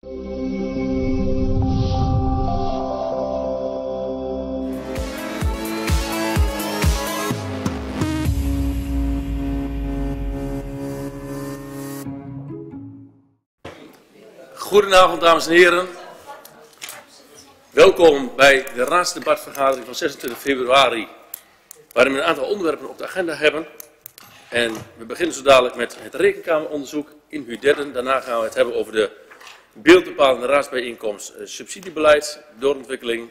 Goedenavond, dames en heren. Welkom bij de raadsdebatvergadering van 26 februari, waarin we een aantal onderwerpen op de agenda hebben. En we beginnen zo dadelijk met het rekenkameronderzoek in Huderden. Daarna gaan we het hebben over de beeldbepalende raadsbijeenkomst eh, subsidiebeleid, doorontwikkeling.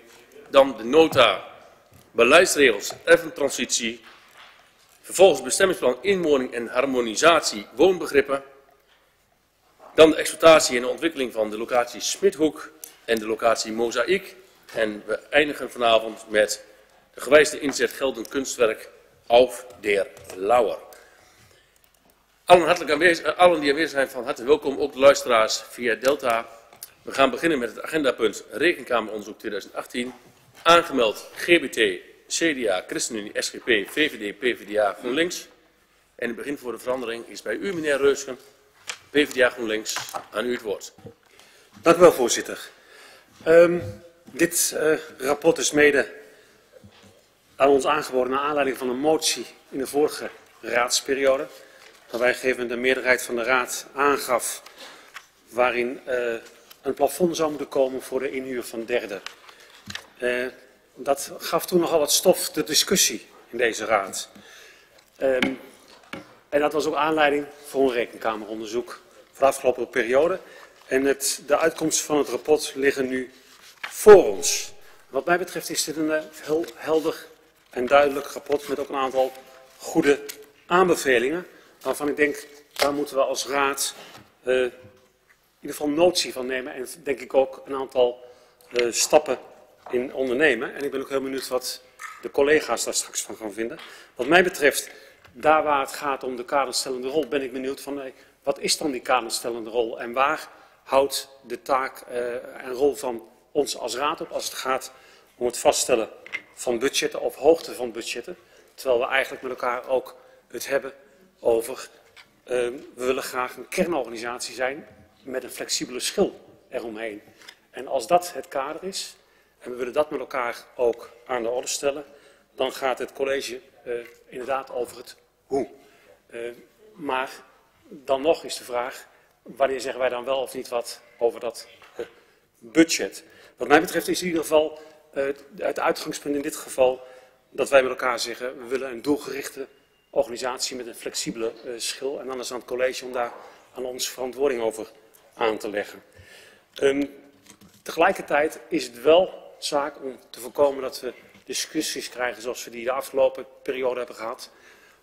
Dan de nota, beleidsregels, transitie. Vervolgens bestemmingsplan inwoning en harmonisatie woonbegrippen. Dan de exploitatie en ontwikkeling van de locatie Smithoek en de locatie Mozaïek. En we eindigen vanavond met de gewijsde inzet geldend kunstwerk Auf der Lauer. Allen, hartelijk eh, allen die aanwezig zijn van harte welkom, ook de luisteraars via Delta. We gaan beginnen met het agendapunt Rekenkameronderzoek 2018. Aangemeld GBT, CDA, ChristenUnie, SGP, VVD, PvdA, GroenLinks. En het begin voor de verandering is bij u, meneer Reusgen. PvdA GroenLinks, aan u het woord. Dank u wel, voorzitter. Um, dit uh, rapport is mede aan ons aangeboden naar aanleiding van een motie in de vorige raadsperiode. Waarbij gegeven de meerderheid van de raad aangaf waarin uh, een plafond zou moeten komen voor de inhuur van derden. Uh, dat gaf toen nogal wat stof de discussie in deze raad. Um, en dat was ook aanleiding voor een rekenkameronderzoek voor de afgelopen periode. En de uitkomsten van het rapport liggen nu voor ons. Wat mij betreft is dit een eh, heel helder en duidelijk rapport met ook een aantal goede aanbevelingen. Waarvan ik denk, daar moeten we als raad uh, in ieder geval notie van nemen. En denk ik ook een aantal uh, stappen in ondernemen. En ik ben ook heel benieuwd wat de collega's daar straks van gaan vinden. Wat mij betreft daar waar het gaat om de kaderstellende rol, ben ik benieuwd van wat is dan die kaderstellende rol en waar houdt de taak uh, en rol van ons als raad op als het gaat om het vaststellen van budgetten of hoogte van budgetten. Terwijl we eigenlijk met elkaar ook het hebben over, uh, we willen graag een kernorganisatie zijn met een flexibele schil eromheen. En als dat het kader is, en we willen dat met elkaar ook aan de orde stellen, dan gaat het college uh, inderdaad over het hoe. Uh, maar dan nog is de vraag, wanneer zeggen wij dan wel of niet wat over dat uh, budget? Wat mij betreft is in ieder geval uh, het uitgangspunt in dit geval dat wij met elkaar zeggen, we willen een doelgerichte organisatie met een flexibele schil. En dan is aan het college om daar aan ons verantwoording over aan te leggen. Um, tegelijkertijd is het wel zaak om te voorkomen dat we discussies krijgen zoals we die de afgelopen periode hebben gehad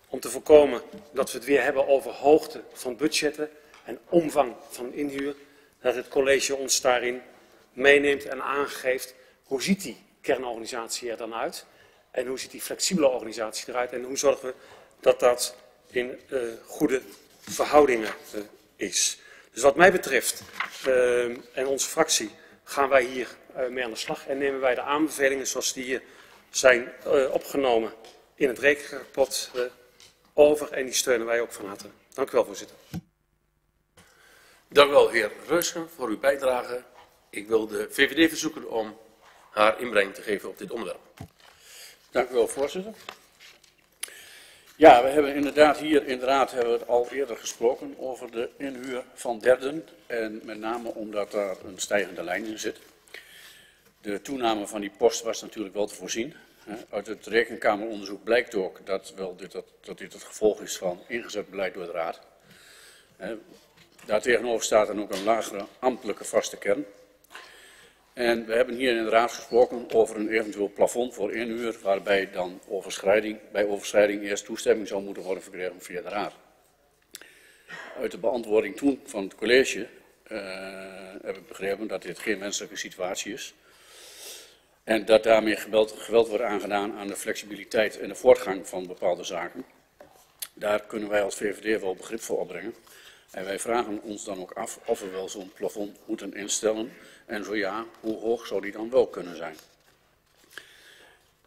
om te voorkomen dat we het weer hebben over hoogte van budgetten en omvang van inhuur, dat het college ons daarin meeneemt en aangeeft hoe ziet die kernorganisatie er dan uit en hoe ziet die flexibele organisatie eruit en hoe zorgen we dat dat in uh, goede verhoudingen uh, is. Dus wat mij betreft uh, en onze fractie gaan wij hier mee aan de slag en nemen wij de aanbevelingen zoals die hier zijn opgenomen in het rekenrapport over en die steunen wij ook van harte. Dank u wel, voorzitter. Dank u wel, heer Reusgen, voor uw bijdrage. Ik wil de VVD verzoeken om haar inbreng te geven op dit onderwerp. Dank u wel, voorzitter. Ja, we hebben inderdaad hier in de Raad hebben we het al eerder gesproken over de inhuur van derden. En met name omdat daar een stijgende lijn in zit. De toename van die post was natuurlijk wel te voorzien. Uit het rekenkameronderzoek blijkt ook dat, wel dit, dat, dat dit het gevolg is van ingezet beleid door de Raad. Daartegenover staat dan ook een lagere ambtelijke vaste kern. En we hebben hier in de Raad gesproken over een eventueel plafond voor één uur, waarbij dan overschrijding, bij overschrijding eerst toestemming zou moeten worden verkregen via de Raad. Uit de beantwoording toen van het college uh, heb begrepen dat dit geen wenselijke situatie is. En dat daarmee geweld, geweld wordt aangedaan aan de flexibiliteit en de voortgang van bepaalde zaken. Daar kunnen wij als VVD wel begrip voor opbrengen. En wij vragen ons dan ook af of we wel zo'n plafond moeten instellen. En zo ja, hoe hoog zou die dan wel kunnen zijn?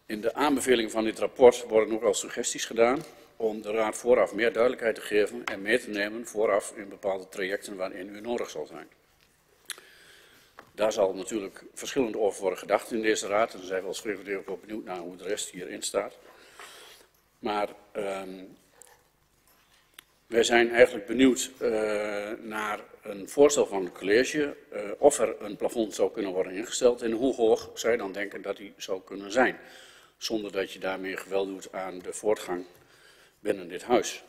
In de aanbeveling van dit rapport worden ook al suggesties gedaan om de Raad vooraf meer duidelijkheid te geven en mee te nemen vooraf in bepaalde trajecten waarin u nodig zal zijn. Daar zal natuurlijk verschillend over worden gedacht in deze raad. En dan zijn we als VVD ook benieuwd naar hoe de rest hierin staat. Maar um, wij zijn eigenlijk benieuwd uh, naar een voorstel van het college uh, of er een plafond zou kunnen worden ingesteld en hoe hoog zij dan denken dat die zou kunnen zijn. Zonder dat je daarmee geweld doet aan de voortgang binnen dit huis.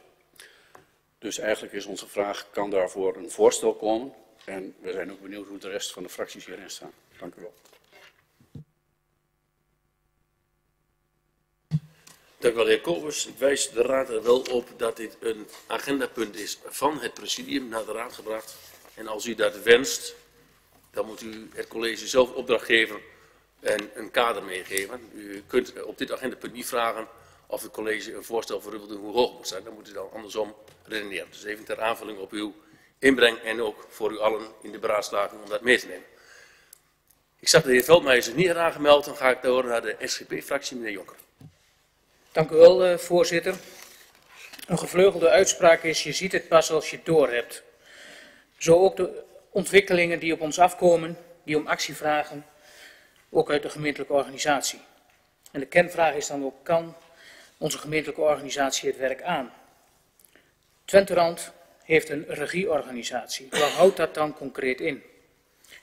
Dus eigenlijk is onze vraag, kan daarvoor een voorstel komen? En we zijn ook benieuwd hoe de rest van de fracties hierin staan. Dank u wel. Dank u wel, heer Kovers. Ik wijs de raad er wel op dat dit een agendapunt is van het presidium naar de raad gebracht. En als u dat wenst, dan moet u het college zelf opdracht geven en een kader meegeven. U kunt op dit agendapunt niet vragen of het college een voorstel voor u wil doen hoe hoog moet zijn. Dan moet u dan andersom redeneren. Dus even ter aanvulling op uw inbreng en ook voor u allen in de beraadslaging om dat mee te nemen. Ik zag de heer zich niet aangemeld. Dan ga ik door naar de SGP-fractie, meneer Jonker. Dank u wel, uh, voorzitter. Een gevleugelde uitspraak is, je ziet het pas als je het door hebt. Zo ook de ontwikkelingen die op ons afkomen, die om actie vragen, ook uit de gemeentelijke organisatie. En de kernvraag is dan ook, kan onze gemeentelijke organisatie het werk aan? Twenterand heeft een regieorganisatie. Wat houdt dat dan concreet in?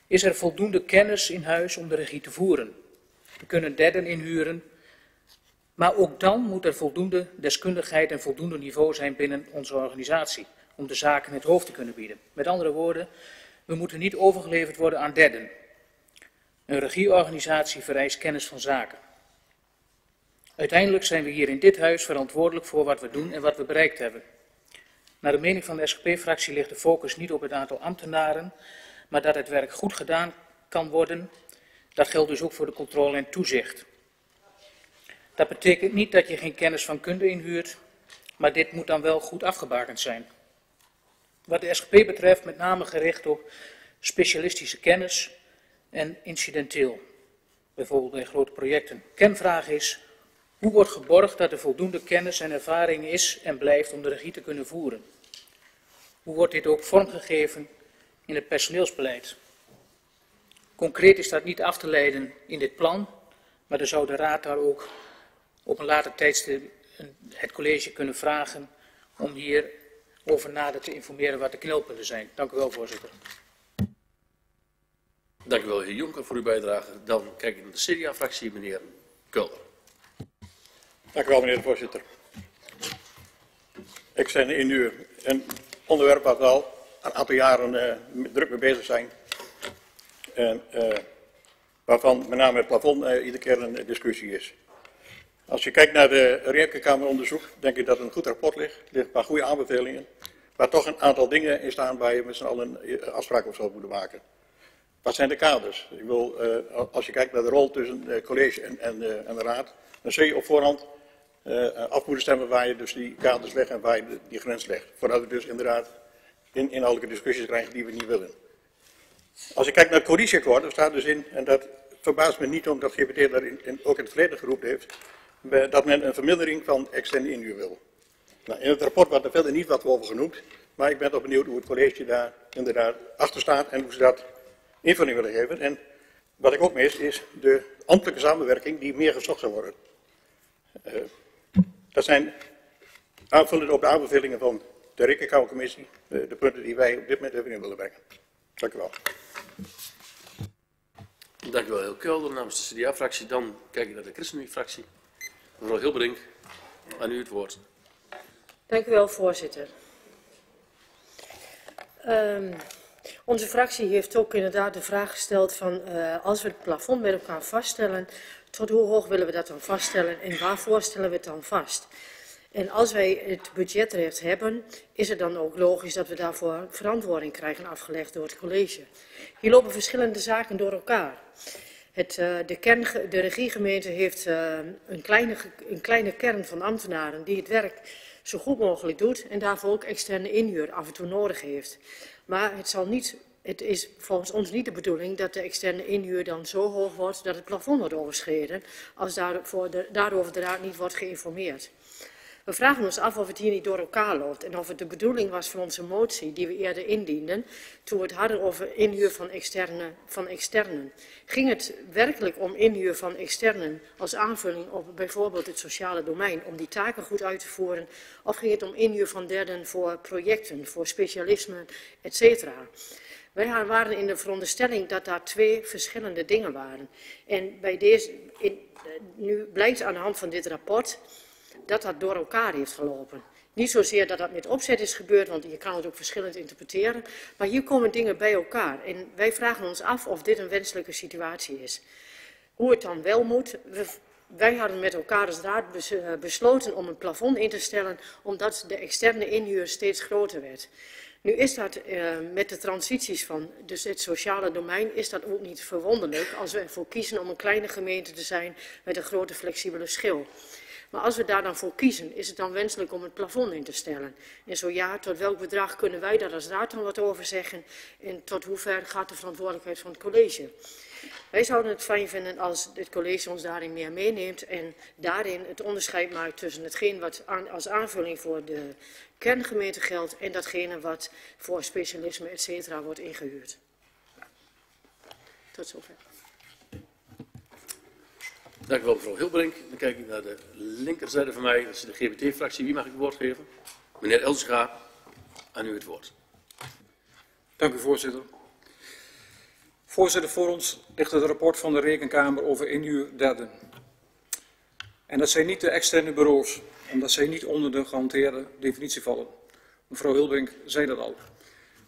Is er voldoende kennis in huis om de regie te voeren? We kunnen derden inhuren, maar ook dan moet er voldoende deskundigheid en voldoende niveau zijn binnen onze organisatie om de zaken het hoofd te kunnen bieden. Met andere woorden, we moeten niet overgeleverd worden aan derden. Een regieorganisatie vereist kennis van zaken. Uiteindelijk zijn we hier in dit huis verantwoordelijk voor wat we doen en wat we bereikt hebben. Naar de mening van de SGP-fractie ligt de focus niet op het aantal ambtenaren, maar dat het werk goed gedaan kan worden. Dat geldt dus ook voor de controle en toezicht. Dat betekent niet dat je geen kennis van kunde inhuurt, maar dit moet dan wel goed afgebakend zijn. Wat de SGP betreft met name gericht op specialistische kennis en incidenteel, bijvoorbeeld bij grote projecten. Kenvraag is, hoe wordt geborgd dat er voldoende kennis en ervaring is en blijft om de regie te kunnen voeren? Hoe wordt dit ook vormgegeven in het personeelsbeleid? Concreet is dat niet af te leiden in dit plan, maar dan zou de Raad daar ook op een later tijdstip het college kunnen vragen om hier over nader te informeren wat de knelpunten zijn. Dank u wel, voorzitter. Dank u wel, heer Jonker, voor uw bijdrage. Dan kijk ik naar de CDA-fractie, meneer Kulder. Dank u wel, meneer de voorzitter. Ik ben in uur een onderwerp waar we al een aantal jaren uh, druk mee bezig zijn. En uh, waarvan met name het plafond uh, iedere keer een discussie is. Als je kijkt naar de rekenkameronderzoek, denk ik dat een goed rapport ligt. Er een paar goede aanbevelingen. Waar toch een aantal dingen in staan waar je met z'n allen afspraken over zou moeten maken. Wat zijn de kaders? Ik wil, uh, als je kijkt naar de rol tussen het college en, en, en, de raad, dan zul je op voorhand uh, af moeten stemmen waar je dus die kaders legt en waar je die grens legt. Voordat we dus inderdaad in, inhoudelijke discussies krijgen die we niet willen. Als je kijkt naar het coalitieakkoord, er staat dus in, en dat verbaast me niet omdat GPT dat in, in, ook in het verleden geroepen heeft, dat men een vermindering van externe inhuur wil. Nou, in het rapport wordt er verder niet wat over genoemd, maar ik ben toch benieuwd hoe het college daar inderdaad achter staat en hoe ze dat invulling willen geven. En wat ik ook mis is de ambtelijke samenwerking die meer gezocht zou worden. Uh, dat zijn aanvullend op de aanbevelingen van de Rekenkouwcommissie, de, eh, de punten die wij op dit moment even in willen brengen. Dank u wel. Dank u wel, heel Kelder. Namens de CDA-fractie. Dan kijk ik naar de ChristenUnie-fractie. Mevrouw Hilbrink, aan u het woord. Dank u wel, voorzitter. Um, onze fractie heeft ook inderdaad de vraag gesteld van uh, als we het plafond met elkaar vaststellen, tot hoe hoog willen we dat dan vaststellen en waarvoor stellen we het dan vast? En als wij het budgetrecht hebben, is het dan ook logisch dat we daarvoor verantwoording krijgen afgelegd door het college. Hier lopen verschillende zaken door elkaar. Uh, de, kern, de regiegemeente heeft uh, een, kleine, een kleine kern van ambtenaren die het werk zo goed mogelijk doet en daarvoor ook externe inhuur af en toe nodig heeft. Maar het, zal niet, het is volgens ons niet de bedoeling dat de externe inhuur dan zo hoog wordt dat het plafond wordt overschreden, als daarvoor daarover de raad niet wordt geïnformeerd. We vragen ons af of het hier niet door elkaar loopt en of het de bedoeling was van onze motie die we eerder indienden, toen we het hadden over inhuur van, externe, van externen. Ging het werkelijk om inhuur van externen als aanvulling op bijvoorbeeld het sociale domein, om die taken goed uit te voeren, of ging het om inhuur van derden voor projecten, voor specialismen, etc. Wij waren in de veronderstelling dat daar twee verschillende dingen waren. En bij deze, in, nu blijkt aan de hand van dit rapport dat dat door elkaar heeft gelopen. Niet zozeer dat dat met opzet is gebeurd, want je kan het ook verschillend interpreteren. Maar hier komen dingen bij elkaar. En wij vragen ons af of dit een wenselijke situatie is. Hoe het dan wel moet. We, wij hadden met elkaar als raad besloten om een plafond in te stellen, omdat de externe inhuur steeds groter werd. Nu is dat uh, met de transities van dus het sociale domein is dat ook niet verwonderlijk als we ervoor kiezen om een kleine gemeente te zijn met een grote flexibele schil. Maar als we daar dan voor kiezen, is het dan wenselijk om het plafond in te stellen? En zo ja, tot welk bedrag kunnen wij daar als raad dan wat over zeggen? En tot hoever gaat de verantwoordelijkheid van het college? Wij zouden het fijn vinden als het college ons daarin meer meeneemt en daarin het onderscheid maakt tussen hetgeen wat als aanvulling voor de kerngemeente geldt en datgene wat voor specialisme et cetera wordt ingehuurd. Tot zover. Dank u wel, mevrouw Hilbrink. Dan kijk ik naar de linkerzijde van mij. Dat is de GBT-fractie. Wie mag ik het woord geven? Meneer Elscha, aan u het woord. Dank u, voorzitter. Voorzitter, voor ons ligt het rapport van de Rekenkamer over inhuur derden. En dat zijn niet de externe bureaus, omdat zij niet onder de gehanteerde definitie vallen. Mevrouw Hilbrink zei dat al.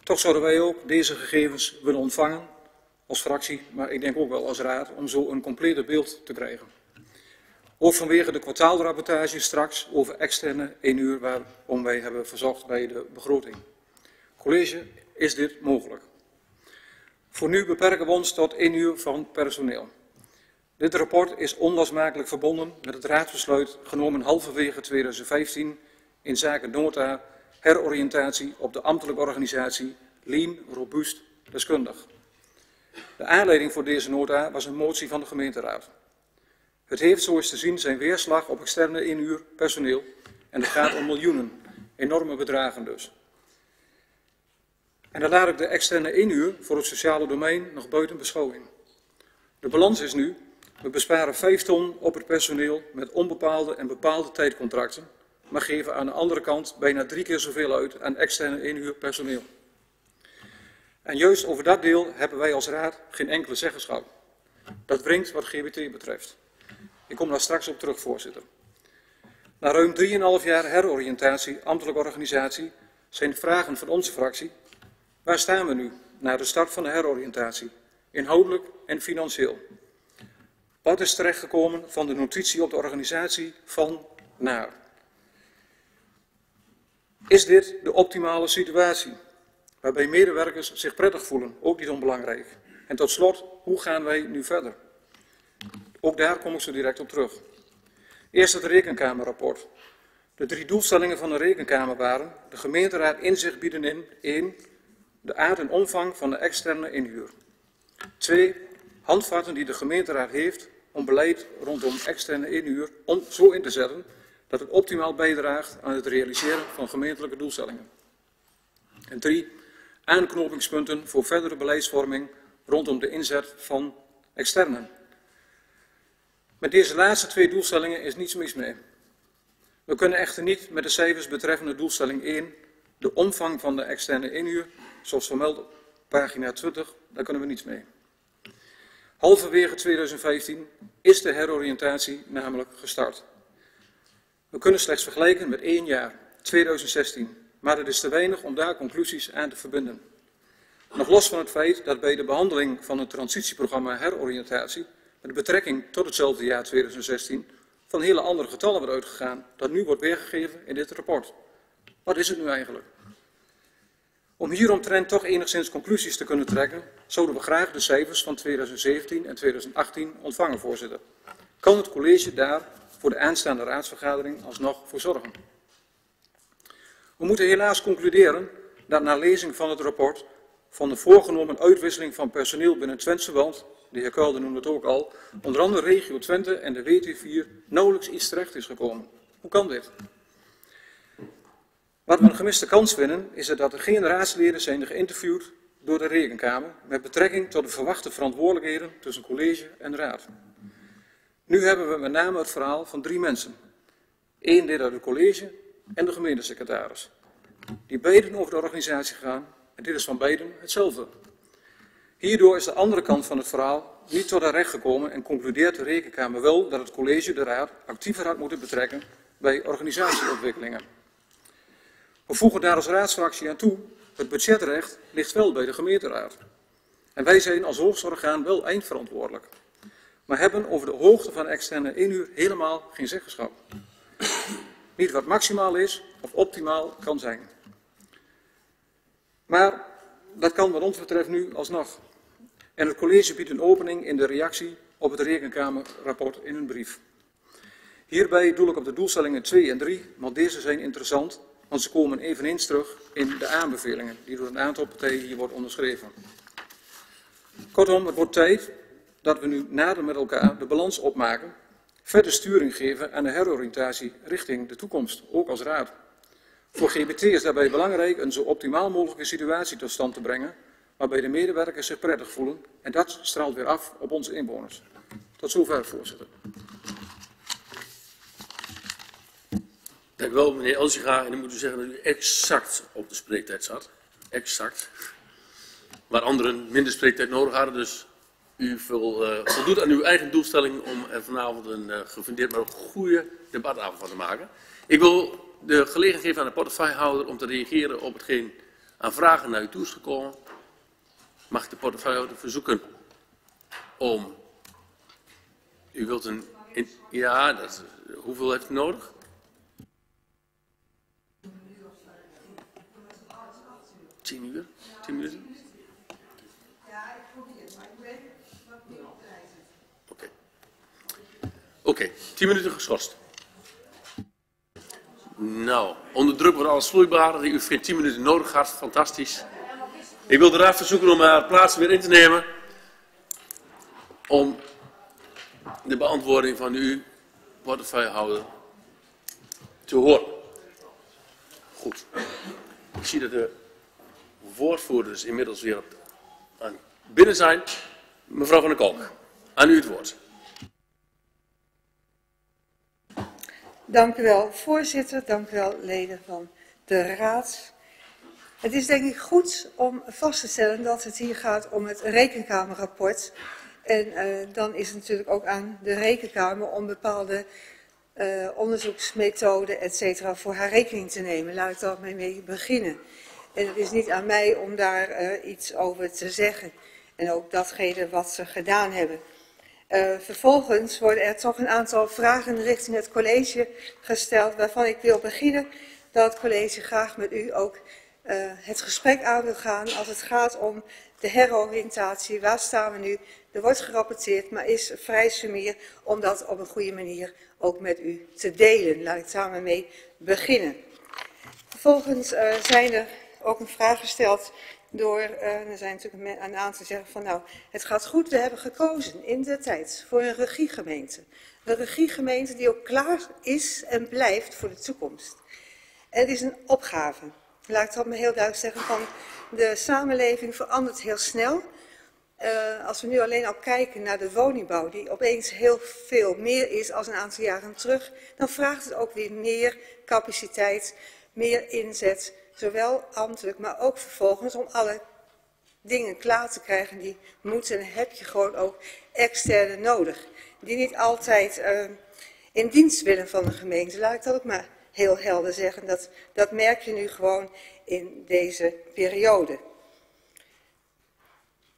Toch zouden wij ook deze gegevens willen ontvangen als fractie, maar ik denk ook wel als raad, om zo een complete beeld te krijgen. Ook vanwege de kwartaalrapportage straks over externe 1 uur waarom wij hebben verzocht bij de begroting. College, is dit mogelijk? Voor nu beperken we ons tot 1 uur van personeel. Dit rapport is onlosmakelijk verbonden met het raadsbesluit genomen halverwege 2015 in zaken nota heroriëntatie op de ambtelijke organisatie lean, robuust, deskundig. De aanleiding voor deze nota was een motie van de gemeenteraad. Het heeft, zoals te zien, zijn weerslag op externe inhuur personeel en het gaat om miljoenen, enorme bedragen dus. En dan laat ik de externe inhuur voor het sociale domein nog buiten beschouwing. De balans is nu, we besparen 5 ton op het personeel met onbepaalde en bepaalde tijdcontracten, maar geven aan de andere kant bijna drie keer zoveel uit aan externe inhuur personeel. En juist over dat deel hebben wij als raad geen enkele zeggenschap. Dat wringt wat GBT betreft. Ik kom daar straks op terug, voorzitter. Na ruim 3,5 jaar heroriëntatie ambtelijke organisatie zijn vragen van onze fractie. Waar staan we nu na de start van de heroriëntatie? Inhoudelijk en financieel. Wat is terechtgekomen van de notitie op de organisatie van naar? Is dit de optimale situatie? Waarbij medewerkers zich prettig voelen, ook niet onbelangrijk. En tot slot, hoe gaan wij nu verder? Ook daar kom ik zo direct op terug. Eerst het rekenkamerrapport. De drie doelstellingen van de rekenkamer waren de gemeenteraad inzicht bieden in 1. De aard en omvang van de externe inhuur. 2. Handvatten die de gemeenteraad heeft om beleid rondom externe inhuur om zo in te zetten dat het optimaal bijdraagt aan het realiseren van gemeentelijke doelstellingen. En 3 aanknopingspunten voor verdere beleidsvorming rondom de inzet van externen. Met deze laatste twee doelstellingen is niets mis mee. We kunnen echter niet met de cijfers betreffende doelstelling 1, de omvang van de externe inhuur, zoals vermeld op pagina 20, daar kunnen we niets mee. Halverwege 2015 is de heroriëntatie namelijk gestart. We kunnen slechts vergelijken met één jaar, 2016 maar het is te weinig om daar conclusies aan te verbinden. Nog los van het feit dat bij de behandeling van het transitieprogramma heroriëntatie, met betrekking tot hetzelfde jaar 2016, van hele andere getallen wordt uitgegaan dat nu wordt weergegeven in dit rapport. Wat is het nu eigenlijk? Om hieromtrent toch enigszins conclusies te kunnen trekken, zouden we graag de cijfers van 2017 en 2018 ontvangen, voorzitter. Kan het college daar voor de aanstaande raadsvergadering alsnog voor zorgen? We moeten helaas concluderen dat na lezing van het rapport van de voorgenomen uitwisseling van personeel binnen Twentse Wand, de heer Kuilde noemde het ook al, onder andere regio Twente en de WT4 nauwelijks iets terecht is gekomen. Hoe kan dit? Wat we een gemiste kans vinden, is dat er geen raadsleden zijn geïnterviewd door de Rekenkamer met betrekking tot de verwachte verantwoordelijkheden tussen college en raad. Nu hebben we met name het verhaal van drie mensen. Eén lid uit het college en de gemeentesecretaris. Die beiden over de organisatie gaan en dit is van beiden hetzelfde. Hierdoor is de andere kant van het verhaal niet tot haar recht gekomen en concludeert de Rekenkamer wel dat het college de raad actiever had moeten betrekken bij organisatieontwikkelingen. We voegen daar als raadsfractie aan toe, het budgetrecht ligt wel bij de gemeenteraad. En wij zijn als hoogste orgaan wel eindverantwoordelijk. Maar hebben over de hoogte van externe inhuur helemaal geen zeggenschap. Niet wat maximaal is of optimaal kan zijn. Maar dat kan wat ons betreft nu alsnog. En het college biedt een opening in de reactie op het rekenkamerrapport in een brief. Hierbij doel ik op de doelstellingen 2 en 3, want deze zijn interessant, want ze komen eveneens terug in de aanbevelingen die door een aantal partijen hier wordt onderschreven. Kortom, het wordt tijd dat we nu nader met elkaar de balans opmaken, verder sturing geven aan de heroriëntatie richting de toekomst, ook als raad. Voor GBT is daarbij belangrijk een zo optimaal mogelijke situatie tot stand te brengen, waarbij de medewerkers zich prettig voelen en dat straalt weer af op onze inwoners. Tot zover, voorzitter. Dank u wel, meneer Elsiga. En dan moet u zeggen dat u exact op de spreektijd zat. Exact. Waar anderen minder spreektijd nodig hadden. Dus u uh, voldoet aan uw eigen doelstelling om er vanavond een uh, gefundeerd, maar ook goede debatavond van te maken. Ik wil de gelegenheid geven aan de portefeuillehouder om te reageren op hetgeen aan vragen naar u toe is gekomen. Mag ik de portefeuillehouder verzoeken om... U wilt een... Ja, dat, hoeveel heeft u nodig? Tien uur? Tien minuten? Ja, ik probeer, maar ik weet wat meer op Oké. Oké, tien minuten geschorst. Nou, onder druk wordt alles vloeibaar. U heeft 10 minuten nodig gehad. Fantastisch. Ik wil de raad verzoeken om haar plaats weer in te nemen. Om de beantwoording van u, portefeuillehouder, te horen. Goed. Ik zie dat de woordvoerders inmiddels weer aan binnen zijn. Mevrouw van der Kolk, aan u het woord. Dank u wel, voorzitter. Dank u wel, leden van de raad. Het is denk ik goed om vast te stellen dat het hier gaat om het rekenkamerrapport. En uh, dan is het natuurlijk ook aan de rekenkamer om bepaalde uh, onderzoeksmethoden, et voor haar rekening te nemen. Laat ik daar mee beginnen. En het is niet aan mij om daar uh, iets over te zeggen. En ook datgene wat ze gedaan hebben. Uh, vervolgens worden er toch een aantal vragen richting het college gesteld, waarvan ik wil beginnen dat het college graag met u ook uh, het gesprek aan wil gaan als het gaat om de heroriëntatie. Waar staan we nu? Er wordt gerapporteerd, maar is vrij sumier om dat op een goede manier ook met u te delen. Laat ik daar mee beginnen. Vervolgens uh, zijn er ook een vraag gesteld door, uh, er zijn natuurlijk een aantal zeggen van nou, het gaat goed, we hebben gekozen in de tijd voor een regiegemeente. Een regiegemeente die ook klaar is en blijft voor de toekomst. Het is een opgave. Laat ik dat maar heel duidelijk zeggen van de samenleving verandert heel snel. Uh, als we nu alleen al kijken naar de woningbouw, die opeens heel veel meer is als een aantal jaren terug, dan vraagt het ook weer meer capaciteit, meer inzet, zowel ambtelijk, maar ook vervolgens om alle dingen klaar te krijgen die moeten, heb je gewoon ook externe nodig. Die niet altijd uh, in dienst willen van de gemeente. Laat ik dat ook maar heel helder zeggen. Dat, dat merk je nu gewoon in deze periode.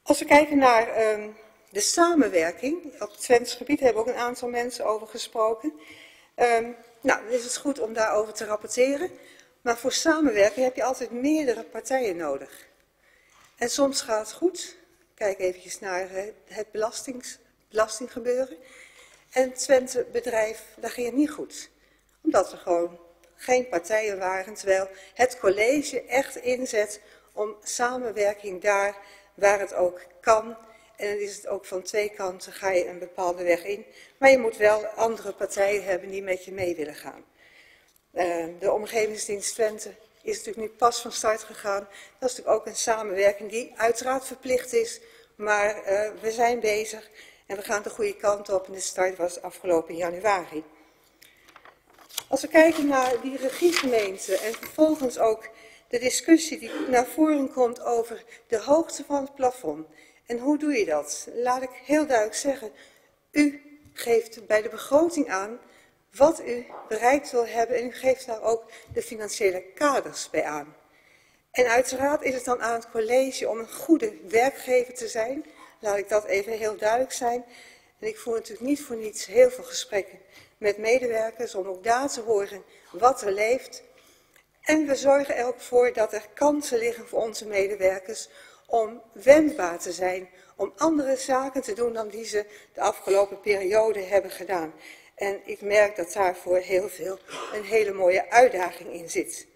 Als we kijken naar um, de samenwerking, op het Twents gebied hebben ook een aantal mensen over gesproken. Um, nou, dan is het goed om daarover te rapporteren. Maar voor samenwerking heb je altijd meerdere partijen nodig. En soms gaat het goed. Kijk eventjes naar het belastings, belastinggebeuren. En Twente bedrijf, daar ging het niet goed. Omdat er gewoon geen partijen waren, terwijl het college echt inzet om samenwerking daar waar het ook kan. En dan is het ook van twee kanten, ga je een bepaalde weg in. Maar je moet wel andere partijen hebben die met je mee willen gaan. Uh, de Omgevingsdienst Twente is natuurlijk nu pas van start gegaan. Dat is natuurlijk ook een samenwerking die uiteraard verplicht is, maar uh, we zijn bezig en we gaan de goede kant op en de start was afgelopen januari. Als we kijken naar die regiegemeente en vervolgens ook de discussie die naar voren komt over de hoogte van het plafond. En hoe doe je dat? Laat ik heel duidelijk zeggen, u geeft bij de begroting aan wat u bereikt wil hebben en u geeft daar ook de financiële kaders bij aan. En uiteraard is het dan aan het college om een goede werkgever te zijn. Laat ik dat even heel duidelijk zijn. En ik voer natuurlijk niet voor niets heel veel gesprekken met medewerkers om ook daar te horen wat er leeft. En we zorgen er ook voor dat er kansen liggen voor onze medewerkers om wendbaar te zijn, om andere zaken te doen dan die ze de afgelopen periode hebben gedaan. En ik merk dat daarvoor heel veel een hele mooie uitdaging in zit.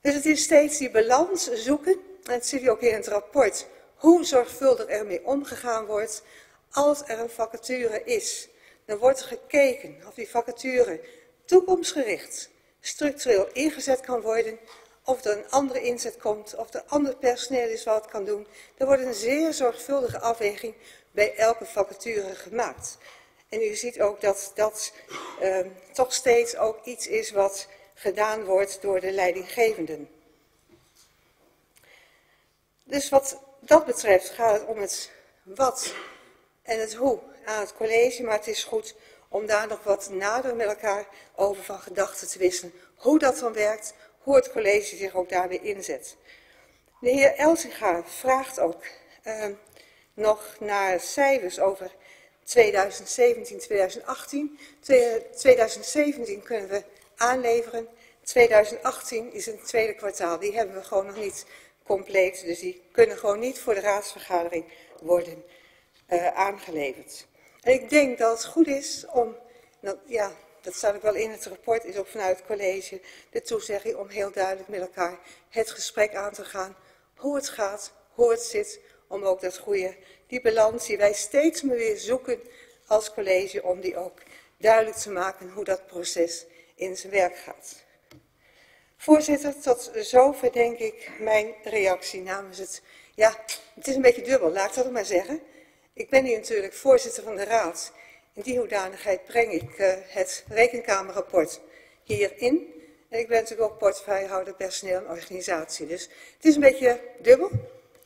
Dus het is steeds die balans zoeken, en dat zie je ook in het rapport, hoe zorgvuldig ermee omgegaan wordt als er een vacature is. Dan wordt er gekeken of die vacature toekomstgericht, structureel ingezet kan worden, of er een andere inzet komt, of er ander personeel is wat kan doen. Er wordt een zeer zorgvuldige afweging bij elke vacature gemaakt. En u ziet ook dat dat uh, toch steeds ook iets is wat gedaan wordt door de leidinggevenden. Dus wat dat betreft gaat het om het wat en het hoe aan het college, maar het is goed om daar nog wat nader met elkaar over van gedachten te wisselen. Hoe dat dan werkt, hoe het college zich ook daarbij inzet. De heer Elsinga vraagt ook uh, nog naar cijfers over 2017, 2018. 2017 kunnen we aanleveren. 2018 is een tweede kwartaal. Die hebben we gewoon nog niet compleet. Dus die kunnen gewoon niet voor de raadsvergadering worden uh, aangeleverd. En ik denk dat het goed is om, nou, ja, dat staat ook wel in het rapport, is ook vanuit het college, de toezegging om heel duidelijk met elkaar het gesprek aan te gaan. Hoe het gaat, hoe het zit, om ook dat goede, die balans die wij steeds meer weer zoeken als college, om die ook duidelijk te maken hoe dat proces in zijn werk gaat. Voorzitter, tot zover denk ik mijn reactie namens het, ja, het is een beetje dubbel, laat ik dat maar zeggen. Ik ben hier natuurlijk voorzitter van de raad. In die hoedanigheid breng ik uh, het rekenkamerrapport hierin. En ik ben natuurlijk ook portefeuillehouder personeel en organisatie. Dus het is een beetje dubbel.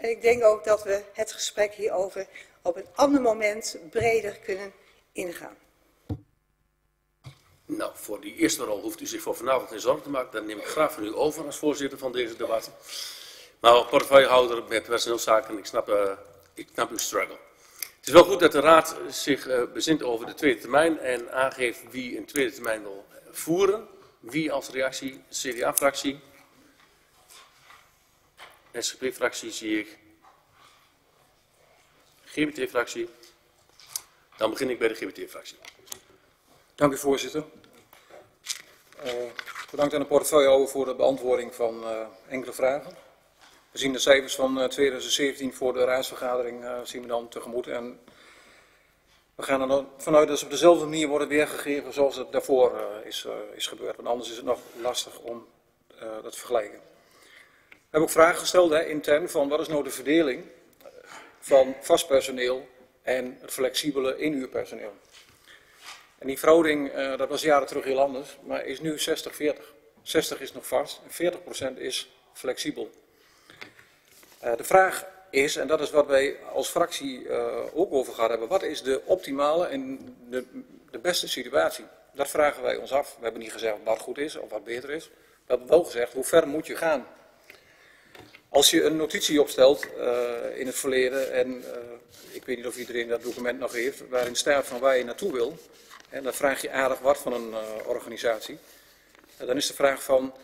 En ik denk ook dat we het gesprek hierover op een ander moment breder kunnen ingaan. Nou, voor die eerste rol hoeft u zich voor vanavond geen zorgen te maken. Dat neem ik graag van u over als voorzitter van deze debat. Maar portefeuillehouder met personeelszaken, ik snap, uh, ik snap uw struggle. Het is wel goed dat de Raad zich uh, bezint over de tweede termijn en aangeeft wie een tweede termijn wil voeren. Wie als reactie, CDA-fractie, SGP-fractie zie ik, GBT-fractie. Dan begin ik bij de GBT-fractie. Dank u voorzitter. Uh, bedankt aan de portefeuillehouder voor de beantwoording van uh, enkele vragen. We zien de cijfers van uh, 2017 voor de raadsvergadering uh, zien we dan tegemoet. En we gaan er vanuit dat ze op dezelfde manier worden weergegeven zoals het daarvoor is, is gebeurd. Want anders is het nog lastig om dat te vergelijken. We hebben ook vragen gesteld hè, intern van wat is nou de verdeling van vast personeel en het flexibele inhuurpersoneel. En die verhouding, uh, dat was jaren terug heel anders, maar is nu 60-40. 60 is nog vast en 40% is flexibel. Uh, de vraag is, en dat is wat wij als fractie uh, ook over gehad hebben, wat is de optimale en de, de beste situatie? Dat vragen wij ons af. We hebben niet gezegd wat goed is of wat beter is. We hebben wel gezegd, hoe ver moet je gaan? Als je een notitie opstelt uh, in het verleden, en uh, ik weet niet of iedereen dat document nog heeft, waarin staat van waar je naartoe wil, en dan vraag je aardig wat van een uh, organisatie. Dan is de vraag van,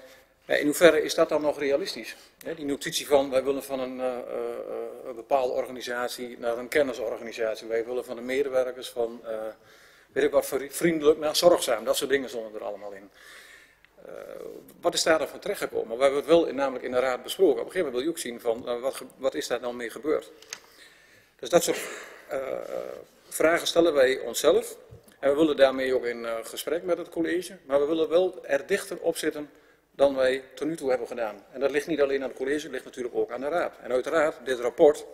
in hoeverre is dat dan nog realistisch? Die notitie van, wij willen van een, bepaalde organisatie naar een kennisorganisatie, wij willen van de medewerkers van, weet ik wat, vriendelijk naar zorgzaam, dat soort dingen stonden er allemaal in. Uh, wat is daar dan van terechtgekomen? We hebben het wel in, namelijk in de raad besproken. Op een gegeven moment wil je ook zien van uh, wat, wat, is daar dan mee gebeurd. Dus dat soort uh, vragen stellen wij onszelf. En we willen daarmee ook in gesprek met het college. Maar we willen wel er dichter op zitten dan wij tot nu toe hebben gedaan. En dat ligt niet alleen aan het college, het ligt natuurlijk ook aan de raad. En uiteraard, dit rapport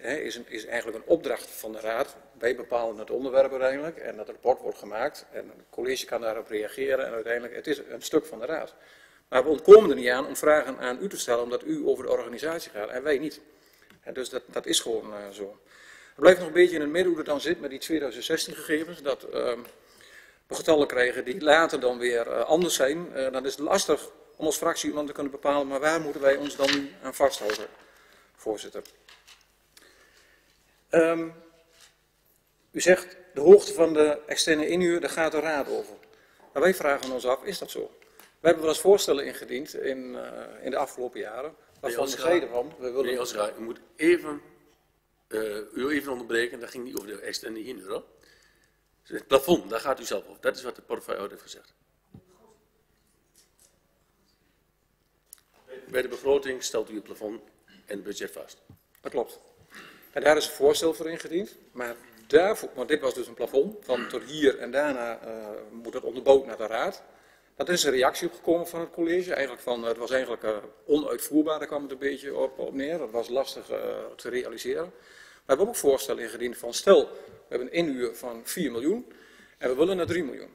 is, een, is eigenlijk een opdracht van de raad. Wij bepalen het onderwerp uiteindelijk en dat rapport wordt gemaakt. En het college kan daarop reageren en uiteindelijk, het is een stuk van de raad. Maar we ontkomen er niet aan om vragen aan u te stellen, omdat u over de organisatie gaat en wij niet. En dus dat, dat is gewoon uh, zo. Er blijft nog een beetje in het midden hoe het dan zit met die 2016 gegevens. Dat uh, we getallen krijgen die later dan weer uh, anders zijn. Uh, dan is het lastig om als fractie om te kunnen bepalen, maar waar moeten wij ons dan nu aan vasthouden, voorzitter. Um, u zegt de hoogte van de externe inhuur, daar gaat de raad over. Maar wij vragen ons af, is dat zo? We hebben wel eens voorstellen ingediend in, uh, in de afgelopen jaren. Waarvan we zeiden van, we willen... Meneer Osra, u moet even, uh, u even onderbreken, dat ging niet over de externe inhuur. Hoor. Het plafond, daar gaat u zelf over. Dat is wat de portefeuille heeft gezegd. Bij de begroting stelt u het plafond en het budget vast. Dat klopt. En daar is een voorstel voor ingediend. Maar daarvoor, want dit was dus een plafond van tot hier en daarna uh, moet het onderbouwd naar de raad. Dat is een reactie opgekomen van het college. Eigenlijk van, het was eigenlijk uh, onuitvoerbaar, daar kwam het een beetje op, op neer. Dat was lastig te realiseren. Maar we hebben ook voorstellen ingediend van stel, we hebben een inhuur van 4 miljoen en we willen naar 3 miljoen.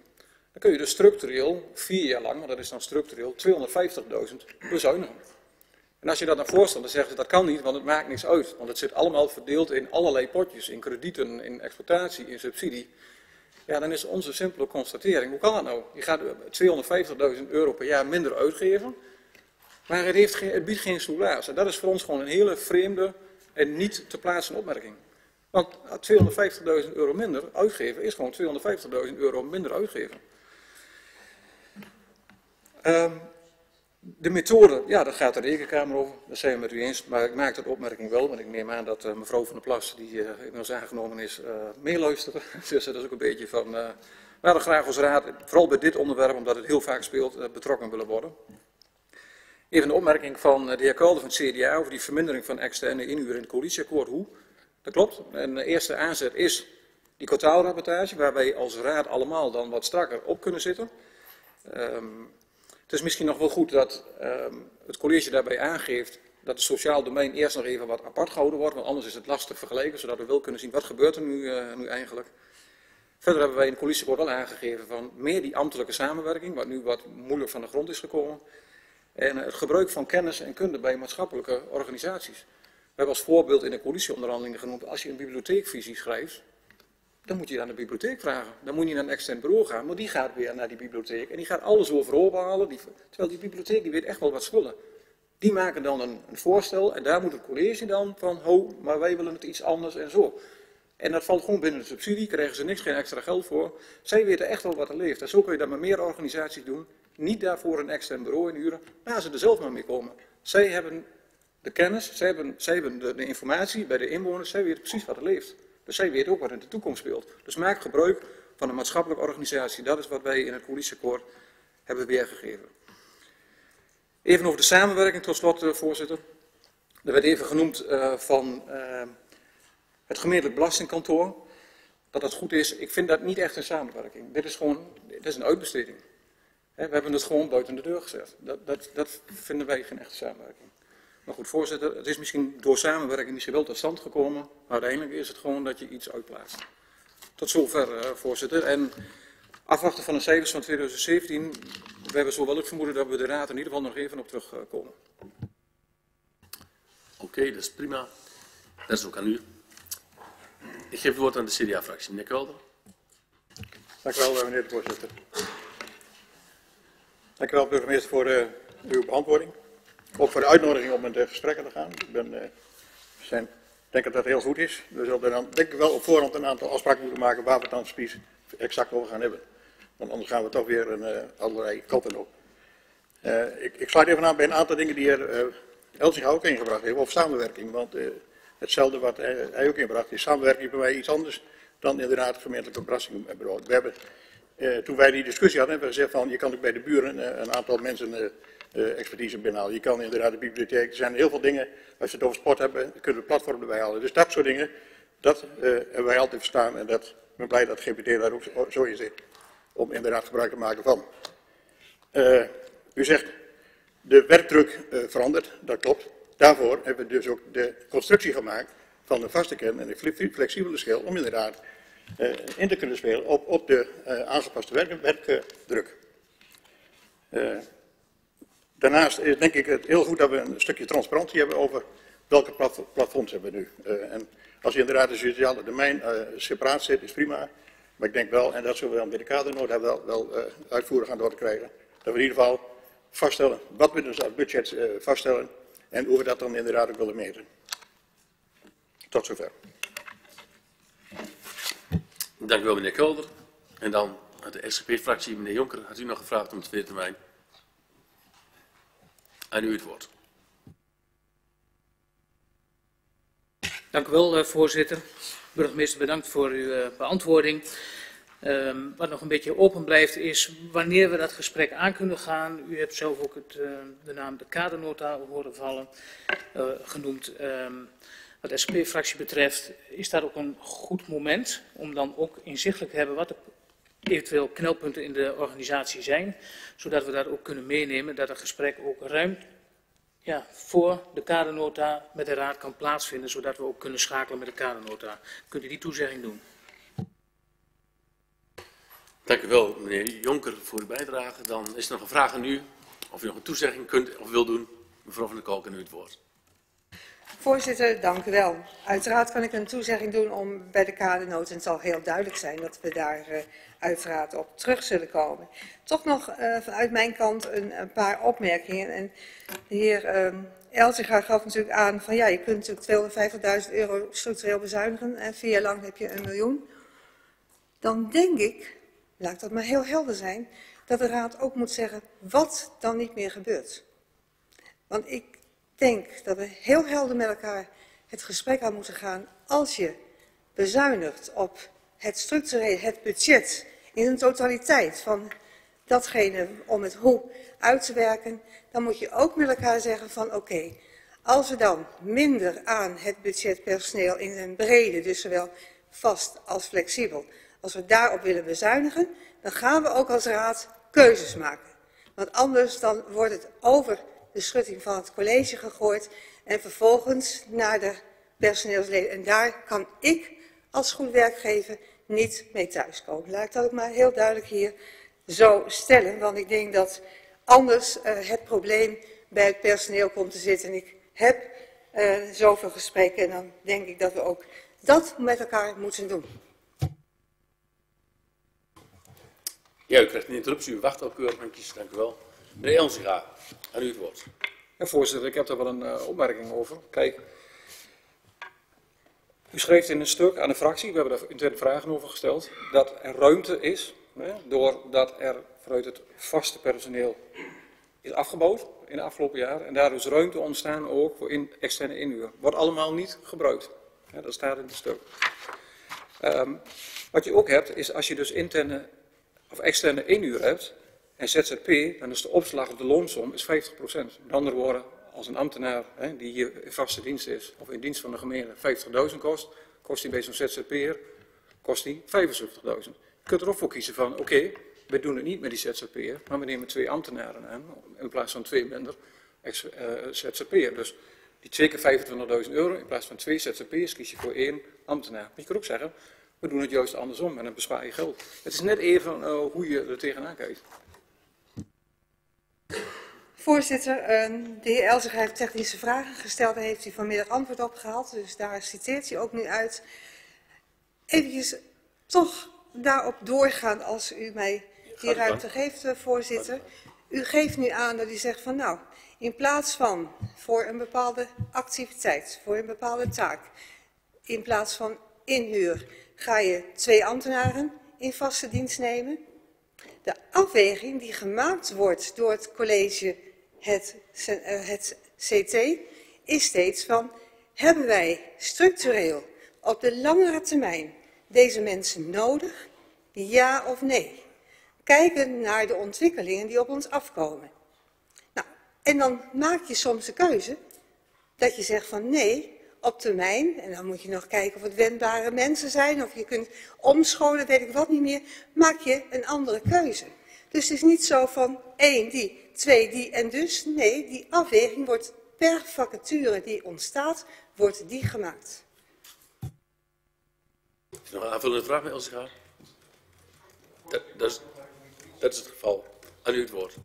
Dan kun je dus structureel, vier jaar lang, maar dat is dan structureel, 250.000 bezuinigen. En als je dat dan voorstelt, dan zeggen ze dat kan niet, want het maakt niks uit. Want het zit allemaal verdeeld in allerlei potjes, in kredieten, in exploitatie, in subsidie. Ja, dan is onze simpele constatering, hoe kan dat nou? Je gaat 250.000 euro per jaar minder uitgeven, maar het, heeft geen, het biedt geen soelaas. En dat is voor ons gewoon een hele vreemde en niet te plaatsen opmerking. Want 250.000 euro minder uitgeven is gewoon 250.000 euro minder uitgeven. Um, de methode, ja, daar gaat de rekenkamer over, dat zijn we met u eens, maar ik maak dat opmerking wel, want ik neem aan dat uh, mevrouw van der Plas, die uh, inmiddels aangenomen is, uh, meeluistert. dus dat is ook een beetje van, uh, graag als raad, vooral bij dit onderwerp, omdat het heel vaak speelt, betrokken willen worden. Even een opmerking van de heer Kulder van het CDA over die vermindering van externe inhuur in het coalitieakkoord. Hoe? Dat klopt. En de eerste aanzet is die kwartaalrapportage, waar wij als raad allemaal dan wat strakker op kunnen zitten. Um, het is misschien nog wel goed dat um, het college daarbij aangeeft dat het sociaal domein eerst nog even wat apart gehouden wordt, want anders is het lastig vergelijken, zodat we wel kunnen zien wat gebeurt er nu, uh, nu eigenlijk. Verder hebben wij in het coalitieakkoord wel aangegeven van meer die ambtelijke samenwerking, wat nu wat moeilijk van de grond is gekomen. En het gebruik van kennis en kunde bij maatschappelijke organisaties. We hebben als voorbeeld in de coalitieonderhandelingen genoemd, als je een bibliotheekvisie schrijft, dan moet je aan de bibliotheek vragen. Dan moet je naar een extern bureau gaan, maar die gaat weer naar die bibliotheek. En die gaat alles overhoop halen, terwijl die bibliotheek die weet echt wel wat schulden. Die maken dan een, een, voorstel en daar moet het college dan van, ho, maar wij willen het iets anders en zo. En dat valt gewoon binnen de subsidie, krijgen ze niks, geen extra geld voor. Zij weten echt wel wat er leeft. En zo kun je dat met meer organisaties doen. Niet daarvoor een extern bureau inhuren, maar ze er zelf maar mee komen. Zij hebben de kennis, zij hebben, zij hebben de, de informatie bij de inwoners, zij weten precies wat er leeft. Dus zij weet ook wat in de toekomst speelt. Dus maak gebruik van een maatschappelijke organisatie. Dat is wat wij in het coalitieakkoord hebben weergegeven. Even over de samenwerking tot slot, uh, voorzitter. Er werd even genoemd uh, van uh, het gemeentelijk belastingkantoor. Dat dat goed is. Ik vind dat niet echt een samenwerking. Dit is gewoon dit is een uitbesteding. We hebben het gewoon buiten de deur gezet. Dat, dat, dat vinden wij geen echte samenwerking. Maar goed, voorzitter, het is misschien door samenwerking misschien wel tot stand gekomen. Maar uiteindelijk is het gewoon dat je iets uitplaatst. Tot zover, uh, voorzitter. En afwachten van de cijfers van 2017. We hebben zo wel het vermoeden dat we de raad in ieder geval nog even op terugkomen. Oké, okay, dat is prima. Dat is ook aan u. Ik geef het woord aan de CDA-fractie. Meneer Kelder. Dank u wel, meneer de voorzitter. Dank u wel, burgemeester, voor uh, uw beantwoording. Ook voor de uitnodiging om met de gesprekken te gaan. Ik ben, uh, zijn, denk dat dat heel goed is. We zullen dan denk ik wel op voorhand een aantal afspraken moeten maken waar we het dan precies exact over gaan hebben. Want anders gaan we toch weer een, uh, allerlei kanten op. Uh, ik, ik sluit even aan bij een aantal dingen die er Elsinga ook ingebracht heeft, over samenwerking. Want hetzelfde wat hij, ook inbracht is samenwerking bij mij iets anders dan inderdaad gemeentelijke belastingbureau. We hebben, toen wij die discussie hadden, hebben we gezegd van je kan ook bij de buren een aantal mensen expertise binnenhalen. Je kan inderdaad de bibliotheek, er zijn heel veel dingen, als we het over sport hebben, kunnen we platform erbij halen. Dus dat soort dingen, dat uh, hebben wij altijd verstaan en dat, ik ben blij dat GPT daar ook zo in zit. Om inderdaad gebruik te maken van. U zegt de werkdruk verandert, dat klopt. Daarvoor hebben we dus ook de constructie gemaakt van de vaste kern en de flexibele schil om inderdaad in te kunnen spelen op, op de aangepaste werk, werkdruk. Daarnaast is denk ik het heel goed dat we een stukje transparantie hebben over welke plafonds hebben we nu. en als je inderdaad in het sociale domein separaat zit, is prima. Maar ik denk wel, en dat zullen we dan bij de kadernota wel, wel uh, uitvoerig aan door krijgen, dat we in ieder geval vaststellen wat we dus als budget uh, vaststellen en hoe we dat dan inderdaad ook willen meten. Tot zover. Dank u wel, meneer Kolder. En dan de SGP-fractie, meneer Jonker, had u nog gevraagd om de tweede termijn. Aan u het woord. Dank u wel, uh, voorzitter. Burgemeester, bedankt voor uw uh, beantwoording. Um, wat nog een beetje open blijft is wanneer we dat gesprek aan kunnen gaan. U hebt zelf ook het, uh, de naam de kadernota horen vallen, uh, genoemd. Um, wat SP-fractie betreft is dat ook een goed moment om dan ook inzichtelijk te hebben wat de eventueel knelpunten in de organisatie zijn. Zodat we dat ook kunnen meenemen, dat het gesprek ook ruim ja, voor de kadernota met de raad kan plaatsvinden. Zodat we ook kunnen schakelen met de kadernota. Kunt u die toezegging doen? Dank u wel, meneer Jonker, voor uw bijdrage. Dan is er nog een vraag aan u. Of u nog een toezegging kunt of wil doen. Mevrouw van der Kolk, en u het woord. Voorzitter, dank u wel. Uiteraard kan ik een toezegging doen om bij de kadernood, en het zal heel duidelijk zijn dat we daar uh, uiteraard op terug zullen komen. Toch nog uh, vanuit mijn kant een, paar opmerkingen. En de heer uh, gaf natuurlijk aan van ja, je kunt natuurlijk 250.000 euro structureel bezuinigen en vier jaar lang heb je een miljoen. Dan denk ik laat dat maar heel helder zijn, dat de Raad ook moet zeggen wat dan niet meer gebeurt. Want ik denk dat we heel helder met elkaar het gesprek aan moeten gaan als je bezuinigt op het structureel, het budget in een totaliteit van datgene om het hoe uit te werken, dan moet je ook met elkaar zeggen van oké, als we dan minder aan het budgetpersoneel in een brede, dus zowel vast als flexibel, als we daarop willen bezuinigen, dan gaan we ook als raad keuzes maken. Want anders dan wordt het over de schutting van het college gegooid en vervolgens naar de personeelsleden. En daar kan ik als goed werkgever niet mee thuiskomen. Laat ik dat ook maar heel duidelijk hier zo stellen, want ik denk dat anders uh, het probleem bij het personeel komt te zitten. En ik heb uh, zoveel gesprekken en dan denk ik dat we ook dat met elkaar moeten doen. Ja, u krijgt een interruptie. U wacht al keurig Dank u wel. Meneer Elsinga, aan u het woord. Ja, voorzitter, ik heb daar wel een uh, opmerking over. Kijk, u schreef in een stuk aan de fractie, we hebben daar interne vragen over gesteld, dat er ruimte is, hè, doordat er vanuit het vaste personeel is afgebouwd in de afgelopen jaren. En daar is ruimte ontstaan ook voor in, externe inhuur. Wordt allemaal niet gebruikt. Dat staat in het stuk. Um, wat je ook hebt, is als je dus interne of externe inhuur hebt en ZZP, dan is de opslag of de loonsom is 50%. Met andere woorden, als een ambtenaar hè, die hier in vaste dienst is of in dienst van de gemeente 50.000 kost, kost hij bij zo'n ZZP'er kost hij 75.000. Je kunt er ook voor kiezen van, oké, we doen het niet met die ZZP'er, maar we nemen twee ambtenaren aan in plaats van twee minder uh, ZZP'er. Dus die twee keer 25.000 euro in plaats van twee ZZP'ers kies je voor één ambtenaar. Maar je kunt ook zeggen, we doen het juist andersom en dan bespaar je geld. Het is net even uh, hoe je er tegenaan kijkt. Voorzitter, uh, de heer Elzig heeft technische vragen gesteld. Daar heeft hij vanmiddag antwoord op gehaald. Dus daar citeert hij ook nu uit. Even toch daarop doorgaan als u mij die ruimte geeft, uh, voorzitter. U geeft nu aan dat u zegt van nou, in plaats van voor een bepaalde activiteit, voor een bepaalde taak, in plaats van inhuur, ga je twee ambtenaren in vaste dienst nemen. De afweging die gemaakt wordt door het college, het, eh, het CT, is steeds van, hebben wij structureel op de langere termijn deze mensen nodig? Ja of nee? Kijken naar de ontwikkelingen die op ons afkomen. Nou, en dan maak je soms de keuze dat je zegt van nee, op termijn. En dan moet je nog kijken of het wendbare mensen zijn. Of je kunt omscholen, weet ik wat niet meer. Maak je een andere keuze. Dus het is niet zo van één die, twee die en dus. Nee, die afweging wordt per vacature die ontstaat, wordt die gemaakt. Is er nog een aanvullende vraag bij Elsegaard? Dat, dat, is, dat is het geval. Aan u het woord.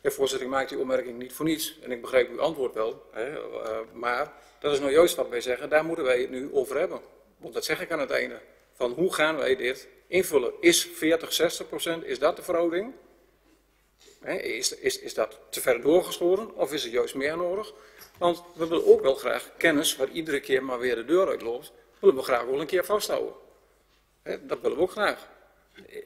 Ja, voorzitter, ik maak die opmerking niet voor niets. En ik begrijp uw antwoord wel. Hè, uh, maar dat is nou juist wat wij zeggen. Daar moeten wij het nu over hebben. Want dat zeg ik aan het einde. Van hoe gaan wij dit invullen? Is 40, 60 procent, is dat de verhouding? Hè, is, is, is dat te ver doorgeschoren of is er juist meer nodig? Want we willen ook wel graag kennis waar iedere keer maar weer de deur uitloopt. Willen we graag wel een keer vasthouden. Hè, dat willen we ook graag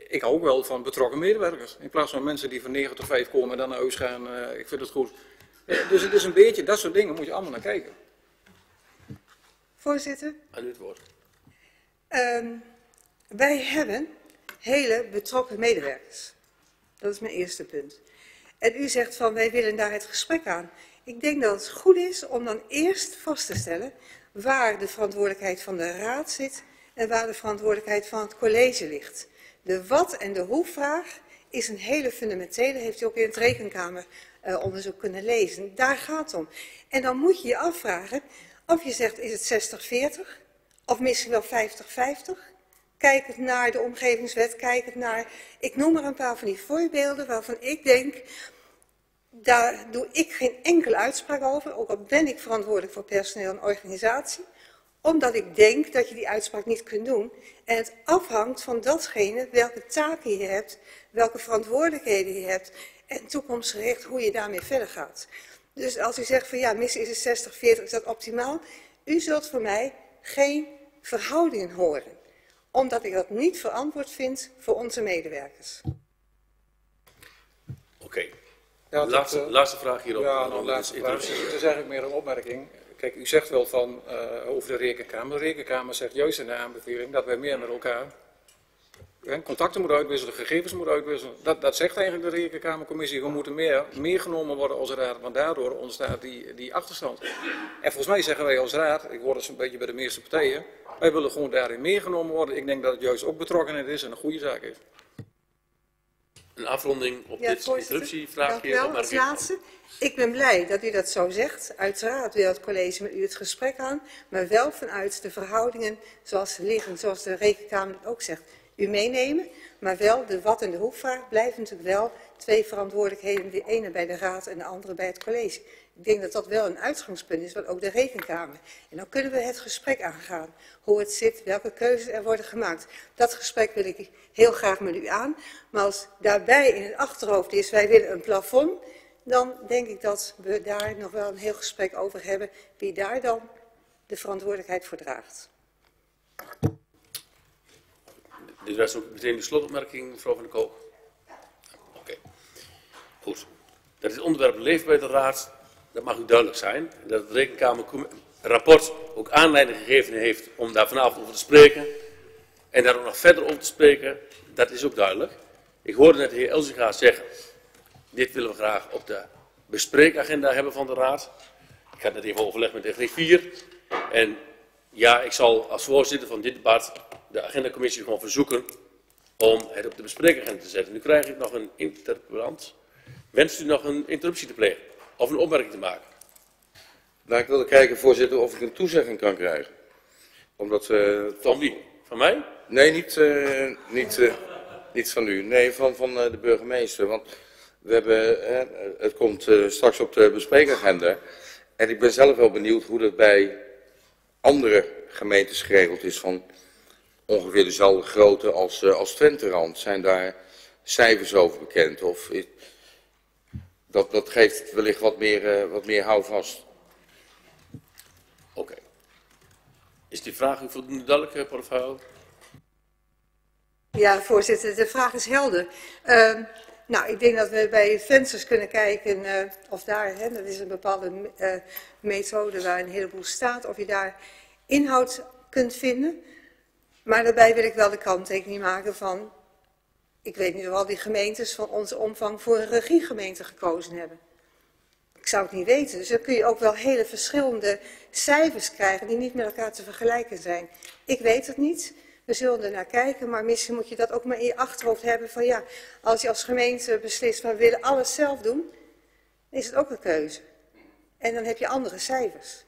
ik hou ook wel van betrokken medewerkers. In plaats van mensen die van 9 tot 5 komen en dan naar huis gaan. Uh, ik vind het goed. Ja, dus het is een beetje, dat soort dingen moet je allemaal naar kijken. Voorzitter. Aan u het woord. Um, wij hebben hele betrokken medewerkers. Dat is mijn eerste punt. En u zegt van wij willen daar het gesprek aan. Ik denk dat het goed is om dan eerst vast te stellen waar de verantwoordelijkheid van de raad zit en waar de verantwoordelijkheid van het college ligt. De wat en de hoe vraag is een hele fundamentele, heeft u ook in het rekenkameronderzoek uh, kunnen lezen. Daar gaat het om. En dan moet je je afvragen of je zegt is het 60-40 of misschien wel 50-50. Kijk het naar de omgevingswet, kijk het naar, ik noem maar een paar van die voorbeelden waarvan ik denk, daar doe ik geen enkele uitspraak over, ook al ben ik verantwoordelijk voor personeel en organisatie omdat ik denk dat je die uitspraak niet kunt doen. En het afhangt van datgene welke taken je hebt, welke verantwoordelijkheden je hebt en toekomstgericht hoe je daarmee verder gaat. Dus als u zegt van ja, mis is het 60-40, is dat optimaal? U zult voor mij geen verhoudingen horen, omdat ik dat niet verantwoord vind voor onze medewerkers. Oké. Okay. Ja, laatste, uh, laatste vraag hierop. Ja, de laatste vraag. Het is eigenlijk meer een opmerking. Kijk, u zegt wel van uh, over de rekenkamer. De rekenkamer zegt juist in de aanbeveling dat wij meer met elkaar contacten moeten uitwisselen, gegevens moeten uitwisselen. Dat, dat zegt eigenlijk de rekenkamercommissie. We moeten meer, meer genomen worden als raad, want daardoor ontstaat die, die achterstand. En volgens mij zeggen wij als raad, ik hoor het zo'n beetje bij de meeste partijen, wij willen gewoon daarin meer genomen worden. Ik denk dat het juist ook betrokkenheid is en een goede zaak is. Een afronding op ja, dit interruptievraagje. Dank u wel, als laatste. Ik ben blij dat u dat zo zegt. Uiteraard wil het college met u het gesprek aan, maar wel vanuit de verhoudingen zoals ze liggen, zoals de rekenkamer ook zegt. U meenemen, maar wel de wat en de hoe-vraag blijven natuurlijk wel twee verantwoordelijkheden. De ene bij de raad en de andere bij het college. Ik denk dat dat wel een uitgangspunt is, wat ook de rekenkamer. En dan kunnen we het gesprek aangaan. Hoe het zit, welke keuzes er worden gemaakt. Dat gesprek wil ik heel graag met u aan. Maar als daarbij in het achterhoofd is, wij willen een plafond dan denk ik dat we daar nog wel een heel gesprek over hebben wie daar dan de verantwoordelijkheid voor draagt. Dit was ook meteen de slotopmerking, mevrouw van der Koop. Oké, goed. Dat het onderwerp leeft bij de Raad, dat mag u duidelijk zijn. Dat het Rekenkamerrapport ook aanleiding gegeven heeft om daar vanavond over te spreken. En daar ook nog verder over te spreken, dat is ook duidelijk. Ik hoorde net de heer Elzinga zeggen dit willen we graag op de bespreekagenda hebben van de Raad. Ik had net even overleg met de griffier. En ja, ik zal als voorzitter van dit debat de agendacommissie gewoon verzoeken om het op de bespreekagenda te zetten. Nu krijg ik nog een interpellant. Wenst u nog een interruptie te plegen of een opmerking te maken? Nou, ik wilde kijken, voorzitter, of ik een toezegging kan krijgen. Omdat, uh, van wie? Van mij? Nee, niet, uh, niet, uh, niet van u. Nee, van, van de burgemeester. Want we hebben, het komt straks op de bespreekagenda. En ik ben zelf wel benieuwd hoe dat bij andere gemeentes geregeld is van ongeveer dezelfde grootte als, uh, als Twenterand. Zijn daar cijfers over bekend? Of is, dat, dat geeft wellicht wat meer, uh, wat meer houvast. Oké. Okay. Is die vraag voldoende duidelijk, portfolio? Ja, voorzitter, de vraag is helder. Uh, nou, ik denk dat we bij vensters kunnen kijken uh, of daar, hè, dat is een bepaalde uh, methode waar een heleboel staat, of je daar inhoud kunt vinden. Maar daarbij wil ik wel de kanttekening maken van, ik weet nu wel die gemeentes van onze omvang voor een regiegemeente gekozen hebben. Ik zou het niet weten. Dus dan kun je ook wel hele verschillende cijfers krijgen die niet met elkaar te vergelijken zijn. Ik weet het niet. We zullen er naar kijken, maar misschien moet je dat ook maar in je achterhoofd hebben van ja, als je als gemeente beslist van we willen alles zelf doen, is het ook een keuze. En dan heb je andere cijfers.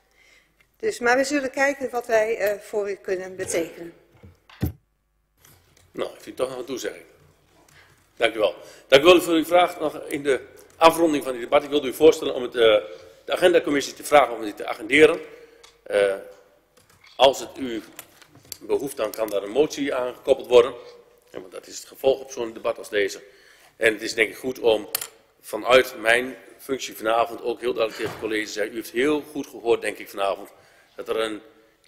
Dus, maar we zullen kijken wat wij uh, voor u kunnen betekenen. Nou, heeft u toch nog een toezegging? Dank u wel. Dank u wel voor uw vraag. Nog in de afronding van dit debat. Ik wilde u voorstellen om het, uh, de agendacommissie te vragen om dit te agenderen. Uh, als het u behoeft, dan kan daar een motie aan gekoppeld worden. Ja, want dat is het gevolg op zo'n debat als deze. En het is denk ik goed om vanuit mijn functie vanavond ook heel duidelijk tegen het college te zeggen. U heeft heel goed gehoord, denk ik, vanavond. Dat er een,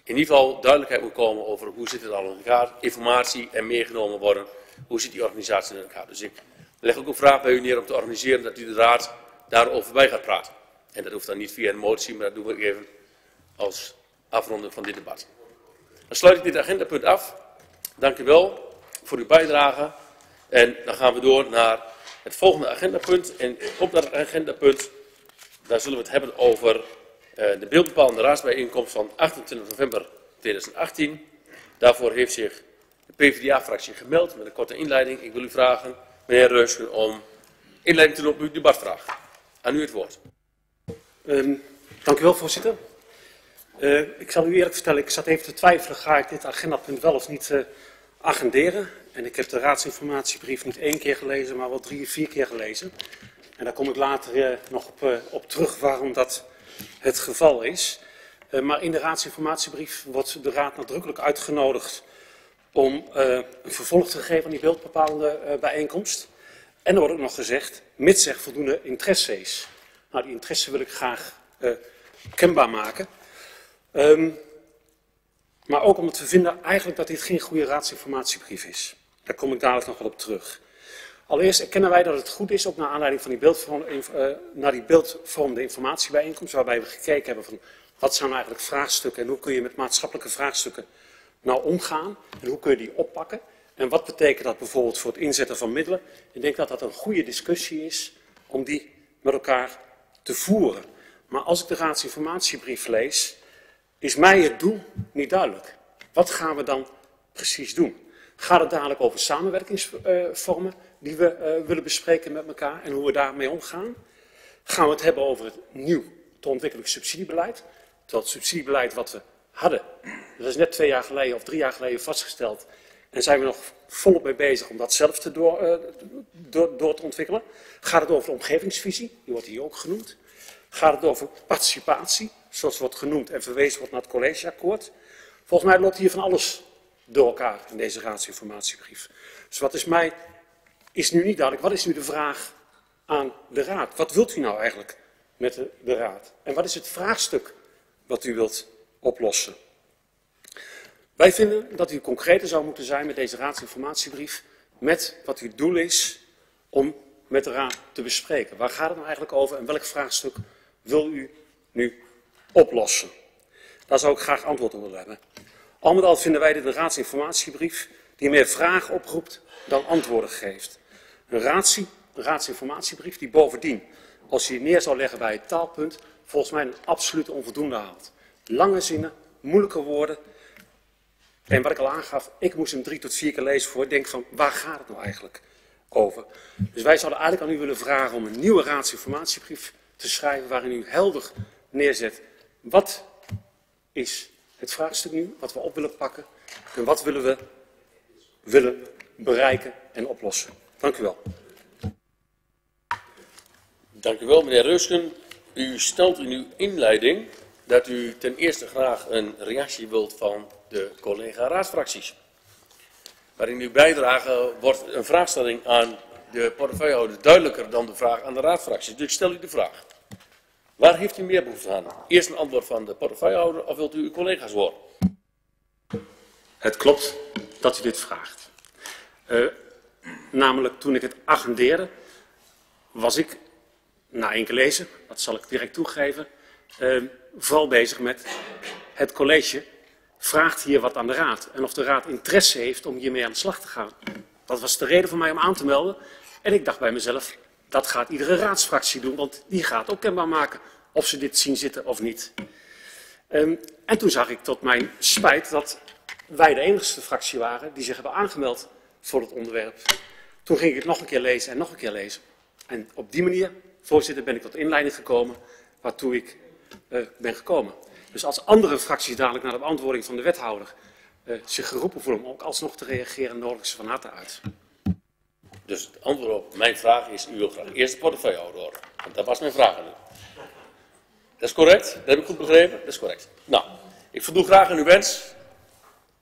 in ieder geval duidelijkheid moet komen over hoe zit het al in elkaar. Informatie en meegenomen worden. Hoe zit die organisatie in elkaar. Dus ik leg ook een vraag bij u neer om te organiseren dat u de raad daarover bij gaat praten. En dat hoeft dan niet via een motie, maar dat doen we even als afronding van dit debat. Dan sluit ik dit agendapunt af. Dank u wel voor uw bijdrage. En dan gaan we door naar het volgende agendapunt. En op dat agendapunt, daar zullen we het hebben over de beeldbepalende raadsbijeenkomst van 28 november 2018. Daarvoor heeft zich de PvdA-fractie gemeld met een korte inleiding. Ik wil u vragen, meneer Reusken, om inleiding te doen op uw debatvraag. Aan u het woord. Um, dank u wel, voorzitter. Uh, ik zal u eerlijk vertellen, ik zat even te twijfelen, ga ik dit agendapunt wel of niet uh, agenderen? En ik heb de raadsinformatiebrief niet één keer gelezen, maar wel drie, vier keer gelezen. En daar kom ik later nog op, op, terug waarom dat het geval is. maar in de raadsinformatiebrief wordt de raad nadrukkelijk uitgenodigd om een vervolg te geven aan die beeldbepalende bijeenkomst. En er wordt ook nog gezegd, mits er voldoende interesse is. Nou, die interesse wil ik graag kenbaar maken. Um, maar ook omdat we vinden eigenlijk dat dit geen goede raadsinformatiebrief is. Daar kom ik dadelijk nog wel op terug. Allereerst erkennen wij dat het goed is, ook naar aanleiding van die, beeldvormde, uh, naar die beeldvormende informatiebijeenkomst, waarbij we gekeken hebben van wat zijn nou eigenlijk vraagstukken en hoe kun je met maatschappelijke vraagstukken nou omgaan en hoe kun je die oppakken. En wat betekent dat bijvoorbeeld voor het inzetten van middelen? Ik denk dat dat een goede discussie is om die met elkaar te voeren. Maar als ik de raadsinformatiebrief lees, is mij het doel niet duidelijk. Wat gaan we dan precies doen? Gaat het dadelijk over samenwerkingsvormen die we uh, willen bespreken met elkaar en hoe we daarmee omgaan? Gaan we het hebben over het nieuw te ontwikkelen subsidiebeleid? Het subsidiebeleid wat we hadden, dat is net twee jaar geleden of drie jaar geleden vastgesteld. En zijn we nog volop mee bezig om dat zelf te door, uh, door, door te ontwikkelen. Gaat het over de omgevingsvisie, die wordt hier ook genoemd. Gaat het over participatie, zoals wordt genoemd en verwezen wordt naar het collegeakkoord. Volgens mij loopt hier van alles door elkaar in deze raadsinformatiebrief. Dus wat is mij, is nu niet duidelijk, wat is nu de vraag aan de raad? Wat wilt u nou eigenlijk met de, raad? En wat is het vraagstuk wat u wilt oplossen? Wij vinden dat u concreter zou moeten zijn met deze raadsinformatiebrief, met wat uw doel is om met de raad te bespreken. Waar gaat het nou eigenlijk over en welk vraagstuk wil u nu oplossen? Daar zou ik graag antwoord op willen hebben. Al met al vinden wij dit een raadsinformatiebrief die meer vragen oproept dan antwoorden geeft. Een, een raadsinformatiebrief die bovendien, als je die neer zou leggen bij het taalpunt, volgens mij een absolute onvoldoende haalt. Lange zinnen, moeilijke woorden. En wat ik al aangaf, ik moest hem drie tot vier keer lezen voor ik denk van, waar gaat het nou eigenlijk over? Dus wij zouden eigenlijk aan u willen vragen om een nieuwe raadsinformatiebrief te schrijven waarin u helder neerzet wat is het vraagstuk nu, wat we op willen pakken en wat willen we willen bereiken en oplossen. Dank u wel. Dank u wel, meneer Reusken. U stelt in uw inleiding dat u ten eerste graag een reactie wilt van de collega-raadsfracties. Maar in uw bijdrage wordt een vraagstelling aan de portefeuillehouder duidelijker dan de vraag aan de raadsfracties. Dus ik stel u de vraag. Waar heeft u meer behoefte aan? Eerst een antwoord van de portefeuillehouder of wilt u uw collega's horen? Het klopt dat u dit vraagt. Uh, namelijk toen ik het agendeerde, was ik, na één keer lezen, dat zal ik direct toegeven, uh, vooral bezig met het college vraagt hier wat aan de raad. En of de raad interesse heeft om hiermee aan de slag te gaan. Dat was de reden voor mij om aan te melden. En ik dacht bij mezelf, dat gaat iedere raadsfractie doen, want die gaat ook kenbaar maken of ze dit zien zitten of niet. Um, en toen zag ik tot mijn spijt dat wij de enigste fractie waren die zich hebben aangemeld voor het onderwerp. Toen ging ik het nog een keer lezen en nog een keer lezen. En op die manier, voorzitter, ben ik tot inleiding gekomen waartoe ik uh, ben gekomen. Dus als andere fracties dadelijk naar de beantwoording van de wethouder uh, zich geroepen voelen om ook alsnog te reageren, nodig ze van harte uit. Dus het antwoord op mijn vraag is, u wil graag eerst de portefeuillehouder horen. Want dat was mijn vraag nu. Dat is correct? Dat heb ik goed begrepen? Dat is correct. Nou, ik voldoe graag aan uw wens.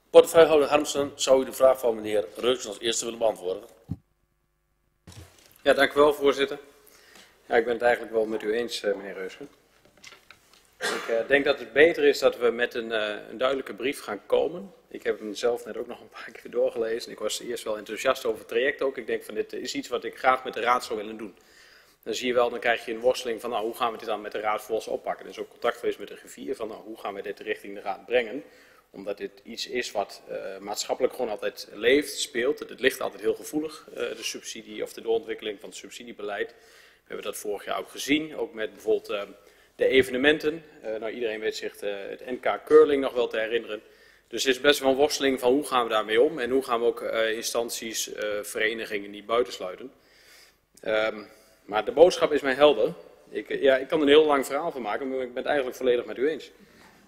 Portefeuillehouder Harmsen, zou u de vraag van meneer Reuksen als eerste willen beantwoorden? Ja, dank u wel, voorzitter. Ja, ik ben het eigenlijk wel met u eens, uh, meneer Reusgen. Ik uh, denk dat het beter is dat we met een, uh, een, duidelijke brief gaan komen. Ik heb hem zelf net ook nog een paar keer doorgelezen. Ik was eerst wel enthousiast over het traject ook. Ik denk van dit is iets wat ik graag met de raad zou willen doen. Dan zie je wel, dan krijg je een worsteling van nou, hoe gaan we dit dan met de raad oppakken. Er is ook contact geweest met de griffier van nou, hoe gaan we dit richting de raad brengen. Omdat dit iets is wat uh, maatschappelijk gewoon altijd leeft, speelt. Het, ligt altijd heel gevoelig, de subsidie of de doorontwikkeling van het subsidiebeleid. We hebben dat vorig jaar ook gezien, ook met bijvoorbeeld uh, de evenementen. Nou, iedereen weet zich het NK Curling nog wel te herinneren. Dus het is best wel een worsteling van hoe gaan we daarmee om en hoe gaan we ook uh, instanties, verenigingen niet buitensluiten. Um, maar de boodschap is mij helder. Ik, ja, ik kan er een heel lang verhaal van maken, maar ik ben het eigenlijk volledig met u eens.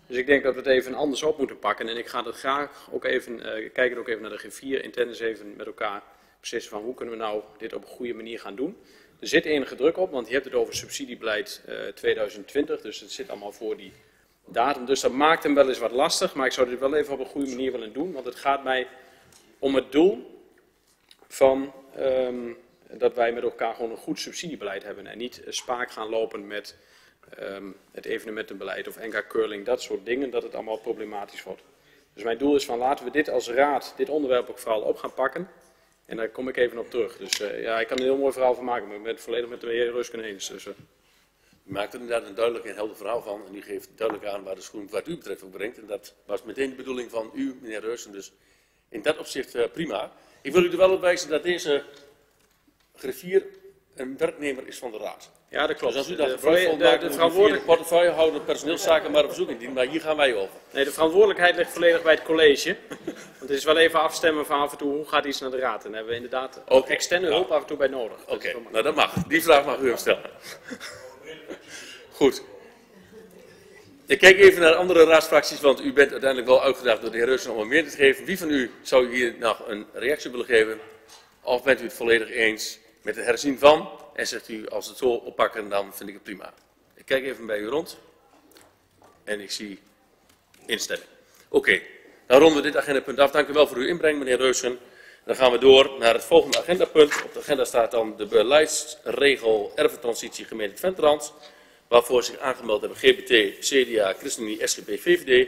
Dus ik denk dat we het even anders op moeten pakken. En ik ga het graag ook even, kijken ook even naar de G4 in tennis even met elkaar beslissen van hoe kunnen we nou dit op een goede manier gaan doen. Er zit enige druk op, want je hebt het over subsidiebeleid uh, 2020, dus het zit allemaal voor die datum. Dus dat maakt hem wel eens wat lastig, maar ik zou dit wel even op een goede manier willen doen, want het gaat mij om het doel van um, dat wij met elkaar gewoon een goed subsidiebeleid hebben en niet spaak gaan lopen met um, het evenementenbeleid of NK Curling, dat soort dingen, dat het allemaal problematisch wordt. Dus mijn doel is van laten we dit als raad, dit onderwerp ook vooral op gaan pakken. En daar kom ik even op terug. Dus uh, ja, ik kan er een heel mooi verhaal van maken, maar ik ben het volledig met de heer Rusken eens. Dus, uh. U maakt er inderdaad een duidelijk en helder verhaal van. En u geeft duidelijk aan waar de schoen wat u betreft ook brengt. En dat was meteen de bedoeling van u, meneer Reusen. Dus in dat opzicht uh, prima. Ik wil u er wel op wijzen dat deze griffier een werknemer is van de raad. Ja, dat klopt. Dus als u dat vond, de, de, de verantwoordelijk portefeuillehouder personeelszaken maar op zoek indien, maar hier gaan wij over. Nee, de verantwoordelijkheid ligt volledig bij het college. Want het is wel even afstemmen van af en toe hoe gaat iets naar de raad. En daar hebben we inderdaad okay. externe hulp af en toe bij nodig. Oké, okay. nou dat mag. Die vraag mag u hem stellen. Goed. Ik kijk even naar andere raadsfracties, want u bent uiteindelijk wel uitgedaagd door de heer Russen om een meer te geven. Wie van u zou hier nog een reactie willen geven? Of bent u het volledig eens met het herzien van? En zegt u, als het zo oppakken, dan vind ik het prima. Ik kijk even bij u rond. En ik zie instemming. Oké, dan ronden we dit agendapunt af. Dank u wel voor uw inbreng, meneer Reusen. Dan gaan we door naar het volgende agendapunt. Op de agenda staat dan de beleidsregel erfentransitie gemeente Twenterand. Waarvoor zich aangemeld hebben GBT, CDA, ChristenUnie, SGP, VVD.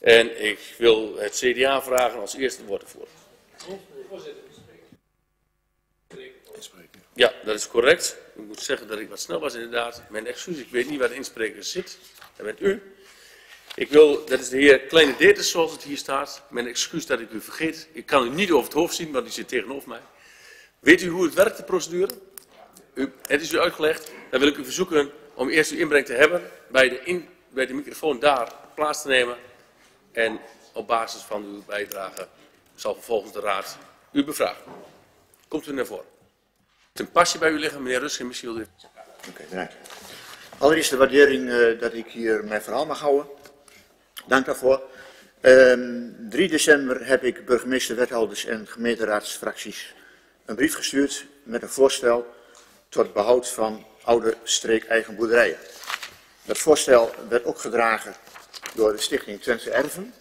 En ik wil het CDA vragen als eerste woord te voeren. Voorzitter. Ja, dat is correct. Ik moet zeggen dat ik wat snel was inderdaad. Mijn excuus, ik weet niet waar de inspreker zit. Dat bent u. Ik wil, dat is de heer Kleine Deertes zoals het hier staat. Mijn excuus dat ik u vergeet. Ik kan u niet over het hoofd zien, want u zit tegenover mij. Weet u hoe het werkt, de procedure? U, het is u uitgelegd. Dan wil ik u verzoeken om eerst uw inbreng te hebben. Bij de, in, bij de microfoon daar plaats te nemen. En op basis van uw bijdrage zal vervolgens de raad u bevragen. Komt u naar voren een pasje bij u liggen, meneer Ruskin, misschien wil u... Oké. Allereerst de waardering uh, dat ik hier mijn verhaal mag houden. Dank daarvoor. Um, 3 december heb ik burgemeester, wethouders en gemeenteraadsfracties een brief gestuurd met een voorstel tot behoud van oude streek-eigen boerderijen. Dat voorstel werd ook gedragen door de Stichting Twentse Erven.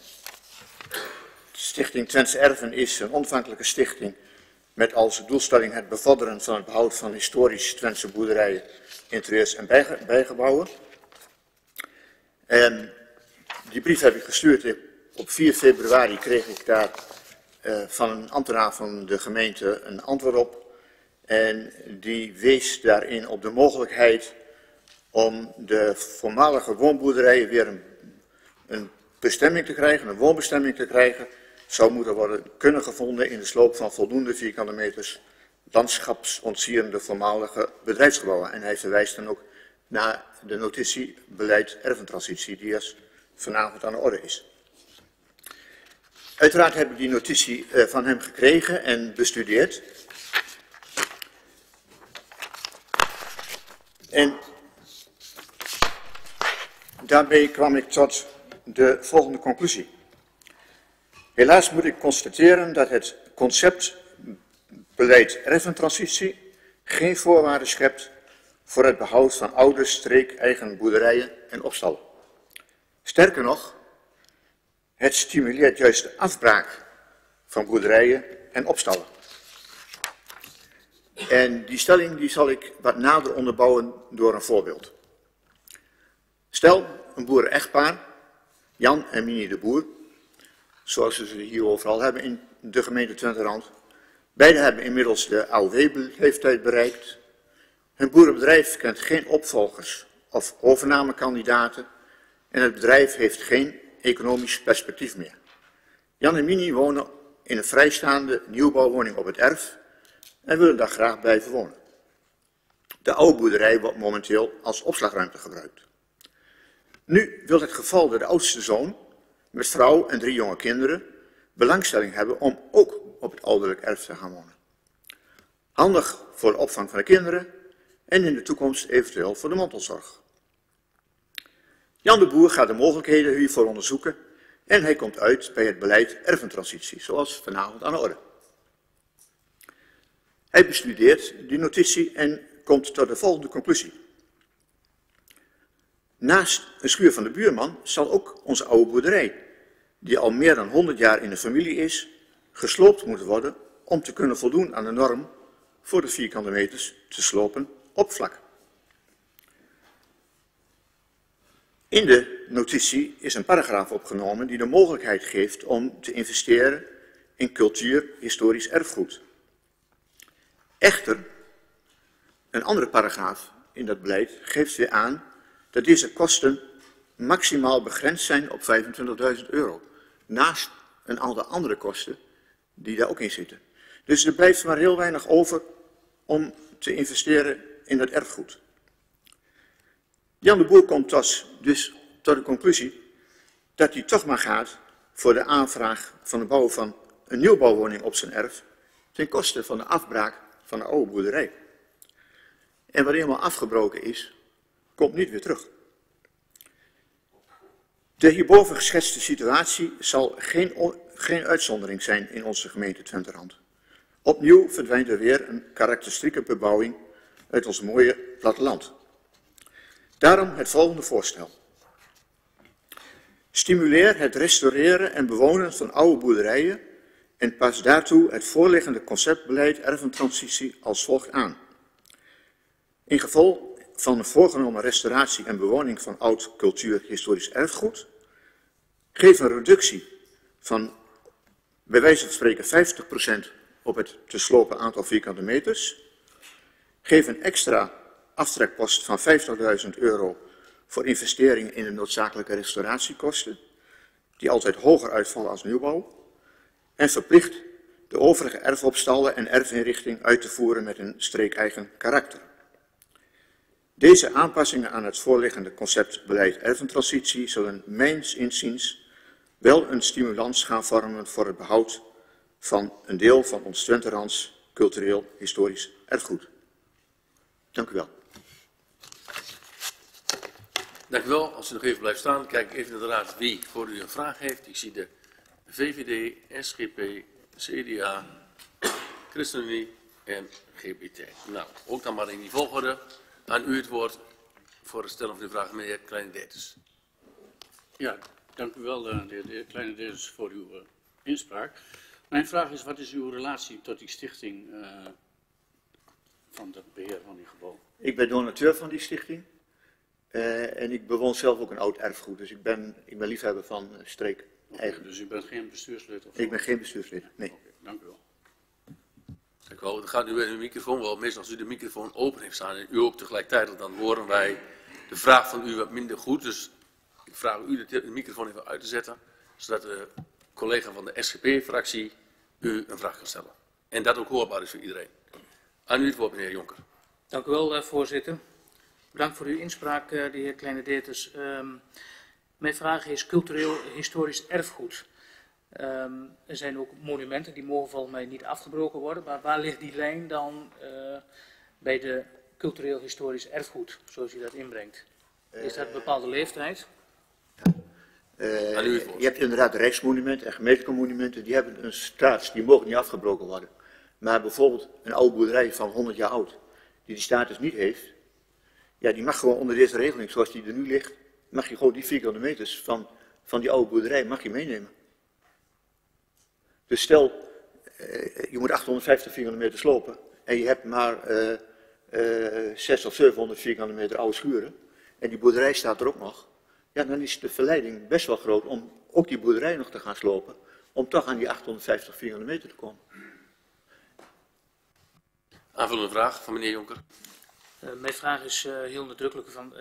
De Stichting Twentse Erven is een onafhankelijke stichting met als doelstelling het bevorderen van het behoud van historisch Twentse boerderijen, interieurs en bijge bijgebouwen. En die brief heb ik gestuurd. Op 4 februari kreeg ik daar uh, van een ambtenaar van de gemeente een antwoord op. En die wees daarin op de mogelijkheid om de voormalige woonboerderijen weer een, een bestemming te krijgen, een woonbestemming te krijgen zou moeten worden kunnen gevonden in de sloop van voldoende vierkante meters landschapsontsierende voormalige bedrijfsgebouwen. En hij verwijst dan ook naar de notitie beleid erfentransitie die als vanavond aan de orde is. Uiteraard heb ik die notitie eh, van hem gekregen en bestudeerd. En daarbij kwam ik tot de volgende conclusie. Helaas moet ik constateren dat het concept beleid erfentransitie geen voorwaarden schept voor het behoud van oude streek-eigen boerderijen en opstallen. Sterker nog, het stimuleert juist de afbraak van boerderijen en opstallen. En die stelling die zal ik wat nader onderbouwen door een voorbeeld. Stel, een boeren-echtpaar, Jan en Mini de Boer, zoals we ze hier overal hebben in de gemeente Twenterand. Beiden hebben inmiddels de AOW-leeftijd bereikt. Hun boerenbedrijf kent geen opvolgers of overnamekandidaten en het bedrijf heeft geen economisch perspectief meer. Jan en Mini wonen in een vrijstaande nieuwbouwwoning op het erf en willen daar graag blijven wonen. De oude boerderij wordt momenteel als opslagruimte gebruikt. Nu wil het geval dat de oudste zoon, met vrouw en drie jonge kinderen, belangstelling hebben om ook op het ouderlijk erf te gaan wonen. Handig voor de opvang van de kinderen en in de toekomst eventueel voor de mantelzorg. Jan de Boer gaat de mogelijkheden hiervoor onderzoeken en hij komt uit bij het beleid erfentransitie, zoals vanavond aan de orde. Hij bestudeert die notitie en komt tot de volgende conclusie. Naast een schuur van de buurman zal ook onze oude boerderij, die al meer dan 100 jaar in de familie is, gesloopt moeten worden om te kunnen voldoen aan de norm voor de vierkante meters te slopen oppervlak. In de notitie is een paragraaf opgenomen die de mogelijkheid geeft om te investeren in cultuur-historisch erfgoed. Echter, een andere paragraaf in dat beleid geeft weer aan dat deze kosten maximaal begrensd zijn op 25.000 euro. Naast een aantal andere kosten die daar ook in zitten. Dus er blijft maar heel weinig over om te investeren in het erfgoed. Jan de Boer komt dus, dus tot de conclusie dat hij toch maar gaat voor de aanvraag van de bouw van een nieuwbouwwoning op zijn erf ten koste van de afbraak van de oude boerderij. En wat helemaal afgebroken is, komt niet weer terug. De hierboven geschetste situatie zal geen, geen uitzondering zijn in onze gemeente Twenterand. Opnieuw verdwijnt er weer een karakteristieke bebouwing uit ons mooie platteland. Daarom het volgende voorstel. Stimuleer het restaureren en bewonen van oude boerderijen en pas daartoe het voorliggende conceptbeleid erfentransitie als volgt aan. In geval van voorgenomen restauratie en bewoning van oud cultuur historisch erfgoed, geef een reductie van bij wijze van spreken 50% op het te slopen aantal vierkante meters, geef een extra aftrekpost van 50.000 euro voor investeringen in de noodzakelijke restauratiekosten, die altijd hoger uitvallen als nieuwbouw, en verplicht de overige erfopstallen en erfinrichting uit te voeren met een streekeigen karakter. Deze aanpassingen aan het voorliggende concept beleid erfentransitie zullen mijns inziens wel een stimulans gaan vormen voor het behoud van een deel van ons Twenterans cultureel historisch erfgoed. Dank u wel. Dank u wel. Als u nog even blijft staan, kijk even naar de raad wie voor u een vraag heeft. Ik zie de VVD, SGP, CDA, ChristenUnie en GBT. Nou, ook dan maar in die volgorde. Aan u het woord voor het stellen van de vraag, meneer Kleine Deeters. Ja, dank u wel, eh, de heer Kleine Deeters, voor uw uh, inspraak. Mijn vraag is, wat is uw relatie tot die stichting uh, van het beheer van die gebouw? Ik ben donateur van die stichting. Uh, en ik bewoon zelf ook een oud erfgoed, dus ik ben, ik ben liefhebber van streek. Okay, dus u bent geen bestuurslid? Of ik ben geen bestuurslid, nee. Okay, dank u wel. Dank u wel. Dan gaat u in uw microfoon wel mis als u de microfoon open heeft staan en u ook tegelijkertijd, dan horen wij de vraag van u wat minder goed. Dus ik vraag u de, de microfoon even uit te zetten, zodat de collega van de SGP-fractie u een vraag kan stellen. En dat ook hoorbaar is voor iedereen. Aan u het woord, meneer Jonker. Dank u wel, voorzitter. Bedankt voor uw inspraak, de heer Kleine Deeters. Um, mijn vraag is cultureel historisch erfgoed. Ehm, er zijn ook monumenten die mogen volgens mij niet afgebroken worden. Maar waar ligt die lijn dan eh, bij de cultureel historisch erfgoed, zoals u dat inbrengt? Is dat een bepaalde leeftijd? Eh, je hebt inderdaad rijksmonumenten en gemeentelijke monumenten, die hebben een status, die mogen niet afgebroken worden. Maar bijvoorbeeld een oude boerderij van 100 jaar oud, die die status niet heeft, ja, die mag gewoon onder deze regeling, zoals die er nu ligt, mag je gewoon die vierkante meters van, van die oude boerderij mag je meenemen. Dus stel, eh, je moet 850 vierkante meter slopen en je hebt maar eh eh 600 of 700 vierkante meter oude schuren en die boerderij staat er ook nog, ja, dan is de verleiding best wel groot om ook die boerderij nog te gaan slopen, om toch aan die 850 vierkante meter te komen. Aanvullende vraag van meneer Jonker. Eh, mijn vraag is eh, heel nadrukkelijk van,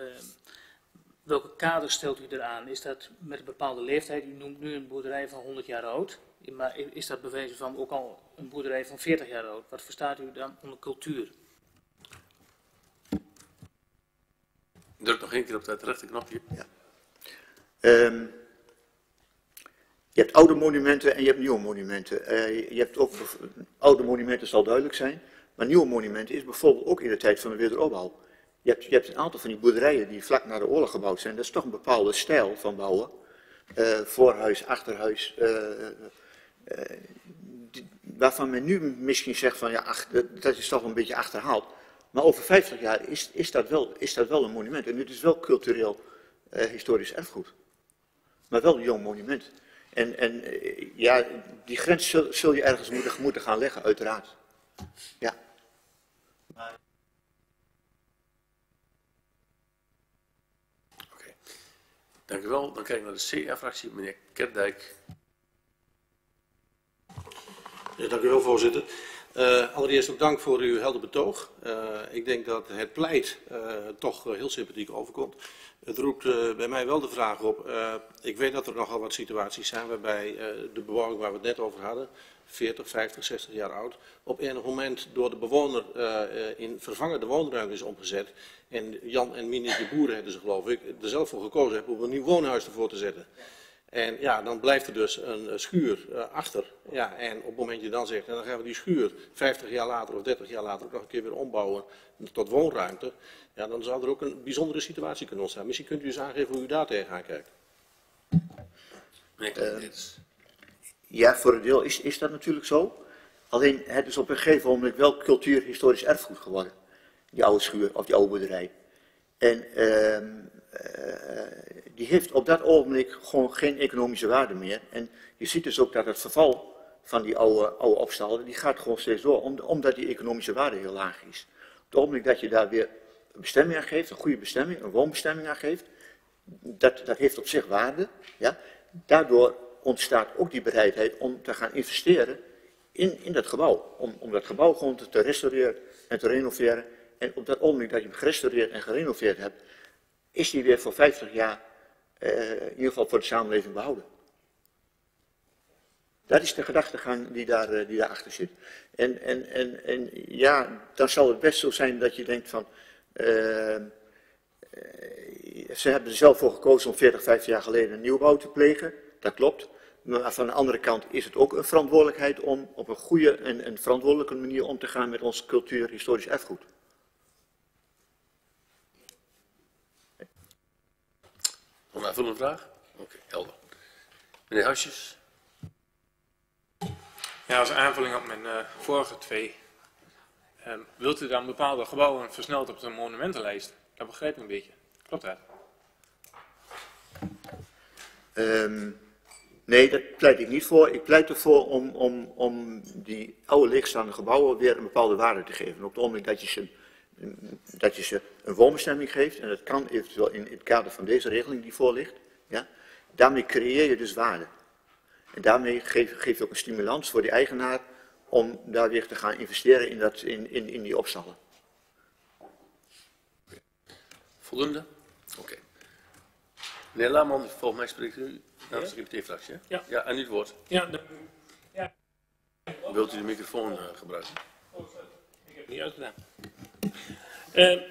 welke kader stelt u eraan? Is dat met een bepaalde leeftijd? U noemt nu een boerderij van 100 jaar oud. Maar is dat bewezen van ook al een boerderij van 40 jaar oud? Wat verstaat u dan onder cultuur? Druk nog één keer op dat rechterknopje. Ehm, je hebt oude monumenten en je hebt nieuwe monumenten. Eh, je- hebt ook, oude monumenten zal duidelijk zijn, maar nieuwe monumenten is bijvoorbeeld ook in de tijd van de wederopbouw. Je hebt, je hebt een aantal van die boerderijen die vlak na de oorlog gebouwd zijn. Dat is toch een bepaalde stijl van bouwen. Eh, voorhuis, achterhuis. eh, eh, waarvan men nu misschien zegt van ja, ach, dat, is toch een beetje achterhaald. Maar over 50 jaar is, is, dat, wel, is dat wel een monument. En het is wel cultureel historisch erfgoed. Maar wel een jong monument. En, en ja, die grens zul, zul je ergens moeten, moeten gaan leggen, uiteraard. Ja. Dank u wel. Dan kijk ik naar de CA-fractie, meneer Kerdijk. Ja, dank u wel, voorzitter. Eh, allereerst ook dank voor uw helder betoog. Eh, ik denk dat het pleit eh, toch heel sympathiek overkomt. Het roept bij mij wel de vraag op. ik weet dat er nogal wat situaties zijn waarbij de bewoning waar we het net over hadden, 40, 50, 60 jaar oud, op enig moment door de bewoner eh, eh, in vervangende woonruimte is omgezet. En Jan en Minnie de Boeren hebben ze geloof ik er zelf voor gekozen hebben om een nieuw woonhuis ervoor te zetten. En ja, dan blijft er dus een schuur eh, achter. Ja, en op het moment dat je dan zegt, en dan gaan we die schuur 50 jaar later of 30 jaar later ook nog een keer weer ombouwen tot woonruimte. Ja, dan zou er ook een bijzondere situatie kunnen ontstaan. Misschien kunt u eens aangeven hoe u daar tegenaan kijkt. Kerdijk. Ja, voor een deel is, is dat natuurlijk zo. Alleen het is op een gegeven moment wel cultuurhistorisch erfgoed geworden. Die oude schuur of die oude boerderij. En ehm, eh, die heeft op dat ogenblik gewoon geen economische waarde meer. En je ziet dus ook dat het verval van die oude, oude opstallen, die gaat gewoon steeds door, om- omdat die economische waarde heel laag is. Op het ogenblik dat je daar weer een bestemming aan geeft, een goede bestemming, een woonbestemming aan geeft, dat, dat heeft op zich waarde. Ja? Daardoor ontstaat ook die bereidheid om te gaan investeren in, in dat gebouw. Om, om dat gebouw gewoon te, restaureren en te renoveren. En op dat ogenblik dat je hem gerestaureerd en gerenoveerd hebt, is die weer voor 50 jaar, eh, in ieder geval voor de samenleving behouden. Dat is de gedachtegang die, daar, eh, die daarachter zit. En, en, en, en ja, dan zal het best zo zijn dat je denkt van, eh, ze hebben er zelf voor gekozen om 40, 50 jaar geleden een nieuwbouw te plegen. Dat klopt. Maar van de andere kant is het ook een verantwoordelijkheid om op een goede en een verantwoordelijke manier om te gaan met ons cultuur, historisch erfgoed. Nog een aanvullende vraag? Oké, helder. Meneer Huisjes. Ja, als aanvulling op mijn eh, vorige twee. Ehm, wilt u dan bepaalde gebouwen versneld op de monumentenlijst? Dat begrijp ik een beetje. Klopt dat? Ehm, nee, dat pleit ik niet voor. Ik pleit ervoor om, om, om die oude leegstaande gebouwen weer een bepaalde waarde te geven. Op het moment dat je ze, dat je ze een woonbestemming geeft, en dat kan eventueel in het kader van deze regeling die voor ligt, ja, daarmee creëer je dus waarde. En daarmee geef, geef je ook een stimulans voor die eigenaar om daar weer te gaan investeren in, dat, in, in, in die opstallen. Voldoende? Oké. Meneer Laman, volgens mij spreekt u namens de GPT-fractie, hè? Ja. Ja, en u het woord. Ja, de, ja. Wilt u de microfoon eh, gebruiken? Ik heb het niet uitgedaan. Eh,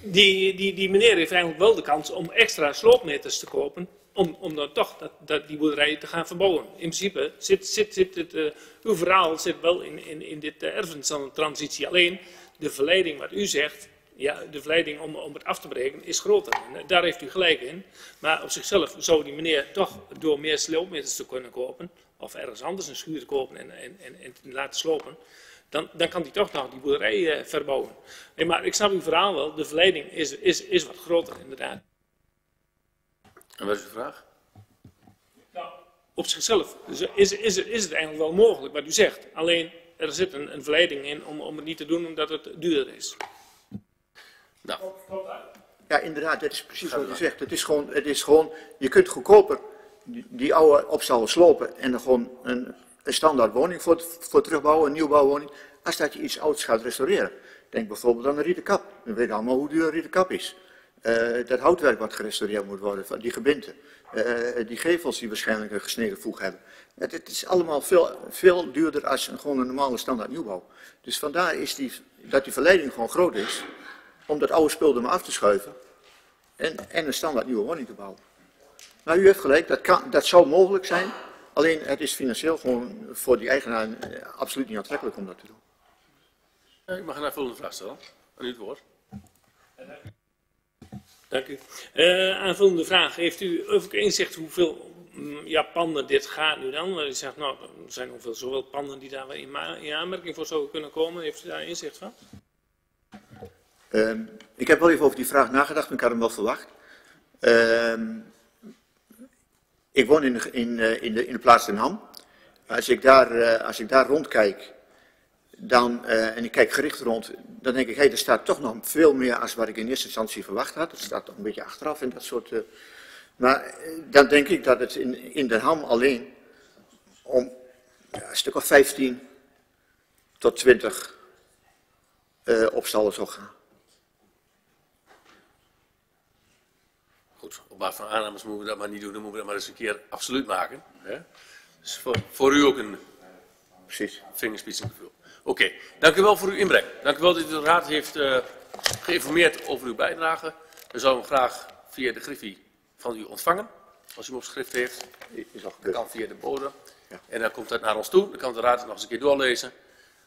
die, die, die meneer heeft eigenlijk wel de kans om extra sloopmeters te kopen om, om dan toch dat, dat die boerderijen te gaan verbouwen. In principe zit, zit, zit het, uh, uw verhaal zit wel in, in, in dit uh, erfenstandentransitie. Alleen de verleiding wat u zegt, ja, de verleiding om, om het af te breken is groter. En daar heeft u gelijk in. Maar op zichzelf zou die meneer toch door meer sloopmeters te kunnen kopen, of ergens anders een schuur te kopen en, en, en, en te laten slopen, dan, dan kan hij toch nog die boerderij uh, verbouwen. Nee, maar ik snap uw verhaal wel, de verleiding is, is, is wat groter inderdaad. En wat is de vraag? Nou, op zichzelf is, is, is, is het eigenlijk wel mogelijk wat u zegt. Alleen er zit een, een verleiding in om, om het niet te doen omdat het duurder is. Nou. Ja, inderdaad, dat is precies wat u zegt. Het is gewoon, het is gewoon je kunt goedkoper die, die oude opstallen slopen en er gewoon een, een standaard woning voor, voor terugbouwen, een nieuwbouwwoning, als dat je iets ouds gaat restaureren. Denk bijvoorbeeld aan de rietenkap. We weten allemaal hoe duur een rietenkap is. Uh, dat houtwerk wat gerestaureerd moet worden, van die gebinten. Uh, die gevels die waarschijnlijk een gesneden voeg hebben. Het, het is allemaal veel, veel duurder als een, gewoon een normale standaard nieuwbouw. Dus vandaar is die, dat die verleiding gewoon groot is om dat oude spul er maar af te schuiven en, en een standaard nieuwe woning te bouwen. Maar u heeft gelijk, dat, kan, dat zou mogelijk zijn. Alleen het is financieel gewoon voor die eigenaar uh, absoluut niet aantrekkelijk om dat te doen. Ik mag een volgende vraag stellen. Aan u het woord. Dank u. Uh, aanvullende vraag. Heeft u ook inzicht hoeveel mm, ja, panden dit gaat nu dan? U zegt, nou, er zijn ongeveer zoveel panden die daar in, in aanmerking voor zouden kunnen komen. Heeft u daar inzicht van? Uh, ik heb wel even over die vraag nagedacht, maar ik had hem wel verwacht. Uh, ik woon in in, uh, in, de, in de plaats Den Ham. Als ik daar, uh, als ik daar rondkijk, dan, uh, en ik kijk gericht rond, dan denk ik, hé, hey, er staat toch nog veel meer als wat ik in eerste instantie verwacht had. Er staat toch een beetje achteraf in dat soort... Maar dan denk ik dat het in, in Den Ham alleen om ja, een stuk of 15 tot 20 uh, opstallen zou gaan. Goed, op basis van aannames moeten we dat maar niet doen, dan moeten we dat maar eens een keer absoluut maken. Hè? Dus voor, voor u ook een Precies. vingerspitsengevoel. Oké, okay. dank u wel voor uw inbreng. Dank u wel dat u de raad heeft uh, geïnformeerd over uw bijdrage. We zouden hem graag via de griffie van u ontvangen. Als u hem op schrift heeft. Is al dat kan via de bode. Ja. En dan komt dat naar ons toe. Dan kan de raad het nog eens een keer doorlezen.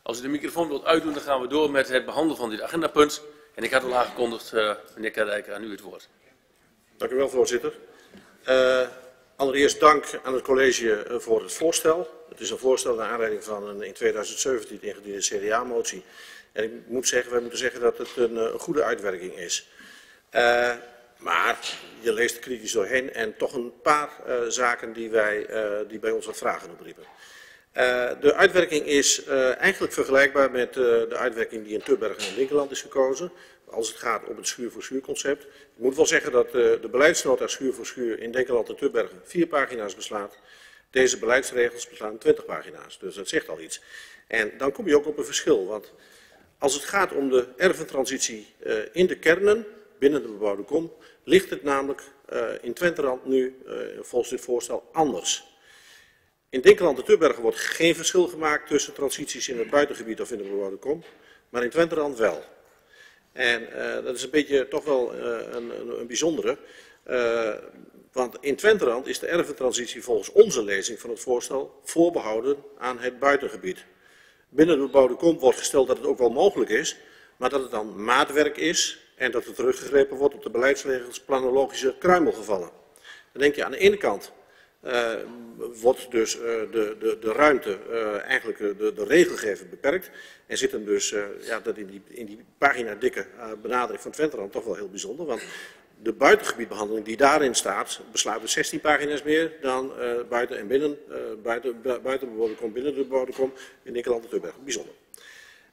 Als u de microfoon wilt uitdoen, dan gaan we door met het behandelen van dit agendapunt. En ik had al aangekondigd, uh, meneer Kerrijker, aan u het woord. Dank u wel, voorzitter. Uh, allereerst dank aan het college voor het voorstel. Het is een voorstel naar aanleiding van een in 2017 ingediende CDA-motie. En ik moet zeggen, wij moeten zeggen dat het een, een goede uitwerking is. Uh, maar je leest kritisch doorheen en toch een paar uh, zaken die, wij, die bij ons wat vragen opriepen. Uh, de uitwerking is uh, eigenlijk vergelijkbaar met uh, de uitwerking die in Tubbergen en Linkeland is gekozen. Als het gaat om het schuur voor schuur concept. Ik moet wel zeggen dat de beleidsnota schuur voor schuur in Dinkeland en Tubbergen vier pagina's beslaat. Deze beleidsregels beslaan 20 pagina's, dus dat zegt al iets. En dan kom je ook op een verschil, want als het gaat om de erventransitie uh, in de kernen, binnen de bebouwde kom, ligt het namelijk uh, in Twenterand nu, volgens dit voorstel, anders. In Dinkeland en Tubbergen wordt geen verschil gemaakt tussen transities in het buitengebied of in de bebouwde kom, maar in Twenterand wel. En dat is een beetje toch wel een, een, een bijzondere. Want in Twenterand is de erventransitie volgens onze lezing van het voorstel voorbehouden aan het buitengebied. Binnen de bebouwde kom wordt gesteld dat het ook wel mogelijk is, maar dat het dan maatwerk is en dat er teruggegrepen wordt op de beleidsregels planologische kruimelgevallen. Dan denk je aan de ene kant wordt dus uh, de, de, de ruimte, uh, eigenlijk de, de regelgeving beperkt. En zit hem dus, ja, dat in die, in die pagina dikke benadering van Twenterand toch wel heel bijzonder. Want de buitengebiedbehandeling die daarin staat, besluit dus 16 pagina's meer dan buiten en binnen, buiten, buiten kom, binnen de bebouwde kom in Nederland en. Bijzonder.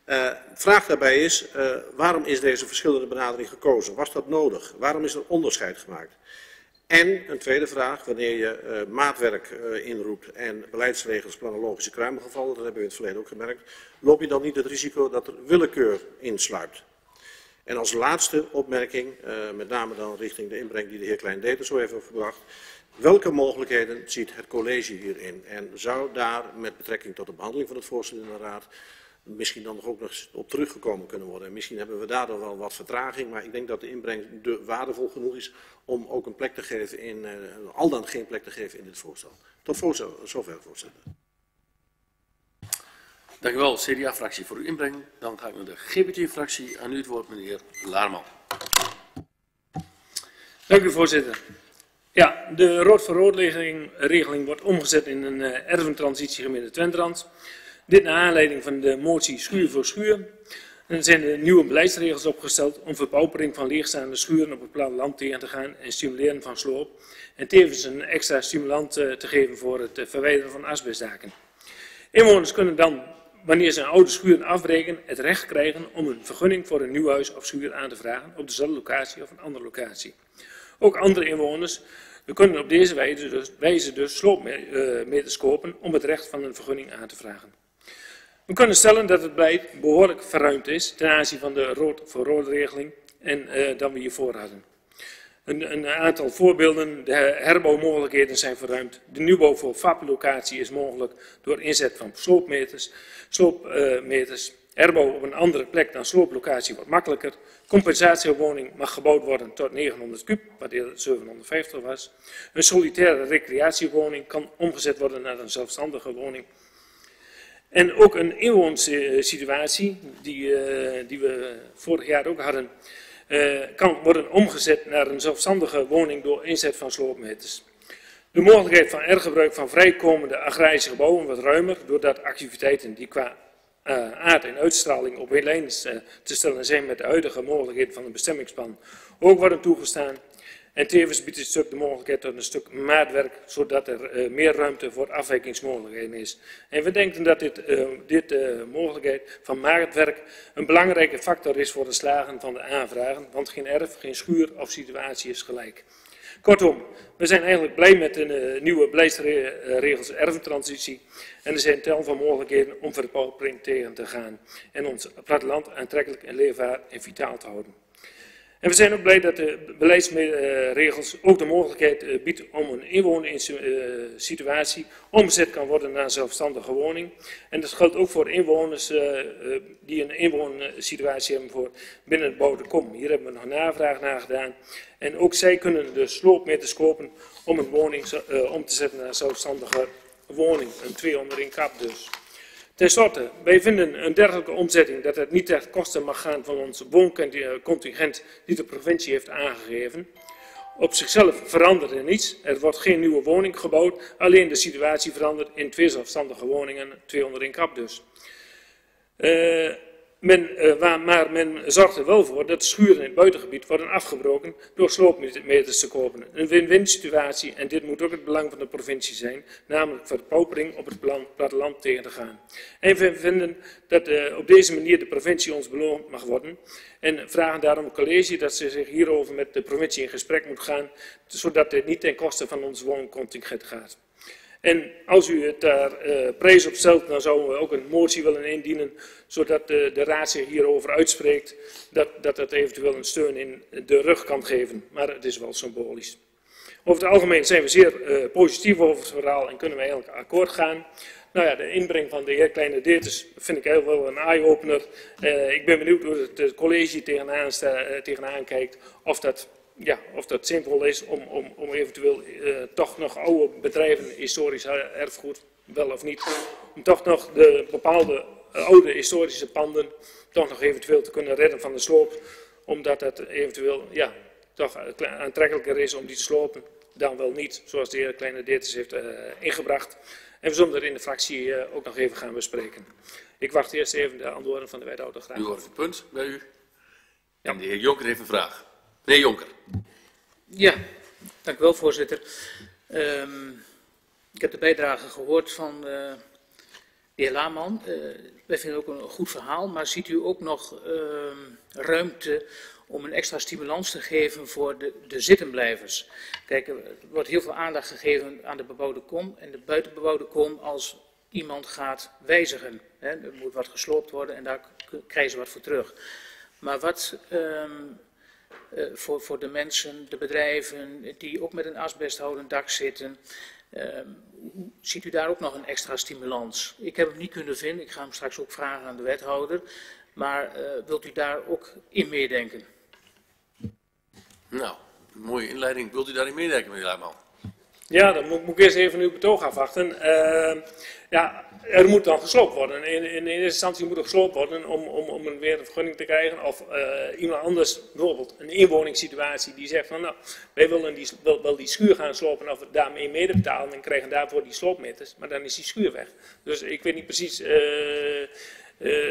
Uh, vraag daarbij is, waarom is deze verschillende benadering gekozen? Was dat nodig? Waarom is er onderscheid gemaakt? En een tweede vraag, wanneer je uh, maatwerk inroept en beleidsregels planologische kruimelgevallen, dat hebben we in het verleden ook gemerkt, loop je dan niet het risico dat er willekeur insluipt? En als laatste opmerking, uh, met name dan richting de inbreng die de heer Klein Deter zo heeft gebracht. Welke mogelijkheden ziet het college hierin? En zou daar met betrekking tot de behandeling van het voorstel in de raad misschien dan nog ook nog eens op teruggekomen kunnen worden. En misschien hebben we daardoor wel wat vertraging, maar ik denk dat de inbreng de waardevol genoeg is om ook een plek te geven in, uh, al dan geen plek te geven in dit voorstel. Tot voorstel, zover voorzitter. Dank u wel, CDA-fractie, voor uw inbreng. Dan ga ik naar de GPT-fractie. Aan u het woord, meneer Laarman. Dank u, voorzitter. Ja, de rood voor rood regeling wordt omgezet in een uh, erventransitie gemeente Twentrand. Dit naar aanleiding van de motie schuur voor schuur. Zijn er nieuwe beleidsregels opgesteld om verpaupering van leegstaande schuren op het platteland tegen te gaan en stimuleren van sloop. En tevens een extra stimulant uh, te geven voor het uh, verwijderen van asbestdaken. Inwoners kunnen dan, wanneer ze een oude schuur afbreken, het recht krijgen om een vergunning voor een nieuw huis of schuur aan te vragen op dezelfde locatie of een andere locatie. Ook andere inwoners kunnen op deze wijze dus, wijze dus sloopmeters kopen om het recht van een vergunning aan te vragen. We kunnen stellen dat het beleid behoorlijk verruimd is ten aanzien van de rood voor rood regeling en uh, dan we hiervoor hadden. Een, een, aantal voorbeelden. De herbouwmogelijkheden zijn verruimd. De nieuwbouw voor FAP-locatie is mogelijk door inzet van sloopmeters. sloopmeters. Herbouw op een andere plek dan slooplocatie wordt makkelijker. Compensatiewoning mag gebouwd worden tot 900 kub, wat eerder 750 was. Een solitaire recreatiewoning kan omgezet worden naar een zelfstandige woning. En ook een inwoonsituatie, die, uh, die we vorig jaar ook hadden, uh, kan worden omgezet naar een zelfstandige woning door inzet van sloopmeters. De mogelijkheid van hergebruik van vrijkomende agrarische gebouwen wordt ruimer, doordat activiteiten die qua aard en uitstraling op één lijn te stellen zijn met de huidige mogelijkheden van een bestemmingsplan ook worden toegestaan. En tevens biedt het stuk de mogelijkheid tot een stuk maatwerk, zodat er uh, meer ruimte voor afwijkingsmogelijkheden is. En we denken dat dit, dit mogelijkheid van maatwerk een belangrijke factor is voor de slagen van de aanvragen, want geen erf, geen schuur of situatie is gelijk. Kortom, we zijn eigenlijk blij met de uh, nieuwe beleidsregels erventransitie. En er zijn tal van mogelijkheden om verpaupering tegen te gaan. En ons platteland aantrekkelijk en leefbaar en vitaal te houden. En we zijn ook blij dat de beleidsregels ook de mogelijkheid uh, biedt om een inwonersituatie omgezet kan worden naar een zelfstandige woning. En dat geldt ook voor inwoners uh, die een inwonersituatie hebben voor binnen het bouwde kom. Hier hebben we nog navraag naar gedaan. En ook zij kunnen de sloopmeters kopen om een woning om te zetten naar een zelfstandige woning. Een 200 in kap dus. Ten slotte, wij vinden een dergelijke omzetting dat het niet ten koste mag gaan van ons wooncontingent die de provincie heeft aangegeven. Op zichzelf verandert er niets. Er wordt geen nieuwe woning gebouwd, alleen de situatie verandert in twee zelfstandige woningen, 200 in kap dus. Uh, men, waar, maar men zorgt er wel voor dat de schuren in het buitengebied worden afgebroken door sloopmeters te kopen. Een win-win situatie en dit moet ook het belang van de provincie zijn, namelijk verpaupering op het platteland tegen te gaan. En we vinden dat uh, op deze manier de provincie ons beloond mag worden en vragen daarom het college dat ze zich hierover met de provincie in gesprek moet gaan, zodat dit niet ten koste van ons wooncontingent gaat. En als u het daar uh, prijs op stelt, dan zouden we ook een motie willen indienen, zodat de, de raad zich hierover uitspreekt, dat, dat eventueel een steun in de rug kan geven. Maar het is wel symbolisch. Over het algemeen zijn we zeer uh, positief over het verhaal en kunnen we eigenlijk akkoord gaan. Nou ja, de inbreng van de heer Kleine Deertes vind ik heel wel een eye-opener. Uh, ik ben benieuwd hoe het college tegenaan, sta, tegenaan kijkt, of dat ja, of dat simpel is om, om, om eventueel uh, toch nog oude bedrijven, historisch erfgoed, wel of niet, om toch nog de bepaalde uh, oude historische panden toch nog eventueel te kunnen redden van de sloop, omdat het eventueel ja, toch aantrekkelijker is om die te slopen dan wel niet, zoals de heer Kleine Deertes heeft uh, ingebracht. En we zullen er in de fractie ook nog even gaan bespreken. Ik wacht eerst even de antwoorden van de wethouder graag. U hoort een punt bij u. Ja. En de heer Jonker heeft een vraag. Meneer Jonker. Ja, dank u wel, voorzitter. Um, ik heb de bijdrage gehoord van uh, de heer Laaman. Uh, wij vinden ook een goed verhaal, maar ziet u ook nog uh, ruimte om een extra stimulans te geven voor de, de zittenblijvers? Kijk, er wordt heel veel aandacht gegeven aan de bebouwde kom en de buitenbebouwde kom als iemand gaat wijzigen. Hè. Er moet wat gesloopt worden en daar krijgen ze wat voor terug. Maar wat... Um, uh, voor, voor de mensen, de bedrijven die ook met een asbesthoudend dak zitten. Hoe- ziet u daar ook nog een extra stimulans? Ik heb hem niet kunnen vinden, ik ga hem straks ook vragen aan de wethouder. Maar eh, wilt u daar ook in meedenken? Nou, mooie inleiding. Wilt u daarin meedenken, meneer Laarman? Ja, dan moet, moet ik eerst even uw betoog afwachten. Eh, ja, er moet dan gesloopt worden. In, in, in eerste instantie moet er gesloopt worden om, om, om een weer een vergunning te krijgen. Of eh, iemand anders, bijvoorbeeld een inwoningssituatie, die zegt van nou, wij willen die, wel, wel die schuur gaan slopen of we daarmee mede betalen en krijgen daarvoor die sloopmeters. Maar dan is die schuur weg. Dus ik weet niet precies eh, eh,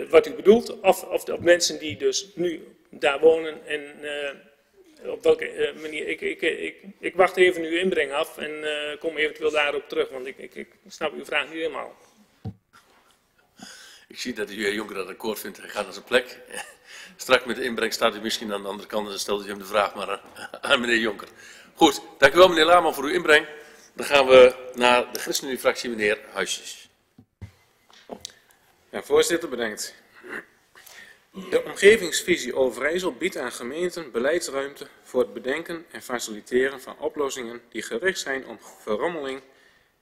wat u bedoelt. Of, of, of mensen die dus nu daar wonen en... op welke eh, manier? Ik, ik, ik, ik wacht even uw inbreng af en eh, kom eventueel daarop terug, want ik, ik, ik snap uw vraag niet helemaal. Ik zie dat de heer Jonker dat akkoord vindt. Hij gaat naar zijn plek. Straks met de inbreng staat u misschien aan de andere kant. Dan stelt u hem de vraag maar aan, aan meneer Jonker. Goed, dank u wel meneer Laarman voor uw inbreng. Dan gaan we naar de ChristenUnie-fractie, meneer Huisjes. Ja, voorzitter, bedankt. De omgevingsvisie Overijssel biedt aan gemeenten beleidsruimte voor het bedenken en faciliteren van oplossingen die gericht zijn om verrommeling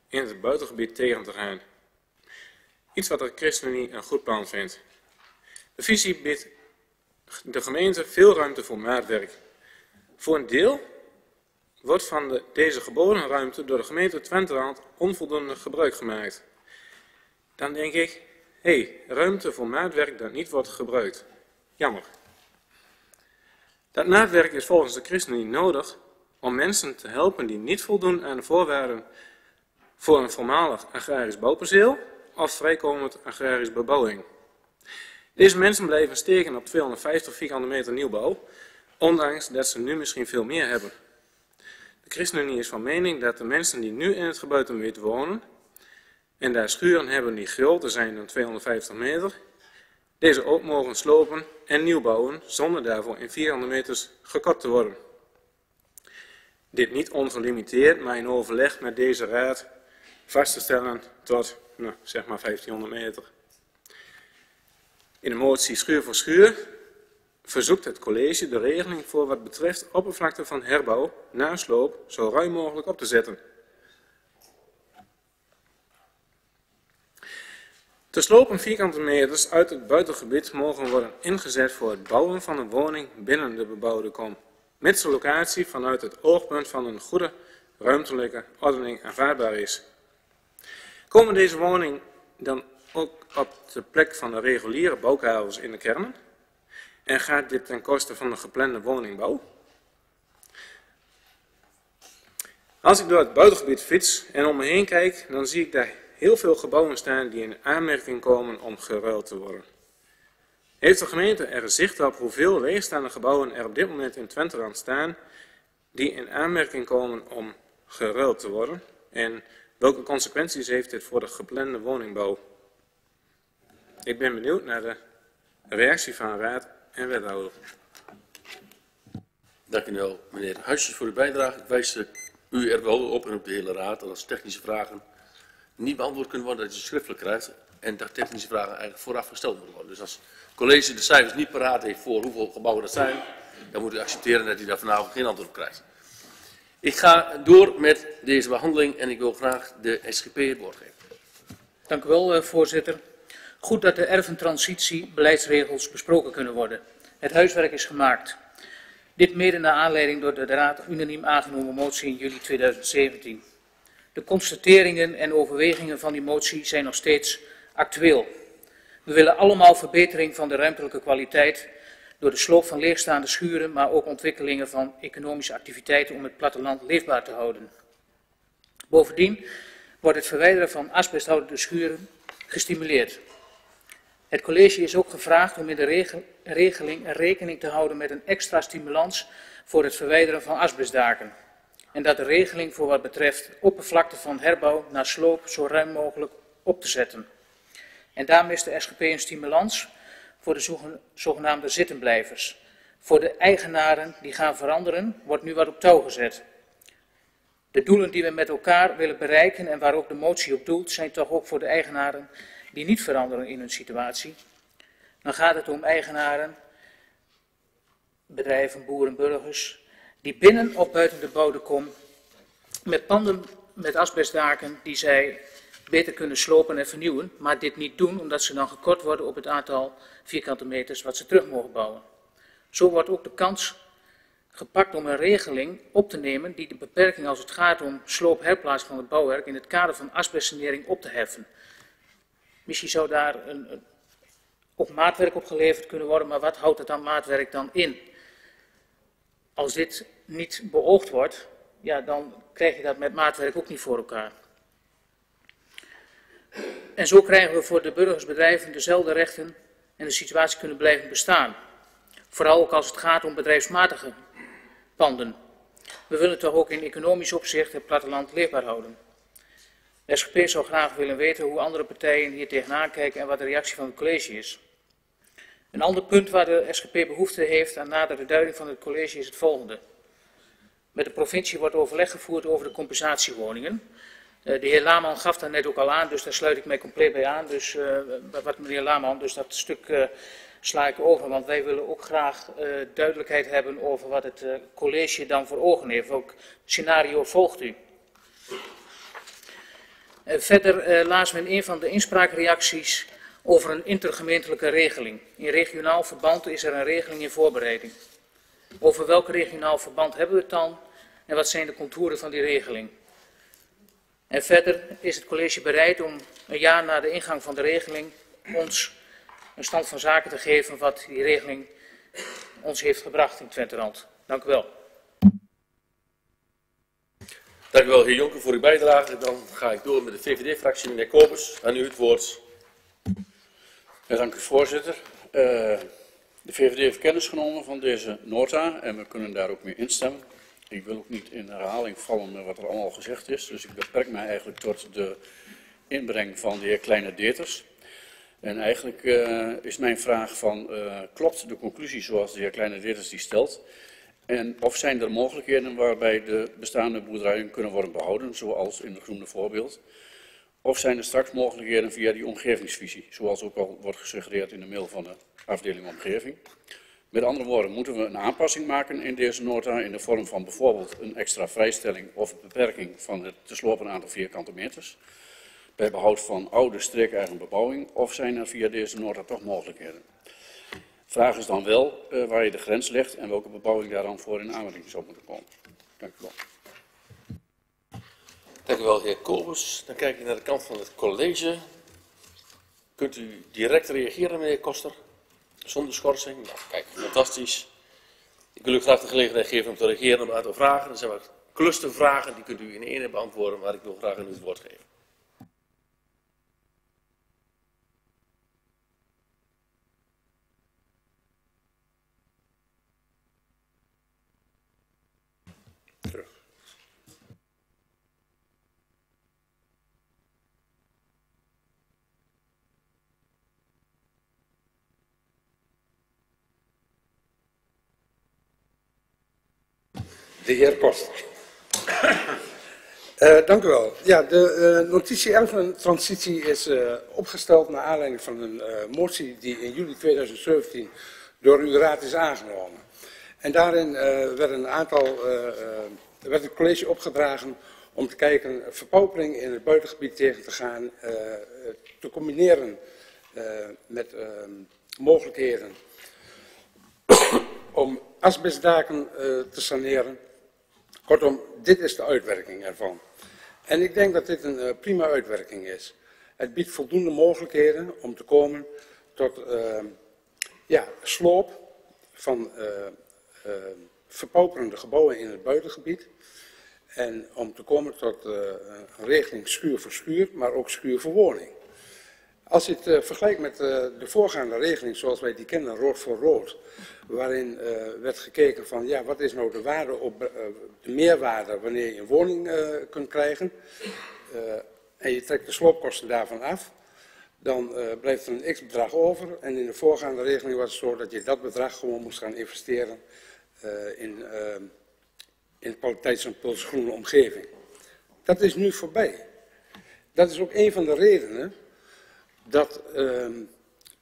in het buitengebied tegen te gaan. Iets wat de ChristenUnie een goed plan vindt. De visie biedt de gemeente veel ruimte voor maatwerk. Voor een deel wordt van de, deze geboden ruimte door de gemeente Twenteland onvoldoende gebruik gemaakt. Dan denk ik, hé, hey, ruimte voor maatwerk dat niet wordt gebruikt. Jammer. Dat maatwerk is volgens de ChristenUnie nodig om mensen te helpen die niet voldoen aan de voorwaarden voor een voormalig agrarisch bouwperceel of vrijkomend agrarisch bebouwing. Deze mensen blijven steken op 250 vierkante meter nieuwbouw, ondanks dat ze nu misschien veel meer hebben. De ChristenUnie is van mening dat de mensen die nu in het gebuitengebied wonen en daar schuren hebben die groter zijn dan 250 meter, deze ook mogen slopen en nieuw bouwen zonder daarvoor in 400 meters gekort te worden. Dit niet ongelimiteerd, maar in overleg met deze raad vast te stellen tot nou, zeg maar 1500 meter. In de motie schuur voor schuur verzoekt het college de regeling voor wat betreft oppervlakte van herbouw na sloop zo ruim mogelijk op te zetten. Te slopen vierkante meters uit het buitengebied mogen worden ingezet voor het bouwen van een woning binnen de bebouwde kom, mits de locatie vanuit het oogpunt van een goede ruimtelijke ordening aanvaardbaar is. Komen deze woning dan ook op de plek van de reguliere bouwkavels in de kernen? En gaat dit ten koste van de geplande woningbouw? Als ik door het buitengebied fiets en om me heen kijk, dan zie ik daar heel veel gebouwen staan die in aanmerking komen om geruild te worden. Heeft de gemeente er zicht op hoeveel leegstaande gebouwen er op dit moment in Twenteland staan die in aanmerking komen om geruild te worden? En welke consequenties heeft dit voor de geplande woningbouw? Ik ben benieuwd naar de reactie van raad en wethouder. Dank u wel, meneer Huisjes, voor uw bijdrage. Ik wijs u er wel op en op de hele raad dat als technische vragen niet beantwoord kunnen worden, dat je schriftelijk krijgt. En dat technische vragen eigenlijk vooraf gesteld moeten worden. Dus als het college de cijfers niet paraat heeft voor hoeveel gebouwen dat zijn, dan moet u accepteren dat u daar vanavond geen antwoord krijgt. Ik ga door met deze behandeling en ik wil graag de SGP het woord geven. Dank u wel, eh, voorzitter. Goed dat de erventransitie beleidsregels besproken kunnen worden. Het huiswerk is gemaakt. Dit mede naar aanleiding door de Raad unaniem aangenomen motie in juli 2017. De constateringen en overwegingen van die motie zijn nog steeds actueel. We willen allemaal verbetering van de ruimtelijke kwaliteit door de sloop van leegstaande schuren, maar ook ontwikkelingen van economische activiteiten om het platteland leefbaar te houden. Bovendien wordt het verwijderen van asbesthoudende schuren gestimuleerd. Het college is ook gevraagd om in de regel, regeling rekening te houden met een extra stimulans voor het verwijderen van asbestdaken. En dat de regeling voor wat betreft oppervlakte van herbouw naar sloop zo ruim mogelijk op te zetten. En daarmee is de SGP een stimulans voor de zogenaamde zittenblijvers. Voor de eigenaren die gaan veranderen, wordt nu wat op touw gezet. De doelen die we met elkaar willen bereiken en waar ook de motie op doelt, zijn toch ook voor de eigenaren die niet veranderen in hun situatie. Dan gaat het om eigenaren, bedrijven, boeren, burgers, die binnen of buiten de bouwde kom met panden met asbestdaken die zij beter kunnen slopen en vernieuwen, maar dit niet doen omdat ze dan gekort worden op het aantal vierkante meters wat ze terug mogen bouwen. Zo wordt ook de kans gepakt om een regeling op te nemen die de beperking als het gaat om sloopherplaats van het bouwwerk in het kader van asbestsanering op te heffen. Misschien zou daar een, ook maatwerk op geleverd kunnen worden, maar wat houdt het dan maatwerk dan in? Als dit niet beoogd wordt, ja, dan krijg je dat met maatwerk ook niet voor elkaar. En zo krijgen we voor de burgersbedrijven dezelfde rechten en de situatie kunnen blijven bestaan. Vooral ook als het gaat om bedrijfsmatige panden. We willen toch ook in economisch opzicht het platteland leefbaar houden. De SGP zou graag willen weten hoe andere partijen hier tegenaan kijken en wat de reactie van het college is. Een ander punt waar de SGP behoefte heeft aan nadere duiding van het college is het volgende. Met de provincie wordt overleg gevoerd over de compensatiewoningen. Uh, de heer Laman gaf daar net ook al aan, dus daar sluit ik mij compleet bij aan. Dus uh, wat meneer Laman, dus dat stuk uh, sla ik over, want wij willen ook graag duidelijkheid hebben over wat het college dan voor ogen heeft. Welk scenario volgt u? verder lazen we in een van de inspraakreacties over een intergemeentelijke regeling. In regionaal verband is er een regeling in voorbereiding. Over welk regionaal verband hebben we het dan en wat zijn de contouren van die regeling? En verder is het college bereid om een jaar na de ingang van de regeling ons een stand van zaken te geven wat die regeling ons heeft gebracht in Twenterand. Dank u wel. Dank u wel, heer Jonker, voor uw bijdrage. Dan ga ik door met de VVD-fractie. Meneer Kopers, aan u het woord. Ja, dank u, voorzitter. Uh, de VVD heeft kennis genomen van deze nota en we kunnen daar ook mee instemmen. Ik wil ook niet in herhaling vallen met wat er allemaal gezegd is, dus ik beperk mij eigenlijk tot de inbreng van de heer Kleine Deters. En eigenlijk uh, is mijn vraag van, uh, klopt de conclusie zoals de heer Kleine Deters die stelt? En of zijn er mogelijkheden waarbij de bestaande boerderijen kunnen worden behouden, zoals in het groene voorbeeld? Of zijn er straks mogelijkheden via die omgevingsvisie, zoals ook al wordt gesuggereerd in de mail van de afdeling omgeving? Met andere woorden, moeten we een aanpassing maken in deze nota in de vorm van bijvoorbeeld een extra vrijstelling of beperking van het te slopen aantal vierkante meters bij behoud van oude streekeigen bebouwing of zijn er via deze nota toch mogelijkheden? Vraag is dan wel uh, waar je de grens legt en welke bebouwing daar dan voor in aanmerking zou moeten komen. Dank u wel. Dank u wel, heer Kobus. Dan kijk ik naar de kant van het college. Kunt u direct reageren, meneer Koster? Zonder schorsing? Nou, kijk, fantastisch. Ik wil u graag de gelegenheid geven om te reageren op een aantal vragen. Er zijn wat clustervragen, die kunt u in één beantwoorden, maar ik wil graag aan u het woord geven. De heer Koster. uh, dank u wel. Ja, de uh, notitie 11 van transitie is uh, opgesteld naar aanleiding van een motie die in juli 2017 door uw raad is aangenomen. En daarin werd een aantal, werd het college opgedragen om te kijken verpaupering in het buitengebied tegen te gaan, te combineren met mogelijkheden om asbestdaken te saneren Kortom, dit is de uitwerking ervan. En ik denk dat dit een uh, prima uitwerking is. Het biedt voldoende mogelijkheden om te komen tot uh, ja, sloop van uh, verpauperende gebouwen in het buitengebied. En om te komen tot een regeling schuur voor schuur, maar ook schuur voor woning. Als je het uh, vergelijkt met uh, de voorgaande regeling zoals wij die kennen, rood voor rood, waarin uh, werd gekeken van ja, wat is nou de waarde op de meerwaarde wanneer je een woning kunt krijgen en je trekt de sloopkosten daarvan af, dan blijft er een x bedrag over en in de voorgaande regeling was het zo dat je dat bedrag gewoon moest gaan investeren in, in kwaliteitsimpuls groene omgeving. Dat is nu voorbij. Dat is ook een van de redenen dat uh,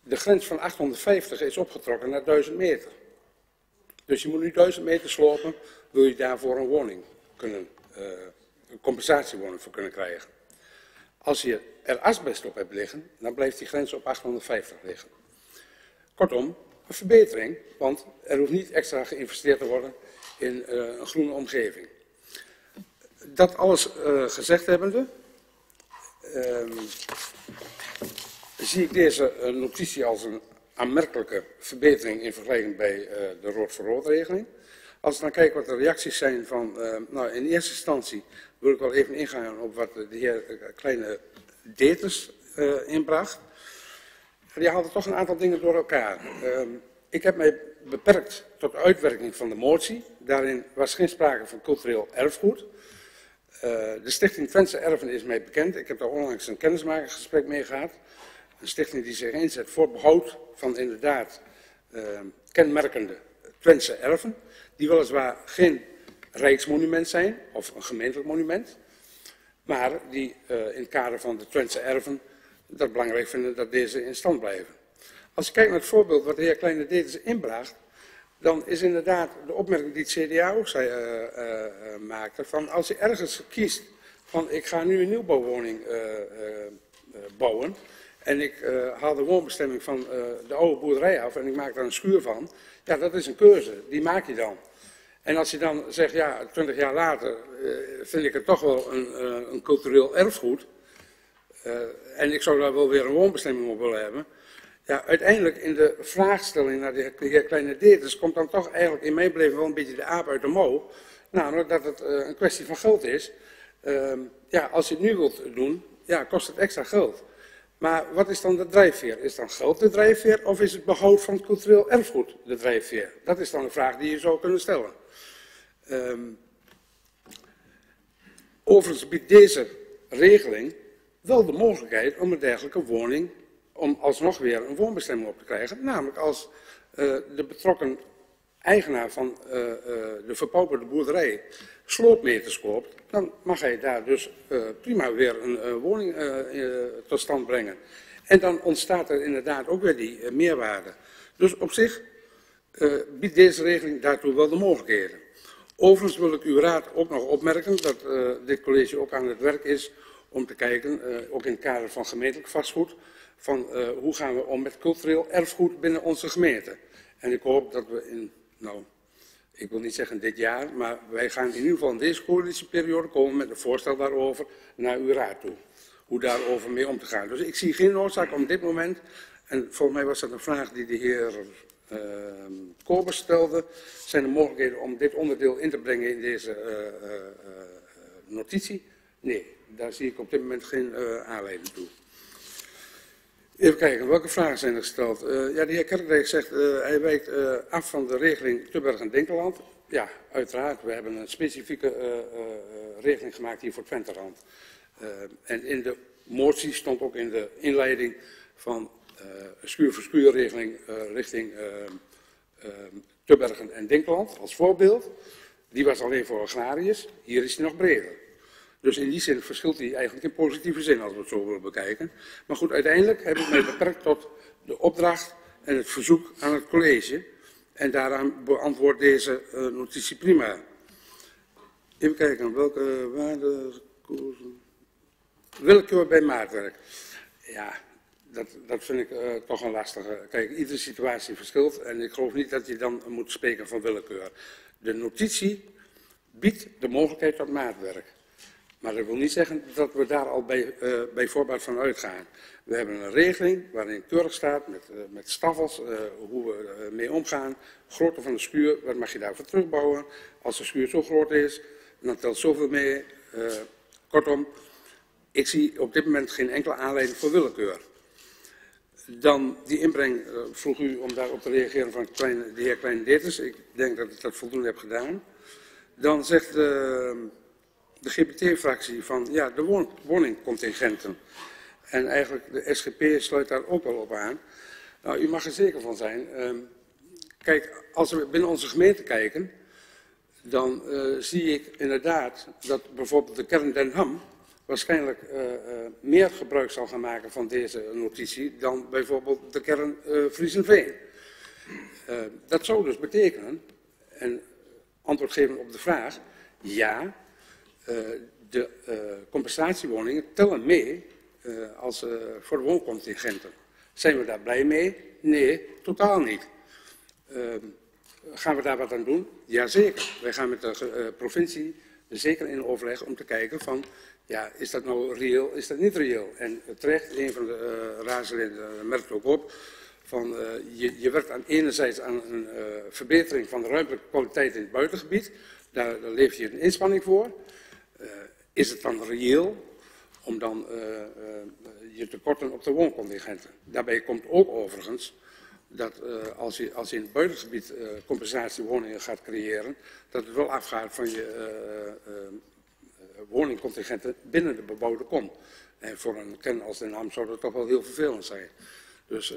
de grens van 850 is opgetrokken naar 1000 meter. Dus je moet nu 1000 meter slopen, wil je daarvoor een woning kunnen uh, een compensatiewoning voor kunnen krijgen. Als je er asbest op hebt liggen, dan blijft die grens op 850 liggen. Kortom, een verbetering, want er hoeft niet extra geïnvesteerd te worden in uh, een groene omgeving. Dat alles uh, gezegd hebbende, uh, zie ik deze uh, notitie als een aanmerkelijke verbetering in vergelijking bij de rood voor rood regeling. Als we dan kijken wat de reacties zijn van, nou in eerste instantie wil ik wel even ingaan op wat de heer Kleine Deters inbracht die haalden toch een aantal dingen door elkaar. Uh, ik heb mij beperkt tot de uitwerking van de motie. Daarin was geen sprake van cultureel erfgoed. De stichting Twentse Erven is mij bekend. Ik heb daar onlangs een kennismakingsgesprek mee gehad. Een stichting die zich inzet voor behoud van inderdaad uh, kenmerkende Twentse erven. Die weliswaar geen rijksmonument zijn of een gemeentelijk monument. Maar die uh, in het kader van de Twentse erven dat belangrijk vinden dat deze in stand blijven. Als je kijkt naar het voorbeeld wat de heer Kleine Deters inbracht, dan is inderdaad de opmerking die het CDA ook zei, uh, uh, maakte, van als je ergens kiest van ik ga nu een nieuwbouwwoning bouwen en ik haal de woonbestemming van de oude boerderij af en ik maak daar een schuur van, ja dat is een keuze, die maak je dan. En als je dan zegt, ja, twintig jaar later vind ik het toch wel een, een cultureel erfgoed, en ik zou daar wel weer een woonbestemming op willen hebben. Ja, uiteindelijk in de vraagstelling naar de heer Kleine Deeters komt dan toch eigenlijk in mijn beleving wel een beetje de aap uit de mouw. Namelijk dat het een kwestie van geld is. Uh, ja, als je het nu wilt doen, ja, kost het extra geld. Maar wat is dan de drijfveer? Is dan geld de drijfveer of is het behoud van het cultureel erfgoed de drijfveer? Dat is dan een vraag die je zou kunnen stellen. Um, overigens biedt deze regeling wel de mogelijkheid om een dergelijke woning, om alsnog weer een woonbestemming op te krijgen. Namelijk als uh, de betrokken eigenaar van uh, uh, de verpauperde boerderij sloopmeters koopt, dan mag hij daar dus prima weer een woning tot stand brengen. En dan ontstaat er inderdaad ook weer die meerwaarde. Dus op zich biedt deze regeling daartoe wel de mogelijkheden. Overigens wil ik uw raad ook nog opmerken dat dit college ook aan het werk is om te kijken, ook in het kader van gemeentelijk vastgoed, van hoe gaan we om met cultureel erfgoed binnen onze gemeente. En ik hoop dat we in, nou, ik wil niet zeggen dit jaar, maar wij gaan in ieder geval in deze coalitieperiode komen met een voorstel daarover naar uw raad toe. Hoe daarover mee om te gaan. Dus ik zie geen noodzaak om dit moment, en volgens mij was dat een vraag die de heer uh, stelde, zijn er mogelijkheden om dit onderdeel in te brengen in deze uh, uh, notitie? Nee, daar zie ik op dit moment geen aanleiding toe. Even kijken, welke vragen zijn er gesteld? Uh, ja, de heer Kerkdijk zegt, uh, hij wijkt af van de regeling Tubberg en Dinkeland. Ja, uiteraard. We hebben een specifieke regeling gemaakt hier voor Twenterand. en in de motie stond ook in de inleiding van schuur voor schuurregeling richting Tubbergen en Dinkeland als voorbeeld. Die was alleen voor agrariërs, hier is die nog breder. Dus in die zin verschilt hij eigenlijk in positieve zin als we het zo willen bekijken. Maar goed, uiteindelijk heb ik mij beperkt tot de opdracht en het verzoek aan het college. En daaraan beantwoordt deze uh, notitie prima. Even kijken, welke waarde... Willekeur bij maatwerk. Ja, dat, dat vind ik uh, toch een lastige. Kijk, iedere situatie verschilt en ik geloof niet dat je dan moet spreken van willekeur. De notitie biedt de mogelijkheid tot maatwerk. Maar dat wil niet zeggen dat we daar al bij, uh, bij voorbaat van uitgaan. We hebben een regeling waarin keurig staat met, uh, met staffels, uh, hoe we mee omgaan. Grootte van de schuur, wat mag je daarvoor terugbouwen? Als de schuur zo groot is, dan telt zoveel mee. kortom, ik zie op dit moment geen enkele aanleiding voor willekeur. Dan die inbreng, vroeg u om daarop te reageren van kleine, de heer Kleine Deters. Ik denk dat ik dat voldoende heb gedaan. Dan zegt de GPT-fractie van ja, de won woningcontingenten. En eigenlijk de SGP sluit daar ook wel op aan. Nou, u mag er zeker van zijn. Um, kijk, als we binnen onze gemeente kijken, dan uh, zie ik inderdaad dat bijvoorbeeld de kern Den Ham waarschijnlijk uh, uh, meer gebruik zal gaan maken van deze notitie dan bijvoorbeeld de kern Friesenveen. dat zou dus betekenen, en antwoord geven op de vraag, ja, de uh, compensatiewoningen tellen mee uh, als, voor wooncontingenten. Zijn we daar blij mee? Nee, totaal niet. Ehm, gaan we daar wat aan doen? Jazeker. Wij gaan met de provincie er zeker in overleg om te kijken van, ja, is dat nou reëel, is dat niet reëel? En terecht, een van de uh, raadsleden merkt ook op, van je, je werkt aan enerzijds aan een verbetering van de ruimtelijke kwaliteit in het buitengebied, daar, daar leef je een inspanning voor. Uh, is het dan reëel om dan je te korten op de wooncontingenten? Daarbij komt ook overigens dat uh, als, je, als je in het buitengebied uh, compensatiewoningen gaat creëren, dat het wel afgaat van je uh, woningcontingenten binnen de bebouwde kom. En voor een ken als Den Ham zou dat toch wel heel vervelend zijn. Dus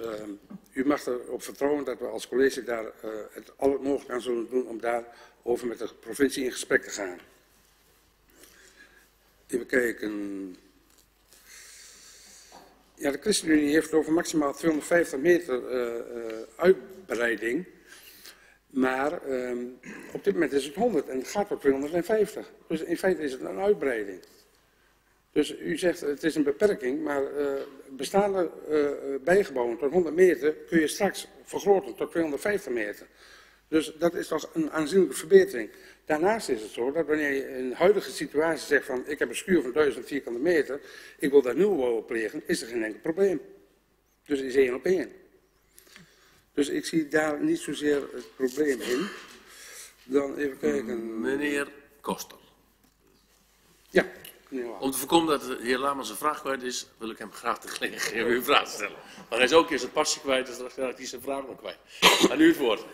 u mag erop vertrouwen dat we als college daar het al het mogelijk aan zullen doen om daarover met de provincie in gesprek te gaan. Even kijken. Ja, de ChristenUnie heeft over maximaal 250 meter uh, uh, uitbreiding. Maar uh, op dit moment is het 100 en het gaat tot 250. Dus in feite is het een uitbreiding. Dus u zegt het is een beperking, maar bestaande bijgebouwen tot 100 meter kun je straks vergroten tot 250 meter. Dus dat is toch een aanzienlijke verbetering. Daarnaast is het zo dat wanneer je in de huidige situatie zegt van ik heb een schuur van 1000 vierkante meter, ik wil daar nieuwbouw plegen, is er geen enkel probleem. Dus is één op één. Dus ik zie daar niet zozeer het probleem in. Dan even kijken. Meneer Koster. Ja. Om te voorkomen dat de heer Laman zijn vraag kwijt is, wil ik hem graag de gelegenheid geven uw vraag te stellen. Maar hij is ook eens zijn pasje kwijt, dus dan raakt hij zijn vraag nog kwijt. Maar nu het woord.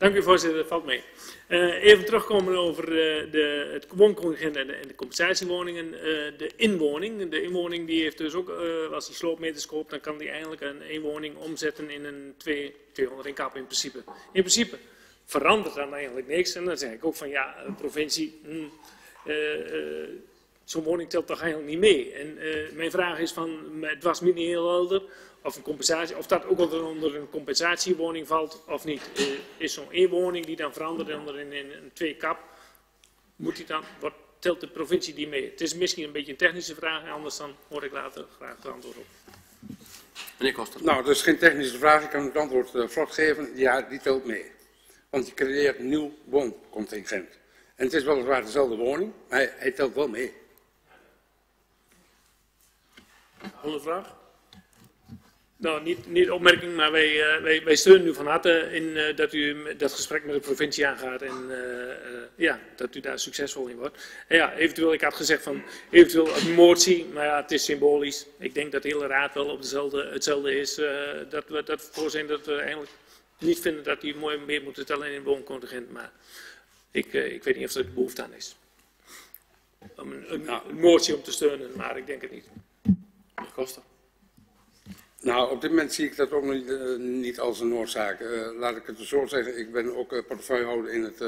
Dank u voorzitter, dat valt mee. Uh, even terugkomen over uh, de, het wooncontingent en de, en de compensatiewoningen. Uh, de inwoning, de inwoning die heeft dus ook, als hij sloopmeters koopt, dan kan hij eigenlijk een eenwoning omzetten in een 2, 200 kap in principe. In principe verandert dan eigenlijk niks. En dan zeg ik ook van ja, provincie, hmm, zo'n woning telt toch eigenlijk niet mee. En mijn vraag is van, het was niet heel helder of een compensatie, of dat ook onder een compensatiewoning valt of niet. Uh, is zo'n één woning die dan verandert onder in, in een twee kap, moet die dan, wat telt de provincie die mee? Het is misschien een beetje een technische vraag, anders dan hoor ik later graag het antwoord op. Meneer Koster. Nou, dat is geen technische vraag, ik kan het antwoord uh, vlot geven. Ja, die telt mee. Want je creëert een nieuw wooncontingent. En het is weliswaar dezelfde woning, maar hij, hij telt wel mee. Andere vraag? Nou, niet, niet opmerking, maar wij, uh, wij, wij steunen u van harte in uh, dat u dat gesprek met de provincie aangaat en uh, ja, dat u daar succesvol in wordt. En ja, eventueel, ik had gezegd van eventueel een motie, maar ja, het is symbolisch. Ik denk dat de hele raad wel op dezelfde, hetzelfde is, dat we dat voor zijn dat we eigenlijk niet vinden dat u mooi meer moeten tellen in een wooncontingent, maar ik, ik weet niet of er behoefte aan is. Om een, een, een motie om te steunen, maar ik denk het niet. Kosten. Nou, op dit moment zie ik dat ook niet, uh, niet als een noodzaak. Uh, laat ik het zo zeggen, ik ben ook uh, portefeuillehouder in het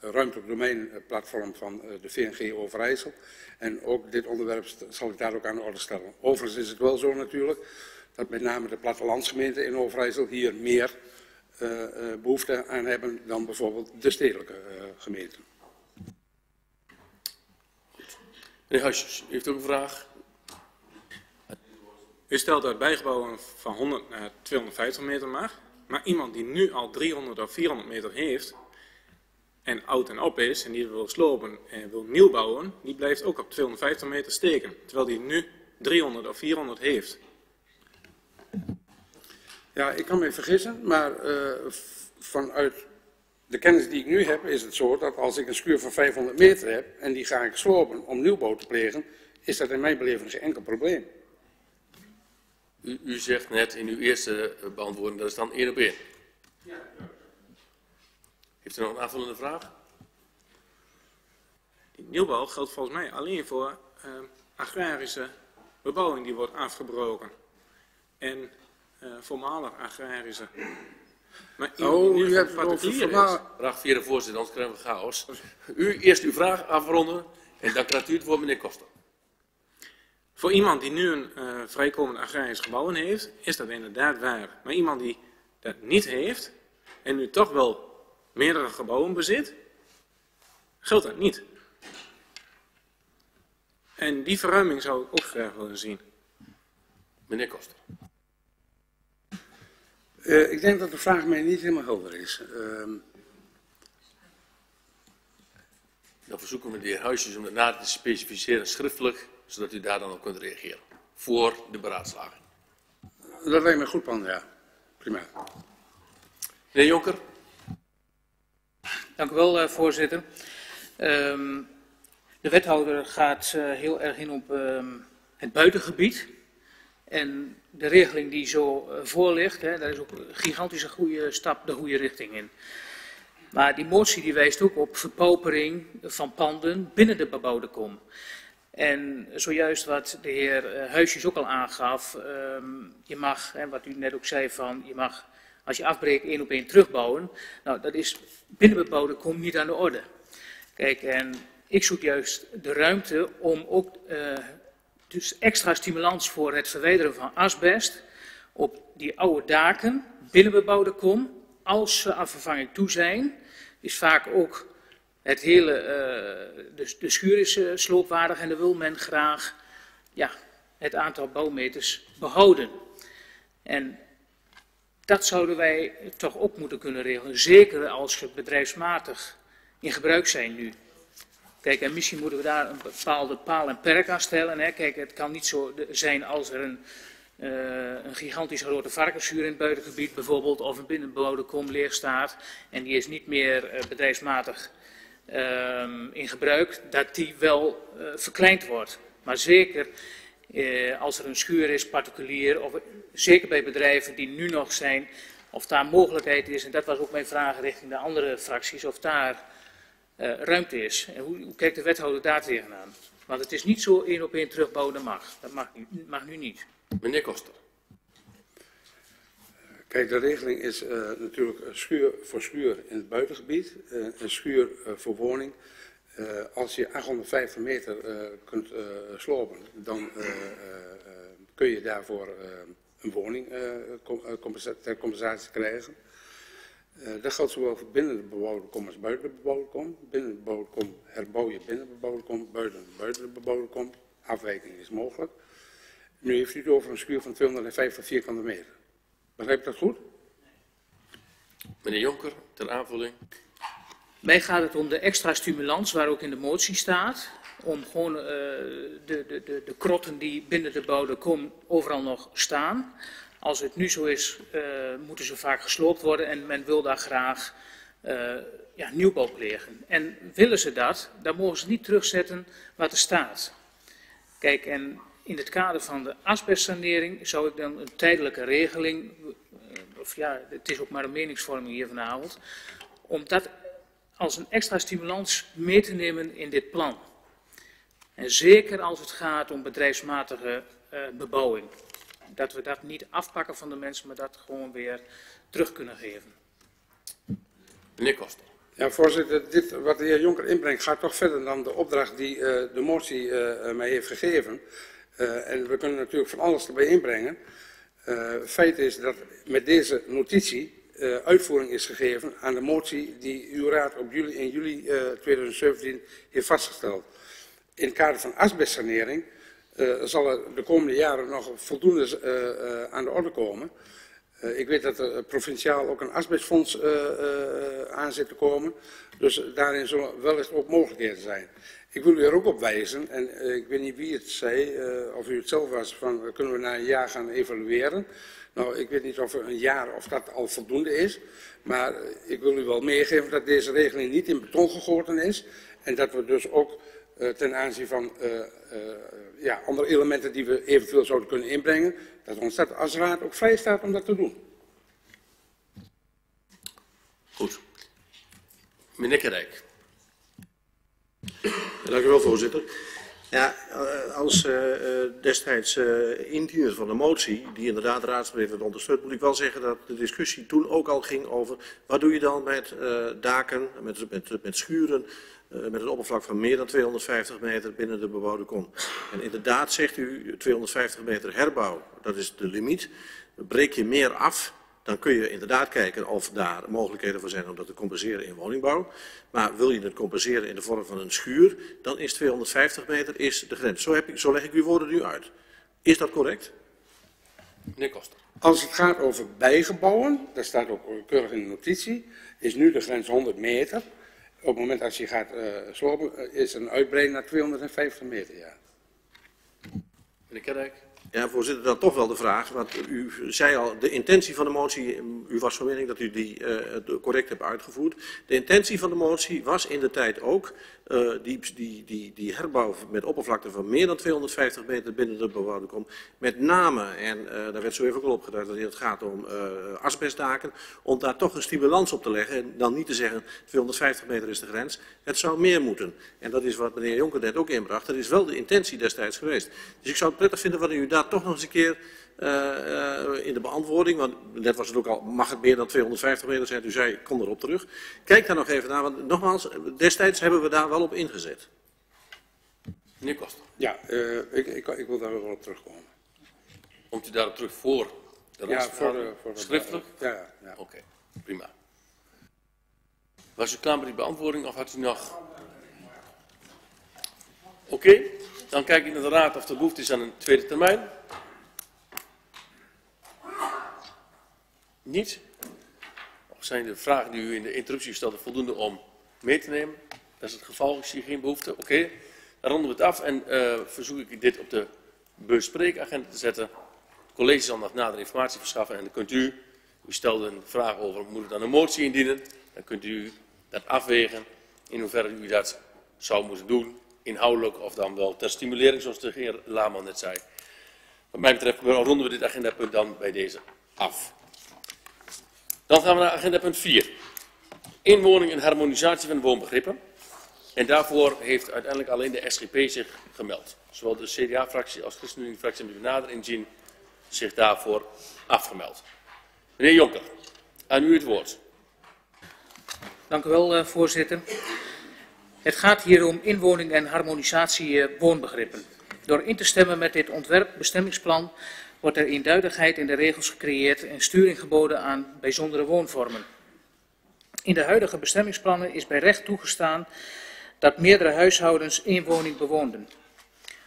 ruimtelijk domeinplatform van de VNG Overijssel. En ook dit onderwerp zal ik daar ook aan de orde stellen. Overigens is het wel zo natuurlijk dat met name de plattelandsgemeenten in Overijssel hier meer behoefte aan hebben dan bijvoorbeeld de stedelijke gemeenten. Meneer Huisjes, u heeft ook een vraag? U stelt dat bijgebouwen van 100 naar 250 meter mag. Maar iemand die nu al 300 of 400 meter heeft en oud en op is en die wil slopen en wil nieuw bouwen, die blijft ook op 250 meter steken. Terwijl die nu 300 of 400 heeft. Ja, ik kan me vergissen, maar uh, vanuit de kennis die ik nu heb is het zo dat als ik een schuur van 500 meter heb en die ga ik slopen om nieuwbouw te plegen, is dat in mijn beleving geen enkel probleem. U, u, zegt net in uw eerste beantwoording, dat is dan één op één. Ja. Heeft u nog een aanvullende vraag? Die nieuwbouw geldt volgens mij alleen voor uh, agrarische bebouwing die wordt afgebroken. En uh, voormalig agrarische. Maar oh, u hebt het over voormalig... Vraag via de voorzitter, anders krijgen we chaos. U eerst uw vraag afronden en dan krijgt u het voor meneer Koster. Voor iemand die nu een uh, vrijkomend agrarisch gebouw heeft, is dat inderdaad waar. Maar iemand die dat niet heeft en nu toch wel meerdere gebouwen bezit, geldt dat niet. En die verruiming zou ik ook graag willen zien. Meneer Koster. Uh, ik denk dat de vraag mij niet helemaal helder is. Uh, dan verzoeken we de heer Huisjes om dat nader te specificeren schriftelijk, zodat u daar dan op kunt reageren. Voor de beraadslaging. Dat lijkt me goed plan, ja. Prima. Meneer Jonker. Dank u wel, uh, voorzitter. Um, de wethouder gaat uh, heel erg in op um, het buitengebied. En de regeling die zo uh, voor ligt, hè, daar is ook een gigantische goede stap de goede richting in. Maar die motie die wijst ook op verpaupering van panden binnen de bebouwde kom. En zojuist wat de heer Huisjes ook al aangaf, um, je mag, hè, wat u net ook zei van, je mag als je afbreekt één op één terugbouwen. Nou, dat is binnen bebouwde kom niet aan de orde. Kijk, en ik zoek juist de ruimte om ook uh, dus extra stimulans voor het verwijderen van asbest op die oude daken binnen bebouwde kom, als ze aan vervanging toe zijn, is vaak ook het hele, uh, de, de schuur is uh, sloopwaardig en dan wil men graag ja, het aantal bouwmeters behouden. En dat zouden wij toch ook moeten kunnen regelen, zeker als ze bedrijfsmatig in gebruik zijn nu. Kijk, en misschien moeten we daar een bepaalde paal en perk aan stellen. Hè. Kijk, het kan niet zo zijn als er een, uh, een gigantisch grote varkenshuur in het buitengebied bijvoorbeeld, of een binnenbebouwde kom leeg staat, en die is niet meer bedrijfsmatig in gebruik, dat die wel uh, verkleind wordt. Maar zeker uh, als er een schuur is, particulier, of zeker bij bedrijven die nu nog zijn, of daar mogelijkheid is, en dat was ook mijn vraag richting de andere fracties, of daar uh, ruimte is. En hoe, hoe kijkt de wethouder daar tegenaan? Want het is niet zo één op één terugbouwen, dat mag. Dat mag, mag nu niet. Meneer Koster. De regeling is uh, natuurlijk schuur voor schuur in het buitengebied, uh, een schuur voor woning. als je 850 meter kunt slopen, dan kun je daarvoor een woning ter compensatie krijgen. Dat geldt zowel voor binnen de bebouwde kom als buiten de bebouwde kom. Binnen de bebouwde kom herbouw je binnen de bebouwde kom, buiten, buiten de bebouwde kom. Afwijking is mogelijk. Nu heeft u het over een schuur van 250 vierkante meter. Begrijp ik dat goed? Meneer Jonker, ter aanvulling. Mij gaat het om de extra stimulans, waar ook in de motie staat. Om gewoon uh, de, de, de, de krotten die binnen de bebouwde kom overal nog staan. Als het nu zo is, uh, moeten ze vaak gesloopt worden en men wil daar graag uh, ja, nieuwbouw plegen. En willen ze dat, dan mogen ze niet terugzetten wat er staat. Kijk, en in het kader van de asbestsanering zou ik dan een tijdelijke regeling, of ja, het is ook maar een meningsvorming hier vanavond, om dat als een extra stimulans mee te nemen in dit plan. En zeker als het gaat om bedrijfsmatige uh, bebouwing dat we dat niet afpakken van de mensen, maar dat gewoon weer terug kunnen geven. Meneer Koster. Ja, voorzitter, dit wat de heer Jonker inbrengt gaat toch verder dan de opdracht die uh, de motie uh, mij heeft gegeven. Uh, en we kunnen natuurlijk van alles erbij inbrengen. feit is dat met deze notitie uitvoering is gegeven aan de motie die uw raad op juli, in juli 2017 heeft vastgesteld. In het kader van asbestsanering zal er de komende jaren nog voldoende aan de orde komen. ik weet dat er provinciaal ook een asbestfonds aan zit te komen. Dus daarin zullen wellicht ook mogelijkheden zijn. Ik wil u er ook op wijzen, en ik weet niet wie het zei, of u het zelf was, van kunnen we na een jaar gaan evalueren. Nou, ik weet niet of een jaar of dat al voldoende is. Maar ik wil u wel meegeven dat deze regeling niet in beton gegoten is. En dat we dus ook ten aanzien van ja, andere elementen die we eventueel zouden kunnen inbrengen, dat ons dat als raad ook vrij staat om dat te doen. Goed. Meneer Kerijk. Dank u wel, voorzitter. Ja, als uh, destijds uh, indiener van de motie, die inderdaad de raadslid heeft ondersteund, moet ik wel zeggen dat de discussie toen ook al ging over wat doe je dan met daken, met, met, met schuren, met een oppervlak van meer dan 250 meter binnen de bebouwde kom. En inderdaad zegt u 250 meter herbouw, dat is de limiet. Breek je meer af, dan kun je inderdaad kijken of daar mogelijkheden voor zijn om dat te compenseren in woningbouw. Maar wil je het compenseren in de vorm van een schuur, dan is 250 meter is de grens. Zo, heb ik, zo leg ik uw woorden nu uit. Is dat correct? Meneer Koster. Als het gaat over bijgebouwen, dat staat ook keurig in de notitie, is nu de grens 100 meter. Op het moment als je gaat uh, slopen, uh, is een uitbreiding naar 250 meter, ja. Meneer Kerk. Ja, voorzitter, dan toch wel de vraag, want u zei al, de intentie van de motie, u was van mening dat u die uh, correct hebt uitgevoerd. De intentie van de motie was in de tijd ook uh, die, die, die, die herbouw met oppervlakte van meer dan 250 meter binnen de bebouwde kom. Met name, en uh, daar werd zo even ook al opgeduid, dat het gaat om uh, asbestdaken, om daar toch een stimulans op te leggen en dan niet te zeggen 250 meter is de grens. Het zou meer moeten. En dat is wat meneer Jonker net ook inbracht. Dat is wel de intentie destijds geweest. Dus ik zou het prettig vinden wanneer u daar toch nog eens een keer in de beantwoording, want net was het ook al, mag het meer dan 250 meter zijn? U zei, ik kom erop terug. Kijk daar nog even naar, want nogmaals, destijds hebben we daar wel op ingezet. Meneer Koster. Ja, uh, ik, ik, ik, wil daar wel op terugkomen. Komt u daarop terug voor de Ja, voor, de, voor de Schriftelijk? Ja, ja. ja. Oké, okay, prima. Was u klaar met die beantwoording of had u nog... Oké, okay, dan kijk ik naar de raad of er behoefte is aan een tweede termijn. Niet? Of zijn de vragen die u in de interruptie stelde voldoende om mee te nemen? Dat is het geval, ik zie geen behoefte. Oké, dan ronden we het af en uh, verzoek ik dit op de bespreekagenda te zetten. Het college zal nog nader informatie verschaffen en dan kunt u, u stelde een vraag over, moet u dan een motie indienen? Dan kunt u dat afwegen in hoeverre u dat zou moeten doen, inhoudelijk of dan wel ter stimulering, zoals de heer Laman net zei. Wat mij betreft ronden we dit agendapunt dan bij deze af. Dan gaan we naar agenda punt 4. Inwoning en harmonisatie van woonbegrippen. En daarvoor heeft uiteindelijk alleen de SGP zich gemeld. Zowel de CDA-fractie als de ChristenUnie-fractie hebben nader inzien zich daarvoor afgemeld. Meneer Jonker, aan u het woord. Dank u wel, uh, voorzitter. Het gaat hier om inwoning en harmonisatie uh, woonbegrippen. Door in te stemmen met dit ontwerpbestemmingsplan wordt er eenduidigheid in de regels gecreëerd en sturing geboden aan bijzondere woonvormen. In de huidige bestemmingsplannen is bij recht toegestaan dat meerdere huishoudens één woning bewoonden.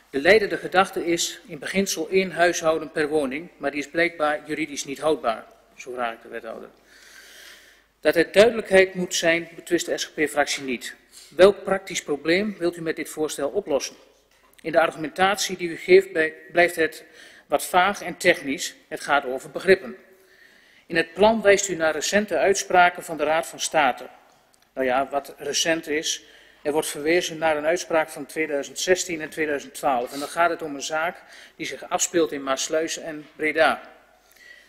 De leidende gedachte is in beginsel één huishouden per woning, maar die is blijkbaar juridisch niet houdbaar, zo vraag ik de wethouder. Dat er duidelijkheid moet zijn, betwist de SGP-fractie niet. Welk praktisch probleem wilt u met dit voorstel oplossen? In de argumentatie die u geeft blijft het wat vaag en technisch. Het gaat over begrippen. In het plan wijst u naar recente uitspraken van de Raad van State. Nou ja, wat recent is, er wordt verwezen naar een uitspraak van 2016 en 2012. En dan gaat het om een zaak die zich afspeelt in Maasluis en Breda.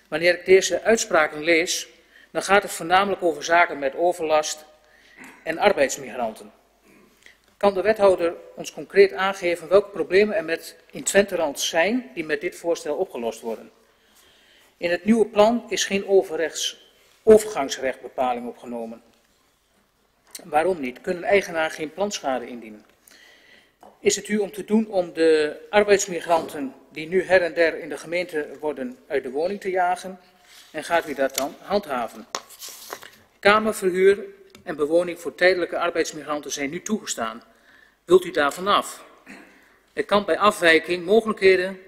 Wanneer ik deze uitspraken lees, dan gaat het voornamelijk over zaken met overlast en arbeidsmigranten. Kan de wethouder ons concreet aangeven welke problemen er met in Twenterand zijn die met dit voorstel opgelost worden? In het nieuwe plan is geen overgangsrechtbepaling opgenomen. Waarom niet? Kunnen eigenaar geen planschade indienen? Is het u om te doen om de arbeidsmigranten die nu her en der in de gemeente worden uit de woning te jagen? En gaat u dat dan handhaven? Kamerverhuur en bewoning voor tijdelijke arbeidsmigranten zijn nu toegestaan. Wilt u daarvan af? Er kan bij afwijking mogelijkheden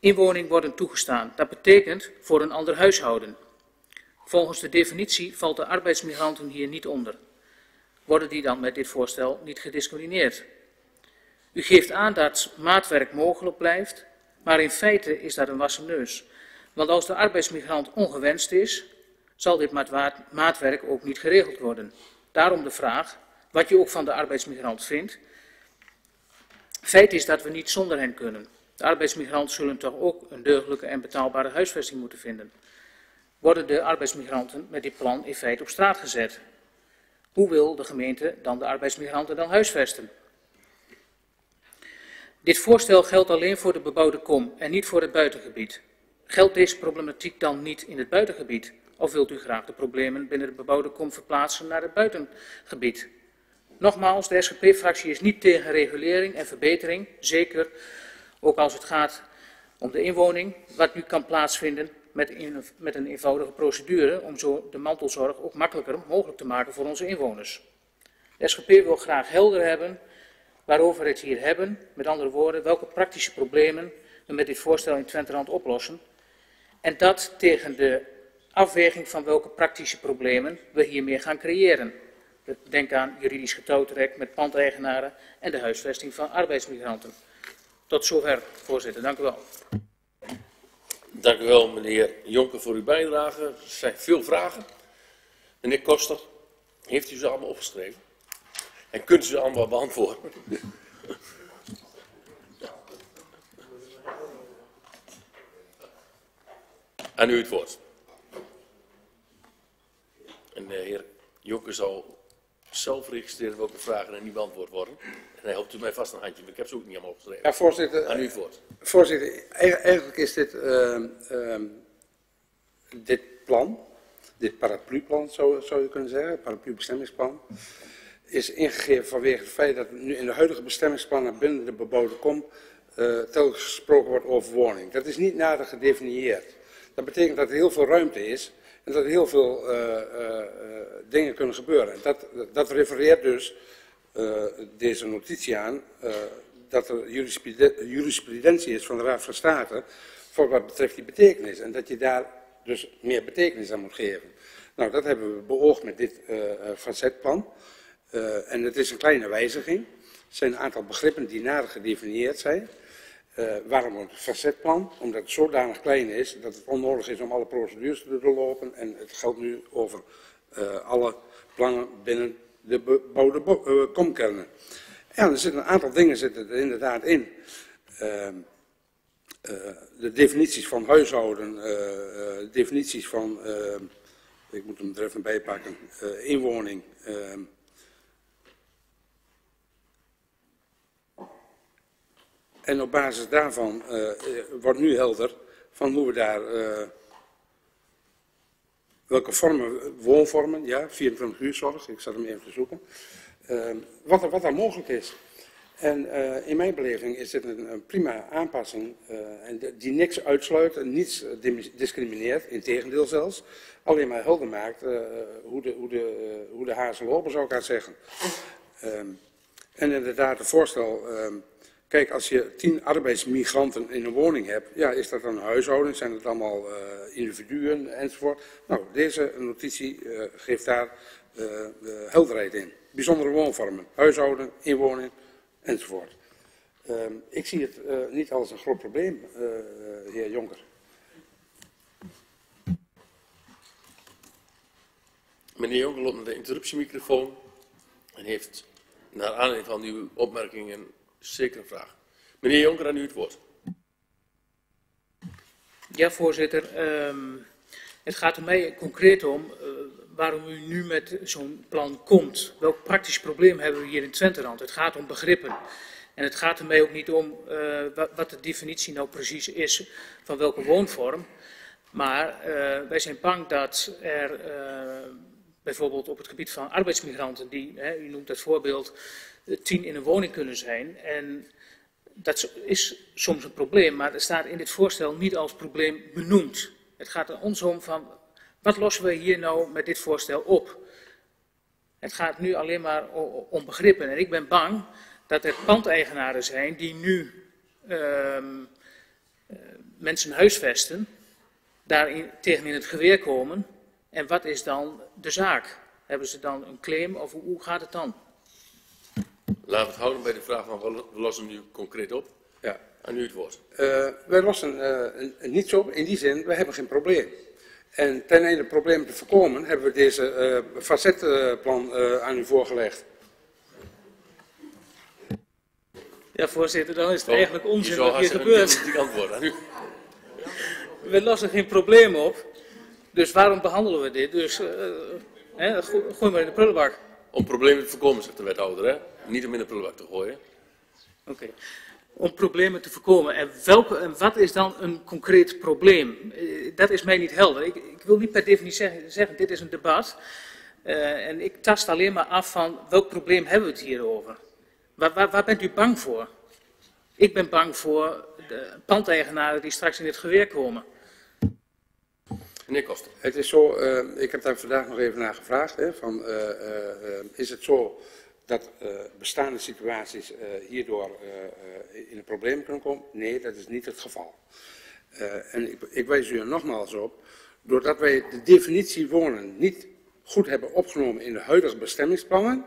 inwoning worden toegestaan. Dat betekent voor een ander huishouden. Volgens de definitie valt de arbeidsmigranten hier niet onder. Worden die dan met dit voorstel niet gediscrimineerd? U geeft aan dat maatwerk mogelijk blijft, maar in feite is dat een wassen neus. Want als de arbeidsmigrant ongewenst is, zal dit maatwerk ook niet geregeld worden. Daarom de vraag, wat je ook van de arbeidsmigrant vindt. Feit is dat we niet zonder hen kunnen. De arbeidsmigranten zullen toch ook een deugdelijke en betaalbare huisvesting moeten vinden. Worden de arbeidsmigranten met dit plan in feite op straat gezet? Hoe wil de gemeente dan de arbeidsmigranten dan huisvesten? Dit voorstel geldt alleen voor de bebouwde kom en niet voor het buitengebied. Geldt deze problematiek dan niet in het buitengebied? Of wilt u graag de problemen binnen de bebouwde kom verplaatsen naar het buitengebied? Nogmaals, de SGP-fractie is niet tegen regulering en verbetering, zeker ook als het gaat om de inwoning, wat nu kan plaatsvinden. met, een, met een eenvoudige procedure om zo de mantelzorg ook makkelijker mogelijk te maken voor onze inwoners. De SGP wil graag helder hebben waarover we het hier hebben. Met andere woorden, welke praktische problemen we met dit voorstel in Twenterand oplossen. En dat tegen de afweging van welke praktische problemen we hiermee gaan creëren. Denk aan juridisch getouwtrek met pandeigenaren en de huisvesting van arbeidsmigranten. Tot zover, voorzitter. Dank u wel. Dank u wel, meneer Jonker, voor uw bijdrage. Er zijn veel vragen. Meneer Koster, heeft u ze allemaal opgeschreven? En kunt u ze allemaal beantwoorden? Aan u het woord. En de heer Jonker zal zelf registreren welke vragen er niet beantwoord worden. En hij helpt u mij vast een handje, maar ik heb ze ook niet allemaal opgeschreven. Ja, voorzitter. Aan u het woord. Voorzitter, eigenlijk is dit, ehm, ehm, dit plan, dit parapluplan zou, zou je kunnen zeggen, paraplubestemmingsplan, is ingegeven vanwege het feit dat nu in de huidige bestemmingsplannen binnen de bebouwde kom uh, telkens gesproken wordt over woning. Dat is niet nader gedefinieerd. Dat betekent dat er heel veel ruimte is en dat heel veel uh, uh, dingen kunnen gebeuren. Dat, dat refereert dus deze notitie aan dat er jurisprudentie is van de Raad van State voor wat betreft die betekenis. En dat je daar dus meer betekenis aan moet geven. Nou, dat hebben we beoogd met dit facetplan. En het is een kleine wijziging. Er zijn een aantal begrippen die nader gedefinieerd zijn. Uh, waarom een facetplan? Omdat het zodanig klein is dat het onnodig is om alle procedures te doorlopen. En het geldt nu over uh, alle plannen binnen de bebouwde bo komkernen. Ja, er zitten een aantal dingen zitten er inderdaad in. de definities van huishouden, definities van, ik moet hem er even bij pakken, inwoning, En op basis daarvan uh, wordt nu helder van hoe we daar, uh, welke vormen, woonvormen, ja, 24 uur zorg, ik zat hem even te zoeken, uh, wat, wat er mogelijk is. En in mijn beleving is dit een, een prima aanpassing en die niks uitsluit en niets discrimineert, in tegendeel zelfs, alleen maar helder maakt hoe, de, hoe, de, hoe de hazen lopen, zou ik zeggen. Ehm, en inderdaad, het voorstel ehm, Kijk, als je tien arbeidsmigranten in een woning hebt, ja, is dat dan een huishouding? Zijn het allemaal uh, individuen enzovoort? Nou, deze notitie uh, geeft daar uh, helderheid in. Bijzondere woonvormen, huishouden, inwoning enzovoort. Ehm, ik zie het niet als een groot probleem, heer Jonker. Meneer Jonker loopt naar de interruptiemicrofoon en heeft naar aanleiding van uw opmerkingen Zeker een vraag. Meneer Jonker, aan u het woord. Ja, voorzitter. Um, het gaat er mij concreet om uh, waarom u nu met zo'n plan komt. Welk praktisch probleem hebben we hier in Twenterand? Het gaat om begrippen. En het gaat er mij ook niet om uh, wat, de definitie nou precies is van welke woonvorm. Maar uh, wij zijn bang dat er bijvoorbeeld op het gebied van arbeidsmigranten, die, hè, u noemt het voorbeeld, tien in een woning kunnen zijn. En dat is soms een probleem, maar het staat in dit voorstel niet als probleem benoemd. Het gaat er ons om van, wat lossen we hier nou met dit voorstel op? Het gaat nu alleen maar om begrippen. En ik ben bang dat er pandeigenaren zijn die nu uh, mensen huisvesten, daarin tegen in het geweer komen. En wat is dan de zaak? Hebben ze dan een claim of hoe gaat het dan? Laten we het houden bij de vraag van we lossen nu concreet op. Ja. Aan u het woord. Uh, wij lossen uh, niets op in die zin, we hebben geen probleem. En ten einde problemen te voorkomen hebben we deze uh, facetplan aan u voorgelegd. Ja, voorzitter, dan is het oh, eigenlijk onzin wat hier gebeurt. We lossen geen probleem op, dus waarom behandelen we dit? Dus hè, gooi maar in de prullenbak. Om problemen te voorkomen, zegt de wethouder, hè? Niet om in de prullenbak te gooien. Oké. Okay. Om problemen te voorkomen. En, welke, en wat is dan een concreet probleem? Uh, dat is mij niet helder. Ik, ik, wil niet per definitie zeggen, zeggen dit is een debat. Uh, en ik tast alleen maar af van welk probleem hebben we het hier over? Waar, waar, waar bent u bang voor? Ik ben bang voor de pandeigenaren die straks in het geweer komen. Meneer Koster. Het is zo, uh, ik heb daar vandaag nog even naar gevraagd, hè, van, uh, uh, is het zo dat bestaande situaties hierdoor in een probleem kunnen komen? Nee, dat is niet het geval. en ik, ik wijs u er nogmaals op, doordat wij de definitie wonen niet goed hebben opgenomen in de huidige bestemmingsplannen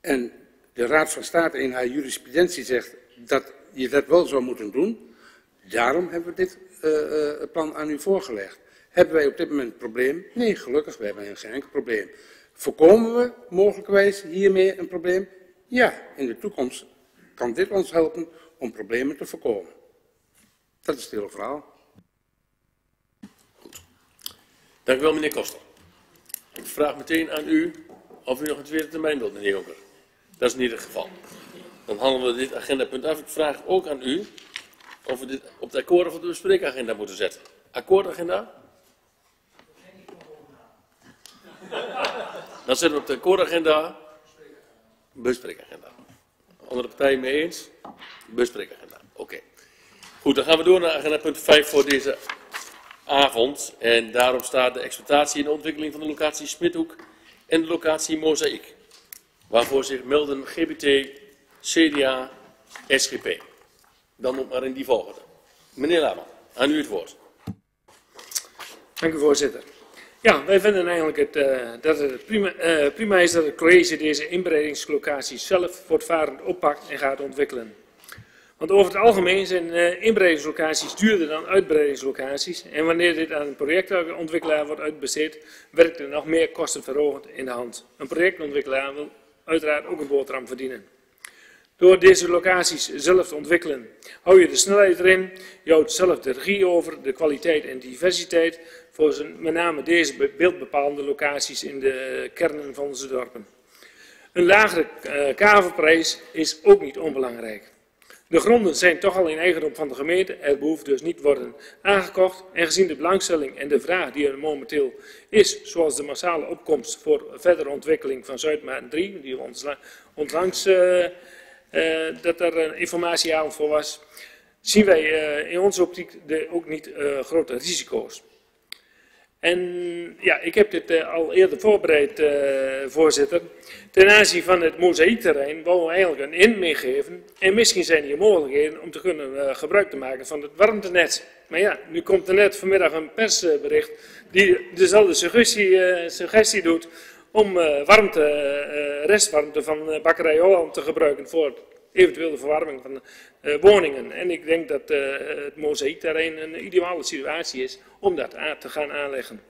en de Raad van State in haar jurisprudentie zegt dat je dat wel zou moeten doen, daarom hebben we dit plan aan u voorgelegd. Hebben wij op dit moment een probleem? Nee, gelukkig, we hebben geen enkel probleem. Voorkomen we mogelijkwijs hiermee een probleem? Ja, in de toekomst kan dit ons helpen om problemen te voorkomen. Dat is het hele verhaal. Dank u wel, meneer Koster. Ik vraag meteen aan u of u nog een tweede termijn wilt, meneer Jonker. Dat is niet het geval. Dan handelen we dit agendapunt af. Ik vraag ook aan u of we dit op de akkoord of de bespreekagenda moeten zetten. Akkoordagenda? Dan zetten we op de kooragenda bespreekagenda. Andere partijen mee eens? Bespreekagenda. Oké. Goed, dan gaan we door naar agenda punt 5 voor deze avond. En daarop staat de exploitatie en ontwikkeling van de locatie Smithoek en de locatie Mozaïek. Waarvoor zich melden GBT, CDA, SGP. Dan ook maar in die volgorde. Meneer Laman, aan u het woord. Dank u voorzitter. Ja, wij vinden eigenlijk het, uh, dat het prima, uh, prima, is dat het college deze inbreidingslocaties zelf voortvarend oppakt en gaat ontwikkelen. Want over het algemeen zijn uh, inbreidingslocaties duurder dan uitbreidingslocaties. En wanneer dit aan een projectontwikkelaar wordt uitbesteed, werkt er nog meer kostenverhogend in de hand. Een projectontwikkelaar wil uiteraard ook een boterham verdienen. Door deze locaties zelf te ontwikkelen, hou je de snelheid erin, je houdt zelf de regie over, de kwaliteit en diversiteit, voor met name deze beeldbepalende locaties in de kernen van onze dorpen. Een lagere uh, kavelprijs is ook niet onbelangrijk. De gronden zijn toch al in eigendom van de gemeente, er behoeft dus niet worden aangekocht. En gezien de belangstelling en de vraag die er momenteel is, zoals de massale opkomst voor verdere ontwikkeling van Zuidmaat 3, die onlangs uh, uh, dat er een informatieavond voor was, zien wij in onze optiek de, ook niet grote risico's. En ja, ik heb dit uh, al eerder voorbereid, uh, voorzitter. Ten aanzien van het mozaïekterrein wouden we eigenlijk een in meegeven. En misschien zijn hier mogelijkheden om te kunnen uh, gebruik te maken van het warmtenet. Maar ja, nu komt er net vanmiddag een persbericht die dezelfde suggestie, suggestie doet om warmte, restwarmte van bakkerij Holland te gebruiken voor eventueel de verwarming van woningen. En ik denk dat uh, het mozaïekterrein een ideale situatie is om dat te gaan aanleggen.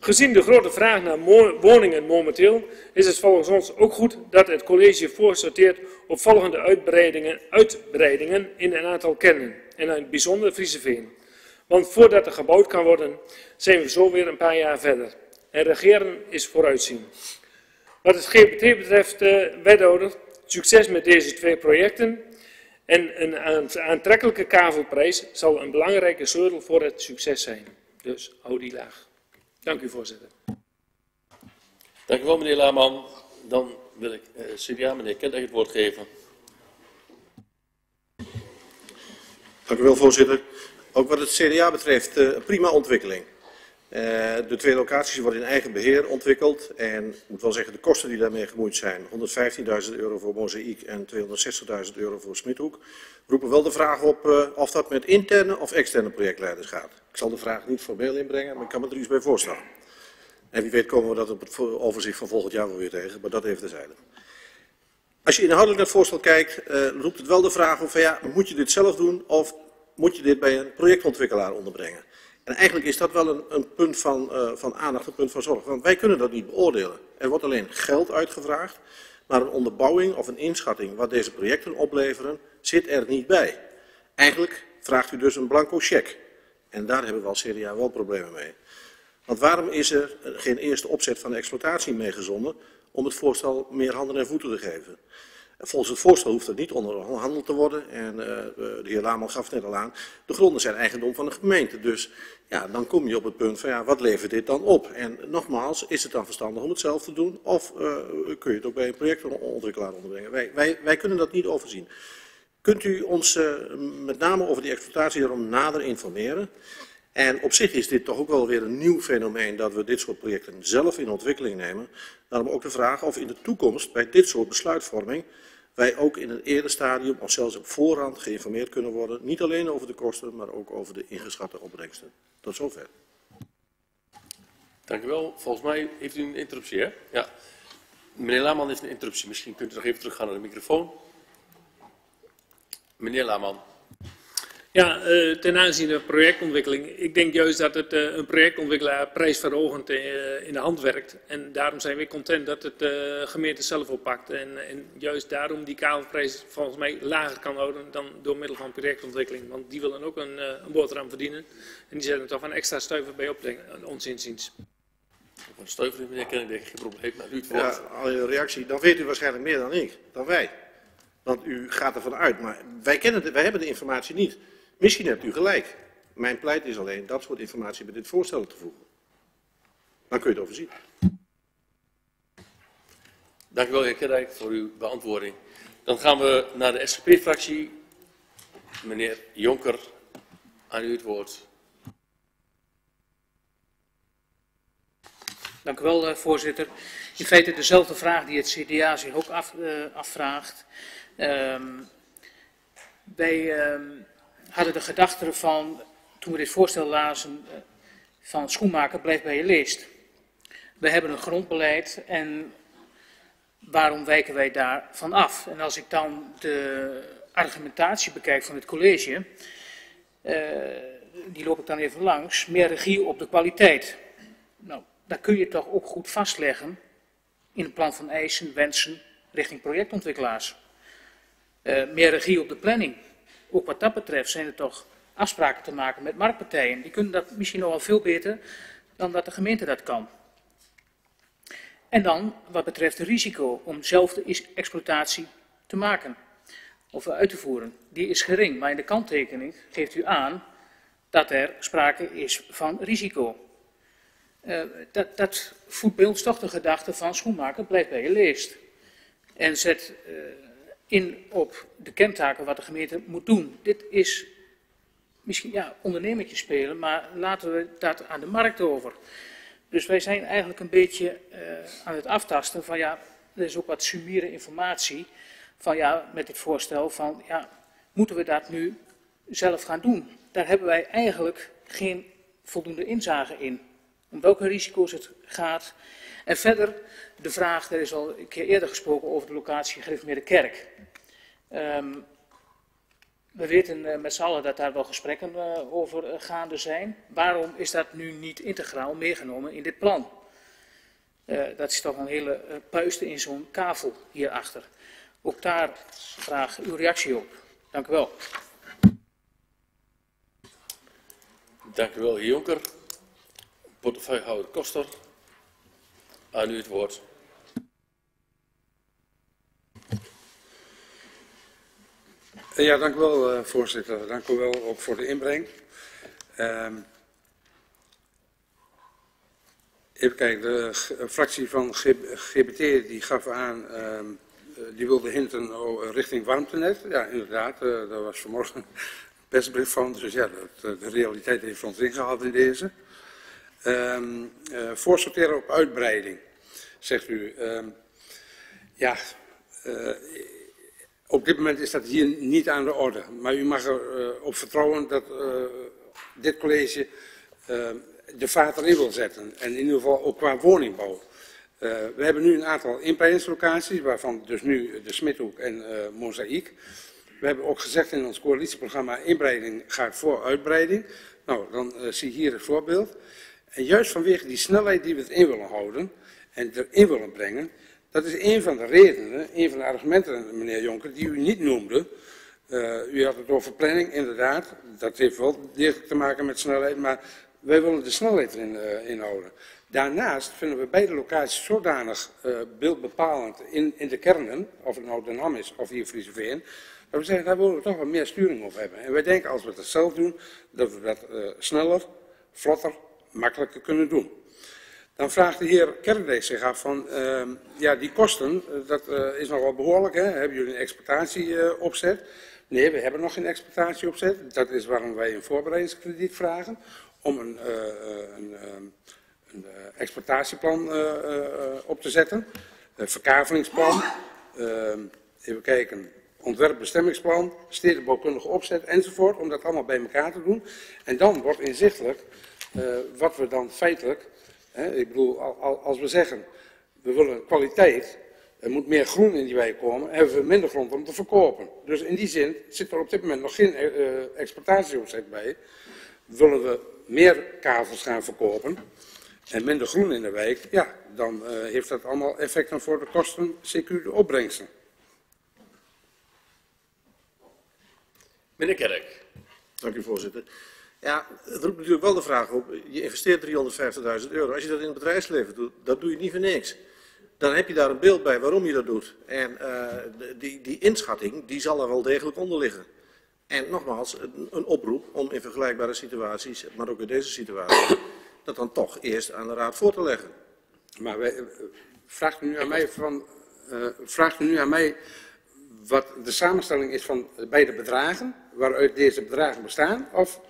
Gezien de grote vraag naar woningen momenteel is het volgens ons ook goed dat het college voorsorteert op volgende uitbreidingen, uitbreidingen in een aantal kernen en in het bijzonder. Want voordat er gebouwd kan worden zijn we zo weer een paar jaar verder. En regeren is vooruitzien. Wat het GBT betreft, uh, wethouder, Succes met deze twee projecten en een aantrekkelijke kavelprijs zal een belangrijke sleutel voor het succes zijn. Dus hou die laag. Dank u voorzitter. Dank u wel meneer Laman. Dan wil ik uh, CDA meneer Kenteg het woord geven. Dank u wel voorzitter. Ook wat het CDA betreft uh, prima ontwikkeling. Uh, de twee locaties worden in eigen beheer ontwikkeld en ik moet wel zeggen de kosten die daarmee gemoeid zijn, 115.000 euro voor Mozaïek en 260.000 euro voor Smithoek, roepen wel de vraag op uh, of dat met interne of externe projectleiders gaat. Ik zal de vraag niet formeel inbrengen, maar ik kan me er iets bij voorstellen. En wie weet komen we dat op het overzicht van volgend jaar wel weer tegen, maar dat even terzijde. Als je inhoudelijk naar het voorstel kijkt, uh, roept het wel de vraag van ja, moet je dit zelf doen of moet je dit bij een projectontwikkelaar onderbrengen? En eigenlijk is dat wel een, een punt van, uh, van aandacht, een punt van zorg. Want wij kunnen dat niet beoordelen. Er wordt alleen geld uitgevraagd, maar een onderbouwing of een inschatting wat deze projecten opleveren, zit er niet bij. Eigenlijk vraagt u dus een blanco cheque. En daar hebben we als CDA wel problemen mee. Want waarom is er geen eerste opzet van de exploitatie meegezonden om het voorstel meer handen en voeten te geven? Volgens het voorstel hoeft het niet onderhandeld te worden. En uh, de heer Laman gaf net al aan, de gronden zijn eigendom van de gemeente. Dus ja, dan kom je op het punt van ja, wat levert dit dan op? En nogmaals, is het dan verstandig om het zelf te doen? Of uh, kun je het ook bij een projectontwikkelaar onderbrengen? Wij, wij, wij kunnen dat niet overzien. Kunt u ons met name over die exploitatie daarom nader informeren? En op zich is dit toch ook wel weer een nieuw fenomeen dat we dit soort projecten zelf in ontwikkeling nemen. Daarom ook de vraag of in de toekomst bij dit soort besluitvorming wij ook in een eerder stadium of zelfs op voorhand geïnformeerd kunnen worden. Niet alleen over de kosten, maar ook over de ingeschatte opbrengsten. Tot zover. Dank u wel. Volgens mij heeft u een interruptie, hè? Ja. Meneer Laman heeft een interruptie. Misschien kunt u nog even teruggaan naar de microfoon. Meneer Laman. Ja, uh, ten aanzien van projectontwikkeling. Ik denk juist dat het uh, een projectontwikkelaar prijsverhogend uh, in de hand werkt. En daarom zijn we content dat het de gemeente zelf oppakt. En, en, juist daarom die kavelprijs volgens mij lager kan houden dan door middel van projectontwikkeling. Want die willen ook een, een boterham verdienen. En die zetten er toch een extra stuiver bij op, ons inziens. Van stuiver, meneer Kenning, denk ik geen probleem. Maar u het Ja, al uw reactie, dan weet u waarschijnlijk meer dan ik, dan wij. Want u gaat ervan uit, maar wij, kennen de, wij hebben de informatie niet. Misschien hebt u gelijk. Mijn pleit is alleen dat soort informatie bij dit voorstel te voegen. Dan kun je het overzien. Dank u wel, heer Kerrijk, voor uw beantwoording. Dan gaan we naar de SGP-fractie. Meneer Jonker, aan u het woord. Dank u wel, eh, voorzitter. In feite dezelfde vraag die het CDA zich ook af, uh, afvraagt. Um, wij um, hadden de gedachte van, toen we dit voorstel lazen, uh, van schoenmaker blijft bij je leest. We hebben een grondbeleid en waarom wijken wij daarvan af? En als ik dan de argumentatie bekijk van het college, uh, die loop ik dan even langs, meer regie op de kwaliteit. Nou, daar kun je toch ook goed vastleggen in het plan van eisen, wensen richting projectontwikkelaars. Uh, meer regie op de planning. Ook wat dat betreft zijn er toch afspraken te maken met marktpartijen. Die kunnen dat misschien nog wel veel beter dan dat de gemeente dat kan. En dan wat betreft het risico om zelf de exploitatie te maken of uit te voeren. Die is gering, maar in de kanttekening geeft u aan dat er sprake is van risico. Uh, dat, dat toch de gedachte van schoenmaker blijft bij je leest. En zet uh, in op de kentaken wat de gemeente moet doen. Dit is misschien ja, ondernemertje spelen, maar laten we dat aan de markt over. Dus wij zijn eigenlijk een beetje uh, aan het aftasten van ja, er is ook wat summiere informatie van ja, met dit voorstel van ja, moeten we dat nu zelf gaan doen? Daar hebben wij eigenlijk geen voldoende inzage in om welke risico's het gaat. En verder de vraag, er is al een keer eerder gesproken over de locatie gereformeerde kerk. Um, we weten uh, met z'n allen dat daar wel gesprekken uh, over uh, gaande zijn. Waarom is dat nu niet integraal meegenomen in dit plan? dat is toch een hele puiste in zo'n kavel hierachter. Ook daar graag uw reactie op. Dank u wel. Dank u wel, Jonker portefeuillehouder Koster. Aan u het woord. Ja, dank u wel, uh, voorzitter. Dank u wel ook voor de inbreng. Um, even kijken, de fractie van GBT die gaf aan, um, die wilde hinten richting warmtenet. Ja, inderdaad, uh, daar was vanmorgen een persbrief van. Dus ja, de realiteit heeft ons ingehaald in deze. Um, uh, voorsorteren op uitbreiding, zegt u. Um, ja, uh, op dit moment is dat hier niet aan de orde. Maar u mag erop uh, op vertrouwen dat dit college de vaart erin wil zetten. En in ieder geval ook qua woningbouw. we hebben nu een aantal inbreidingslocaties, waarvan dus nu de Smithoek en Mozaïek. We hebben ook gezegd in ons coalitieprogramma, inbreiding gaat voor uitbreiding. Nou, dan zie je hier het voorbeeld. En juist vanwege die snelheid die we het in willen houden en erin willen brengen, dat is een van de redenen, een van de argumenten, meneer Jonker, die u niet noemde. Uh, u had het over planning, inderdaad. Dat heeft wel degelijk te maken met snelheid, maar wij willen de snelheid erin uh, inhouden. Daarnaast vinden we beide locaties zodanig uh, beeldbepalend in, in de kernen, of het nou Den Ham is of hier Frieseveen, dat we zeggen, daar willen we toch wat meer sturing op hebben. En wij denken, als we dat zelf doen, dat we dat sneller, vlotter makkelijker kunnen doen. Dan vraagt de heer Kerkdijk zich af van, uh, ja die kosten, eh, dat uh, is nogal behoorlijk, hè? hebben jullie een exploitatieopzet? Uh, nee, we hebben nog geen exploitatieopzet. Dat is waarom wij een voorbereidingskrediet vragen. om een, eh, een, ehm, een eh, exploitatieplan eh, eh, op te zetten, een verkavelingsplan, ehm, even kijken, ontwerpbestemmingsplan, stedenbouwkundige opzet enzovoort, om dat allemaal bij elkaar te doen. En dan wordt inzichtelijk eh, wat we dan feitelijk, hè, ik bedoel, al- al- als we zeggen, we willen kwaliteit, er moet meer groen in die wijk komen, hebben we minder grond om te verkopen. Dus in die zin zit er op dit moment nog geen eh, exploitatieopzet bij. Willen we meer kavels gaan verkopen en minder groen in de wijk, ja, dan eh, heeft dat allemaal effecten voor de kosten, CQ de opbrengsten. Meneer Kerk. Dank u, voorzitter. Ja, het roept natuurlijk wel de vraag op. Je investeert 350.000 euro. Als je dat in het bedrijfsleven doet, dat doe je niet voor niks. Dan heb je daar een beeld bij waarom je dat doet. En eh, die, die inschatting, die zal er wel degelijk onder liggen. En nogmaals, een, een oproep om in vergelijkbare situaties, maar ook in deze situatie, dat dan toch eerst aan de raad voor te leggen. Maar eh, vraagt u nu aan mij van, eh, vraagt u nu aan mij wat de samenstelling is van beide bedragen, waaruit deze bedragen bestaan? Of,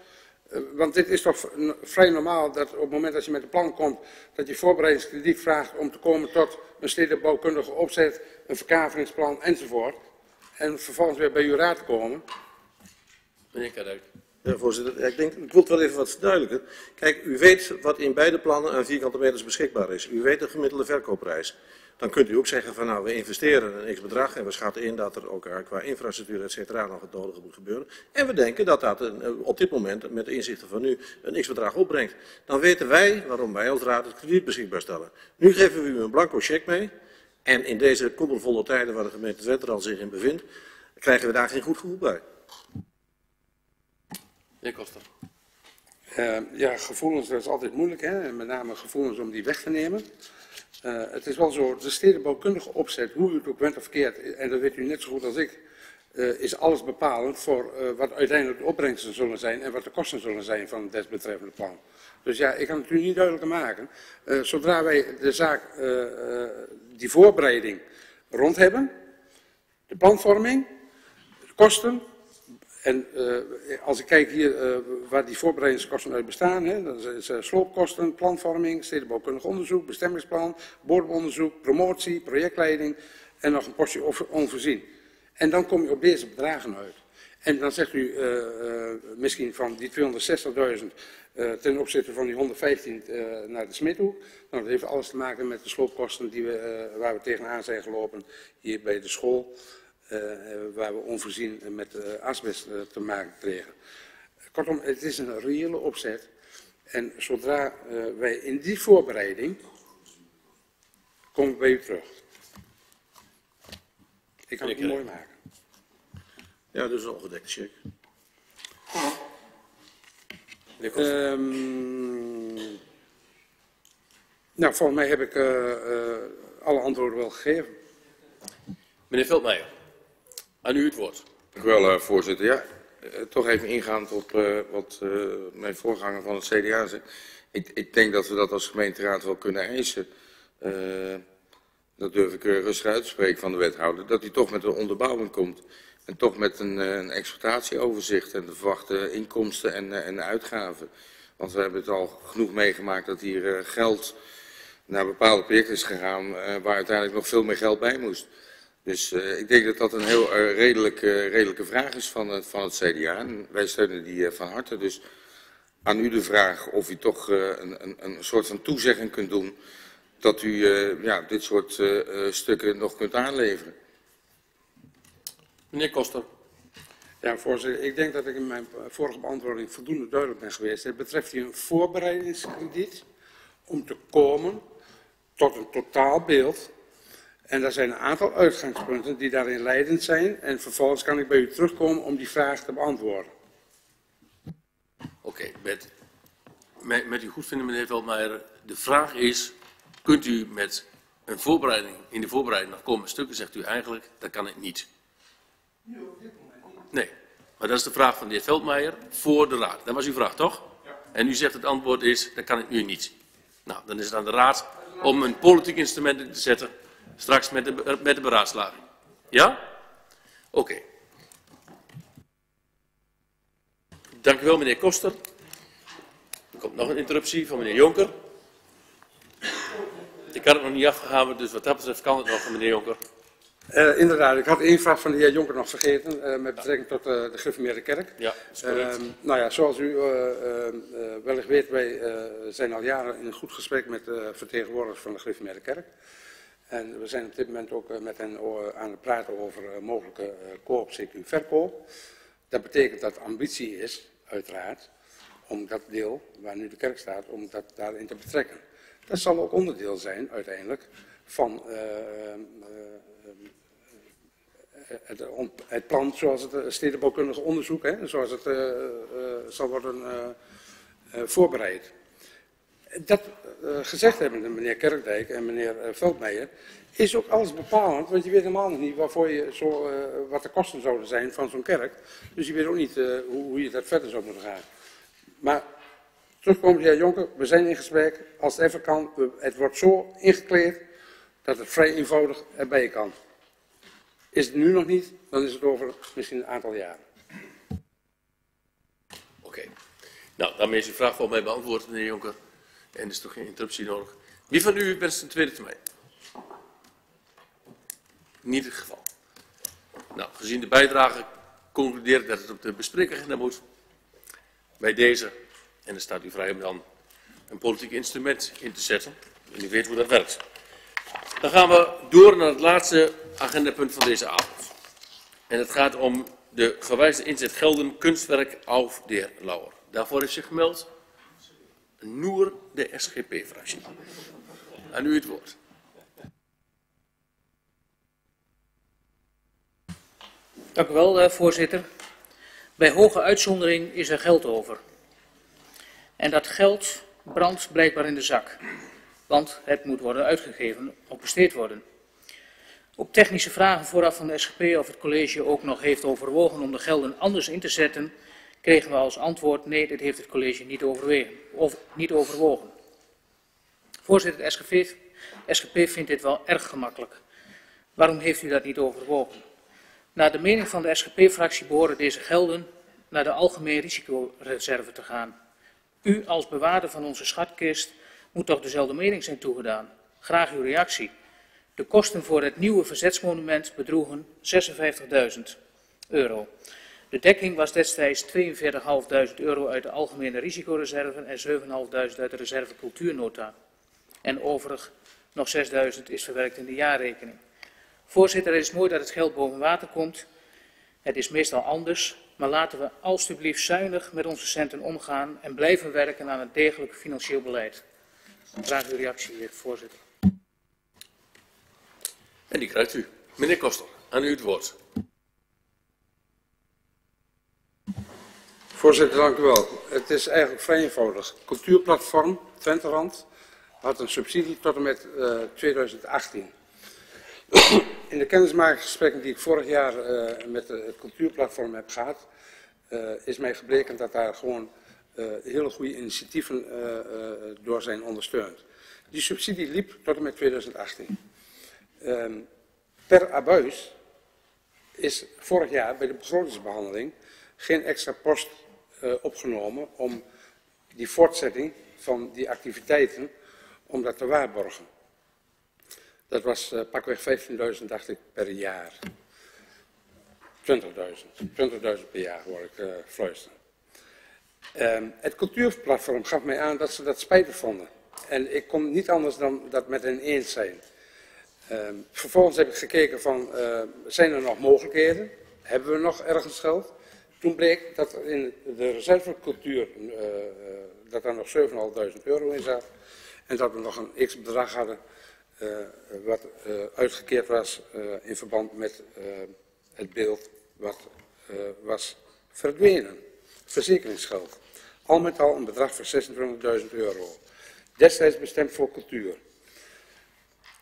want dit is toch vrij normaal dat op het moment dat je met een plan komt, dat je voorbereidingskrediet vraagt om te komen tot een stedenbouwkundige opzet, een verkavelingsplan enzovoort. En vervolgens weer bij uw raad komen. Meneer Kerk. Ja, voorzitter. Ik, denk, ik wil het wel even wat verduidelijken. Kijk, u weet wat in beide plannen aan vierkante meters beschikbaar is. U weet de gemiddelde verkoopprijs. Dan kunt u ook zeggen van nou, we investeren een x-bedrag en we schatten in dat er ook eh, qua infrastructuur et cetera nog het nodige moet gebeuren. En we denken dat dat een, eh, op dit moment met de inzichten van nu een x-bedrag opbrengt. Dan weten wij waarom wij als raad het krediet beschikbaar stellen. Nu geven we u een blanco cheque mee. En in deze kommervolle tijden waar de gemeente Twente zich in bevindt, krijgen we daar geen goed gevoel bij. Meneer Koster. Eh, ja, gevoelens, dat is altijd moeilijk, hè? en met name gevoelens om die weg te nemen. Eh, het is wel zo, de stedenbouwkundige opzet, hoe u het ook bent of verkeerd, en dat weet u net zo goed als ik, eh, is alles bepalend voor eh, wat uiteindelijk de opbrengsten zullen zijn en wat de kosten zullen zijn van het desbetreffende plan. Dus ja, ik kan het u niet duidelijker maken. Zodra wij de zaak, die voorbereiding rond hebben, de planvorming, de kosten, en eh, als ik kijk hier eh, waar die voorbereidingskosten uit bestaan, hè, dat is sloopkosten, planvorming, stedenbouwkundig onderzoek, bestemmingsplan, boorderonderzoek, promotie, projectleiding en nog een portie onvoorzien. En dan kom je op deze bedragen uit. En dan zegt u eh, misschien van die 260.000 eh, ten opzichte van die 115 eh, naar de Smithoek. Nou, dat heeft alles te maken met de sloopkosten die we, waar we tegenaan zijn gelopen hier bij de school. Eh, waar we onvoorzien met eh, asbest eh, te maken kregen. Kortom, het is een reële opzet. En zodra eh, wij in die voorbereiding, kom ik bij u terug. Ik kan het mooi maken. Ja, dus een cheque. Meneer Koster. Ehm, nou, volgens mij heb ik eh, eh, alle antwoorden wel gegeven. Meneer Veldmeijer. Aan u het woord. Dank u wel, eh, voorzitter. Ja, eh, toch even ingaand op eh, wat eh, mijn voorganger van het CDA zei. Ik, ik denk dat we dat als gemeenteraad wel kunnen eisen. Eh, dat durf ik rustig uit te van de wethouder. Dat hij toch met een onderbouwing komt. En toch met een, een exploitatieoverzicht en de verwachte inkomsten en, en uitgaven. Want we hebben het al genoeg meegemaakt dat hier geld naar bepaalde projecten is gegaan waar uiteindelijk nog veel meer geld bij moest. Dus eh, ik denk dat dat een heel eh, redelijk, eh, redelijke vraag is van het, van het CDA. En wij steunen die van harte. Dus aan u de vraag of u toch eh, een, een, een soort van toezegging kunt doen dat u eh, ja, dit soort eh, eh, stukken nog kunt aanleveren. Meneer Koster. Ja, voorzitter, ik denk dat ik in mijn vorige beantwoording voldoende duidelijk ben geweest. Het betreft hier een voorbereidingskrediet om te komen tot een totaalbeeld. En er zijn een aantal uitgangspunten die daarin leidend zijn. En vervolgens kan ik bij u terugkomen om die vraag te beantwoorden. Oké, met, met, met uw goedvinden, meneer Veldmeijer. De vraag is, kunt u met een voorbereiding, in de voorbereiding nog komen stukken, zegt u eigenlijk, dat kan ik niet. Nee, maar dat is de vraag van de heer Veldmeijer voor de raad. Dat was uw vraag, toch? En u zegt het antwoord is, dat kan ik nu niet. Nou, dan is het aan de raad om een politiek instrument in te zetten, straks met de, met de beraadslaging. Ja? Oké. Dank u wel, meneer Koster. Er komt nog een interruptie van meneer Jonker. Ik had het nog niet afgehamerd, dus wat dat betreft kan het nog van meneer Jonker. Uh, inderdaad, ik had één vraag van de heer Jonker nog vergeten, uh, met betrekking tot uh, de gereformeerde kerk. Ja. Ehm, nou ja, zoals u wellicht weet, wij zijn al jaren in een goed gesprek met vertegenwoordigers van de gereformeerde kerk. En we zijn op dit moment ook met hen aan het praten over mogelijke koop, CQ verkoop. Dat betekent dat ambitie is, uiteraard, om dat deel waar nu de kerk staat, om dat daarin te betrekken. Dat zal ook onderdeel zijn, uiteindelijk, van het, het, plan zoals het stedenbouwkundig onderzoek, hè, zoals het zal worden voorbereid. Dat gezegd hebben meneer Kerkdijk en meneer Veldmeijer, is ook alles bepalend, want je weet helemaal nog niet waarvoor je zo, wat de kosten zouden zijn van zo'n kerk. Dus je weet ook niet hoe, hoe, je dat verder zou moeten gaan. Maar terugkomend, heer Jonker, we zijn in gesprek. Als het even kan, het wordt zo ingekleed dat het vrij eenvoudig erbij kan. Is het nu nog niet, dan is het over misschien een aantal jaren. Oké. Nou, daarmee is uw vraag voor mij beantwoord, meneer Jonker. En er is toch geen interruptie nodig. Wie van u wenst een tweede termijn? Niet het geval. Nou, gezien de bijdrage concludeer dat het op de bespreekagenda moet. Bij deze, en dan staat u vrij om dan een politiek instrument in te zetten. En u weet hoe dat werkt. Dan gaan we door naar het laatste agendapunt van deze avond. En het gaat om de gewijzigde inzet gelden kunstwerk Auf der Lauer. Daarvoor is zich gemeld Noer, de SGP-fractie. Aan u het woord. Dank u wel, eh, voorzitter. Bij hoge uitzondering is er geld over. En dat geld brandt blijkbaar in de zak want het moet worden uitgegeven of besteed worden. Op technische vragen vooraf van de SGP of het college ook nog heeft overwogen om de gelden anders in te zetten, kregen we als antwoord nee, dit heeft het college niet, overwegen, of niet overwogen. Voorzitter, de SGP, SGP vindt dit wel erg gemakkelijk. Waarom heeft u dat niet overwogen? Naar de mening van de SGP-fractie behoren deze gelden naar de algemene risicoreserve te gaan. U als bewaarder van onze schatkist moet toch dezelfde mening zijn toegedaan. Graag uw reactie. De kosten voor het nieuwe verzetsmonument bedroegen 56.000 euro. De dekking was destijds 42.500 euro uit de algemene risicoreserve en 7.500 uit de reserve cultuurnota. En overig nog 6.000 is verwerkt in de jaarrekening. Voorzitter, het is mooi dat het geld boven water komt. Het is meestal anders, maar laten we alstublieft zuinig met onze centen omgaan en blijven werken aan het degelijk financieel beleid. Graag uw reactie, heer voorzitter. En die krijgt u. Meneer Koster, aan u het woord. Voorzitter, dank u wel. Het is eigenlijk vrij eenvoudig. Cultuurplatform Twenterand had een subsidie tot en met uh, 2018. In de kennismakingsgesprekken die ik vorig jaar uh, met het cultuurplatform heb gehad, uh, is mij gebleken dat daar gewoon hele goede initiatieven door zijn ondersteund. Die subsidie liep tot en met 2018. Um, ehm, per abuis is vorig jaar bij de begrotingsbehandeling geen extra post opgenomen om die voortzetting van die activiteiten, om dat te waarborgen. Dat was pakweg 15.000, dacht ik, per jaar. 20.000. 20.000 per jaar, hoor ik fluisteren. Um, het cultuurplatform gaf mij aan dat ze dat spijtig vonden. En ik kon niet anders dan dat met hen eens zijn. Um, vervolgens heb ik gekeken van, uh, zijn er nog mogelijkheden? Hebben we nog ergens geld? Toen bleek dat in de reservecultuur, uh, dat er nog 7.500 euro in zat. En dat we nog een x bedrag hadden uh, wat uitgekeerd was in verband met het beeld wat was verdwenen verzekeringsgeld. Al met al een bedrag van 26.000 euro. Destijds bestemd voor cultuur.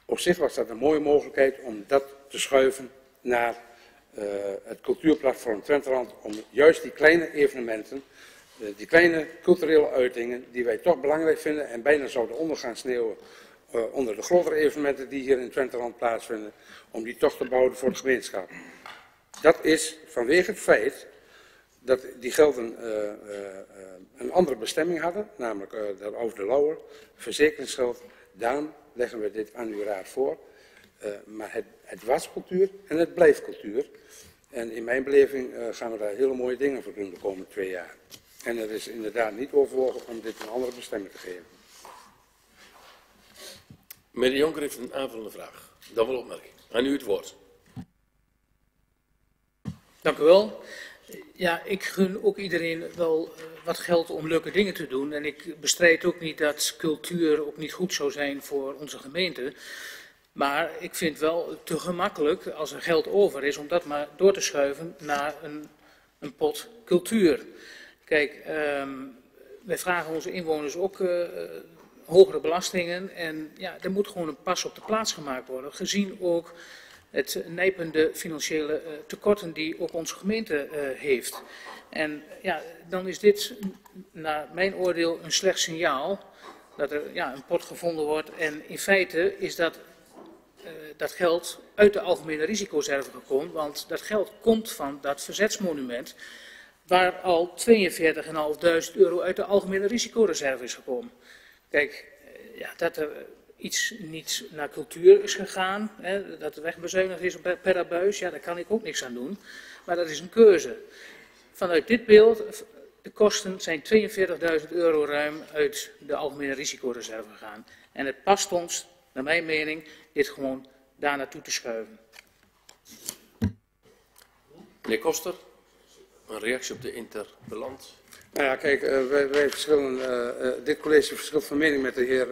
Op zich was dat een mooie mogelijkheid om dat te schuiven naar het cultuurplatform Twenterand. Om juist die kleine evenementen, uh, die kleine culturele uitingen, die wij toch belangrijk vinden en bijna zouden ondergaan sneeuwen uh, onder de grotere evenementen die hier in Twenterand plaatsvinden, om die toch te bouwen voor de gemeenschap. Dat is vanwege het feit dat die gelden uh, uh, een andere bestemming hadden, namelijk uh, dat over de Lauwer, verzekeringsgeld. Daarom leggen we dit aan uw raad voor. Maar het, het was cultuur en het blijft cultuur. En in mijn beleving gaan we daar hele mooie dingen voor doen de komende twee jaar. En het is inderdaad niet overwogen om dit een andere bestemming te geven. Meneer Jonker heeft een aanvullende vraag. Dan wel opmerking. Aan u het woord. Dank u wel. Ja, ik gun ook iedereen wel uh, wat geld om leuke dingen te doen. En ik bestrijd ook niet dat cultuur ook niet goed zou zijn voor onze gemeente. Maar ik vind wel te gemakkelijk, als er geld over is, om dat maar door te schuiven naar een, een pot cultuur. Kijk, um, wij vragen onze inwoners ook uh, hogere belastingen. En ja, er moet gewoon een pas op de plaats gemaakt worden. Gezien ook het nijpende financiële uh, tekorten die ook onze gemeente uh, heeft. En ja, dan is dit naar mijn oordeel een slecht signaal dat er ja, een pot gevonden wordt. En in feite is dat, dat geld uit de algemene risicoreserve gekomen, want dat geld komt van dat verzetsmonument waar al 42.500 euro uit de algemene risicoreserve is gekomen. Kijk, ja, dat er iets niet naar cultuur is gegaan, hè, dat de weg bezuinigd is per abuis, ja, daar kan ik ook niks aan doen. Maar dat is een keuze. Vanuit dit beeld, de kosten zijn 42.000 euro ruim uit de algemene risicoreserve gegaan. En het past ons, naar mijn mening, dit gewoon daar naartoe te schuiven. Meneer Koster, een reactie op de interbeland. Nou ja, kijk, uh, wij, wij verschillen, uh, uh, dit college verschilt van mening met de heer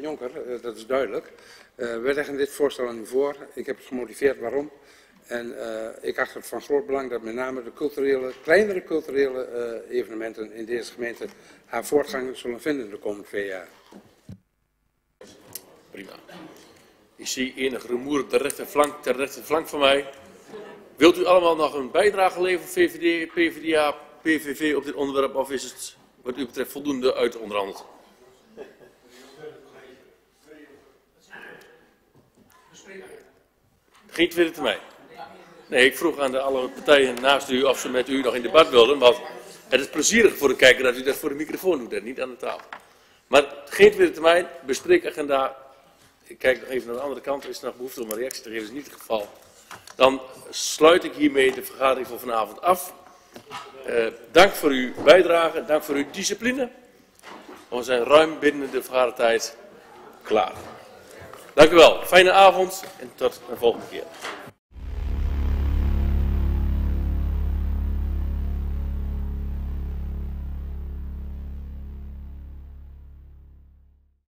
Jonker, dat is duidelijk. wij leggen dit voorstel aan u voor. Ik heb het gemotiveerd waarom. En ik acht het van groot belang dat met name de culturele, kleinere culturele evenementen in deze gemeente haar voortgang zullen vinden de komende twee jaar. Prima. Ik zie enig rumoer op de rechterflank, ter rechterflank van mij. Wilt u allemaal nog een bijdrage leveren, VVD, PvdA, PVV op dit onderwerp of is het wat u betreft voldoende uit onderhandeld? Geen tweede termijn. Nee, ik vroeg aan de alle partijen naast u of ze met u nog in debat wilden, want het is plezierig voor de kijker dat u dat voor de microfoon doet en niet aan de tafel. Maar geen tweede termijn, bespreekagenda. Ik kijk nog even naar de andere kant, is er nog behoefte om een reactie te geven, is niet het geval. Dan sluit ik hiermee de vergadering voor vanavond af. Uh, dank voor uw bijdrage, dank voor uw discipline. We zijn ruim binnen de vergadertijd klaar. Dank u wel. Fijne avond en tot een volgende keer.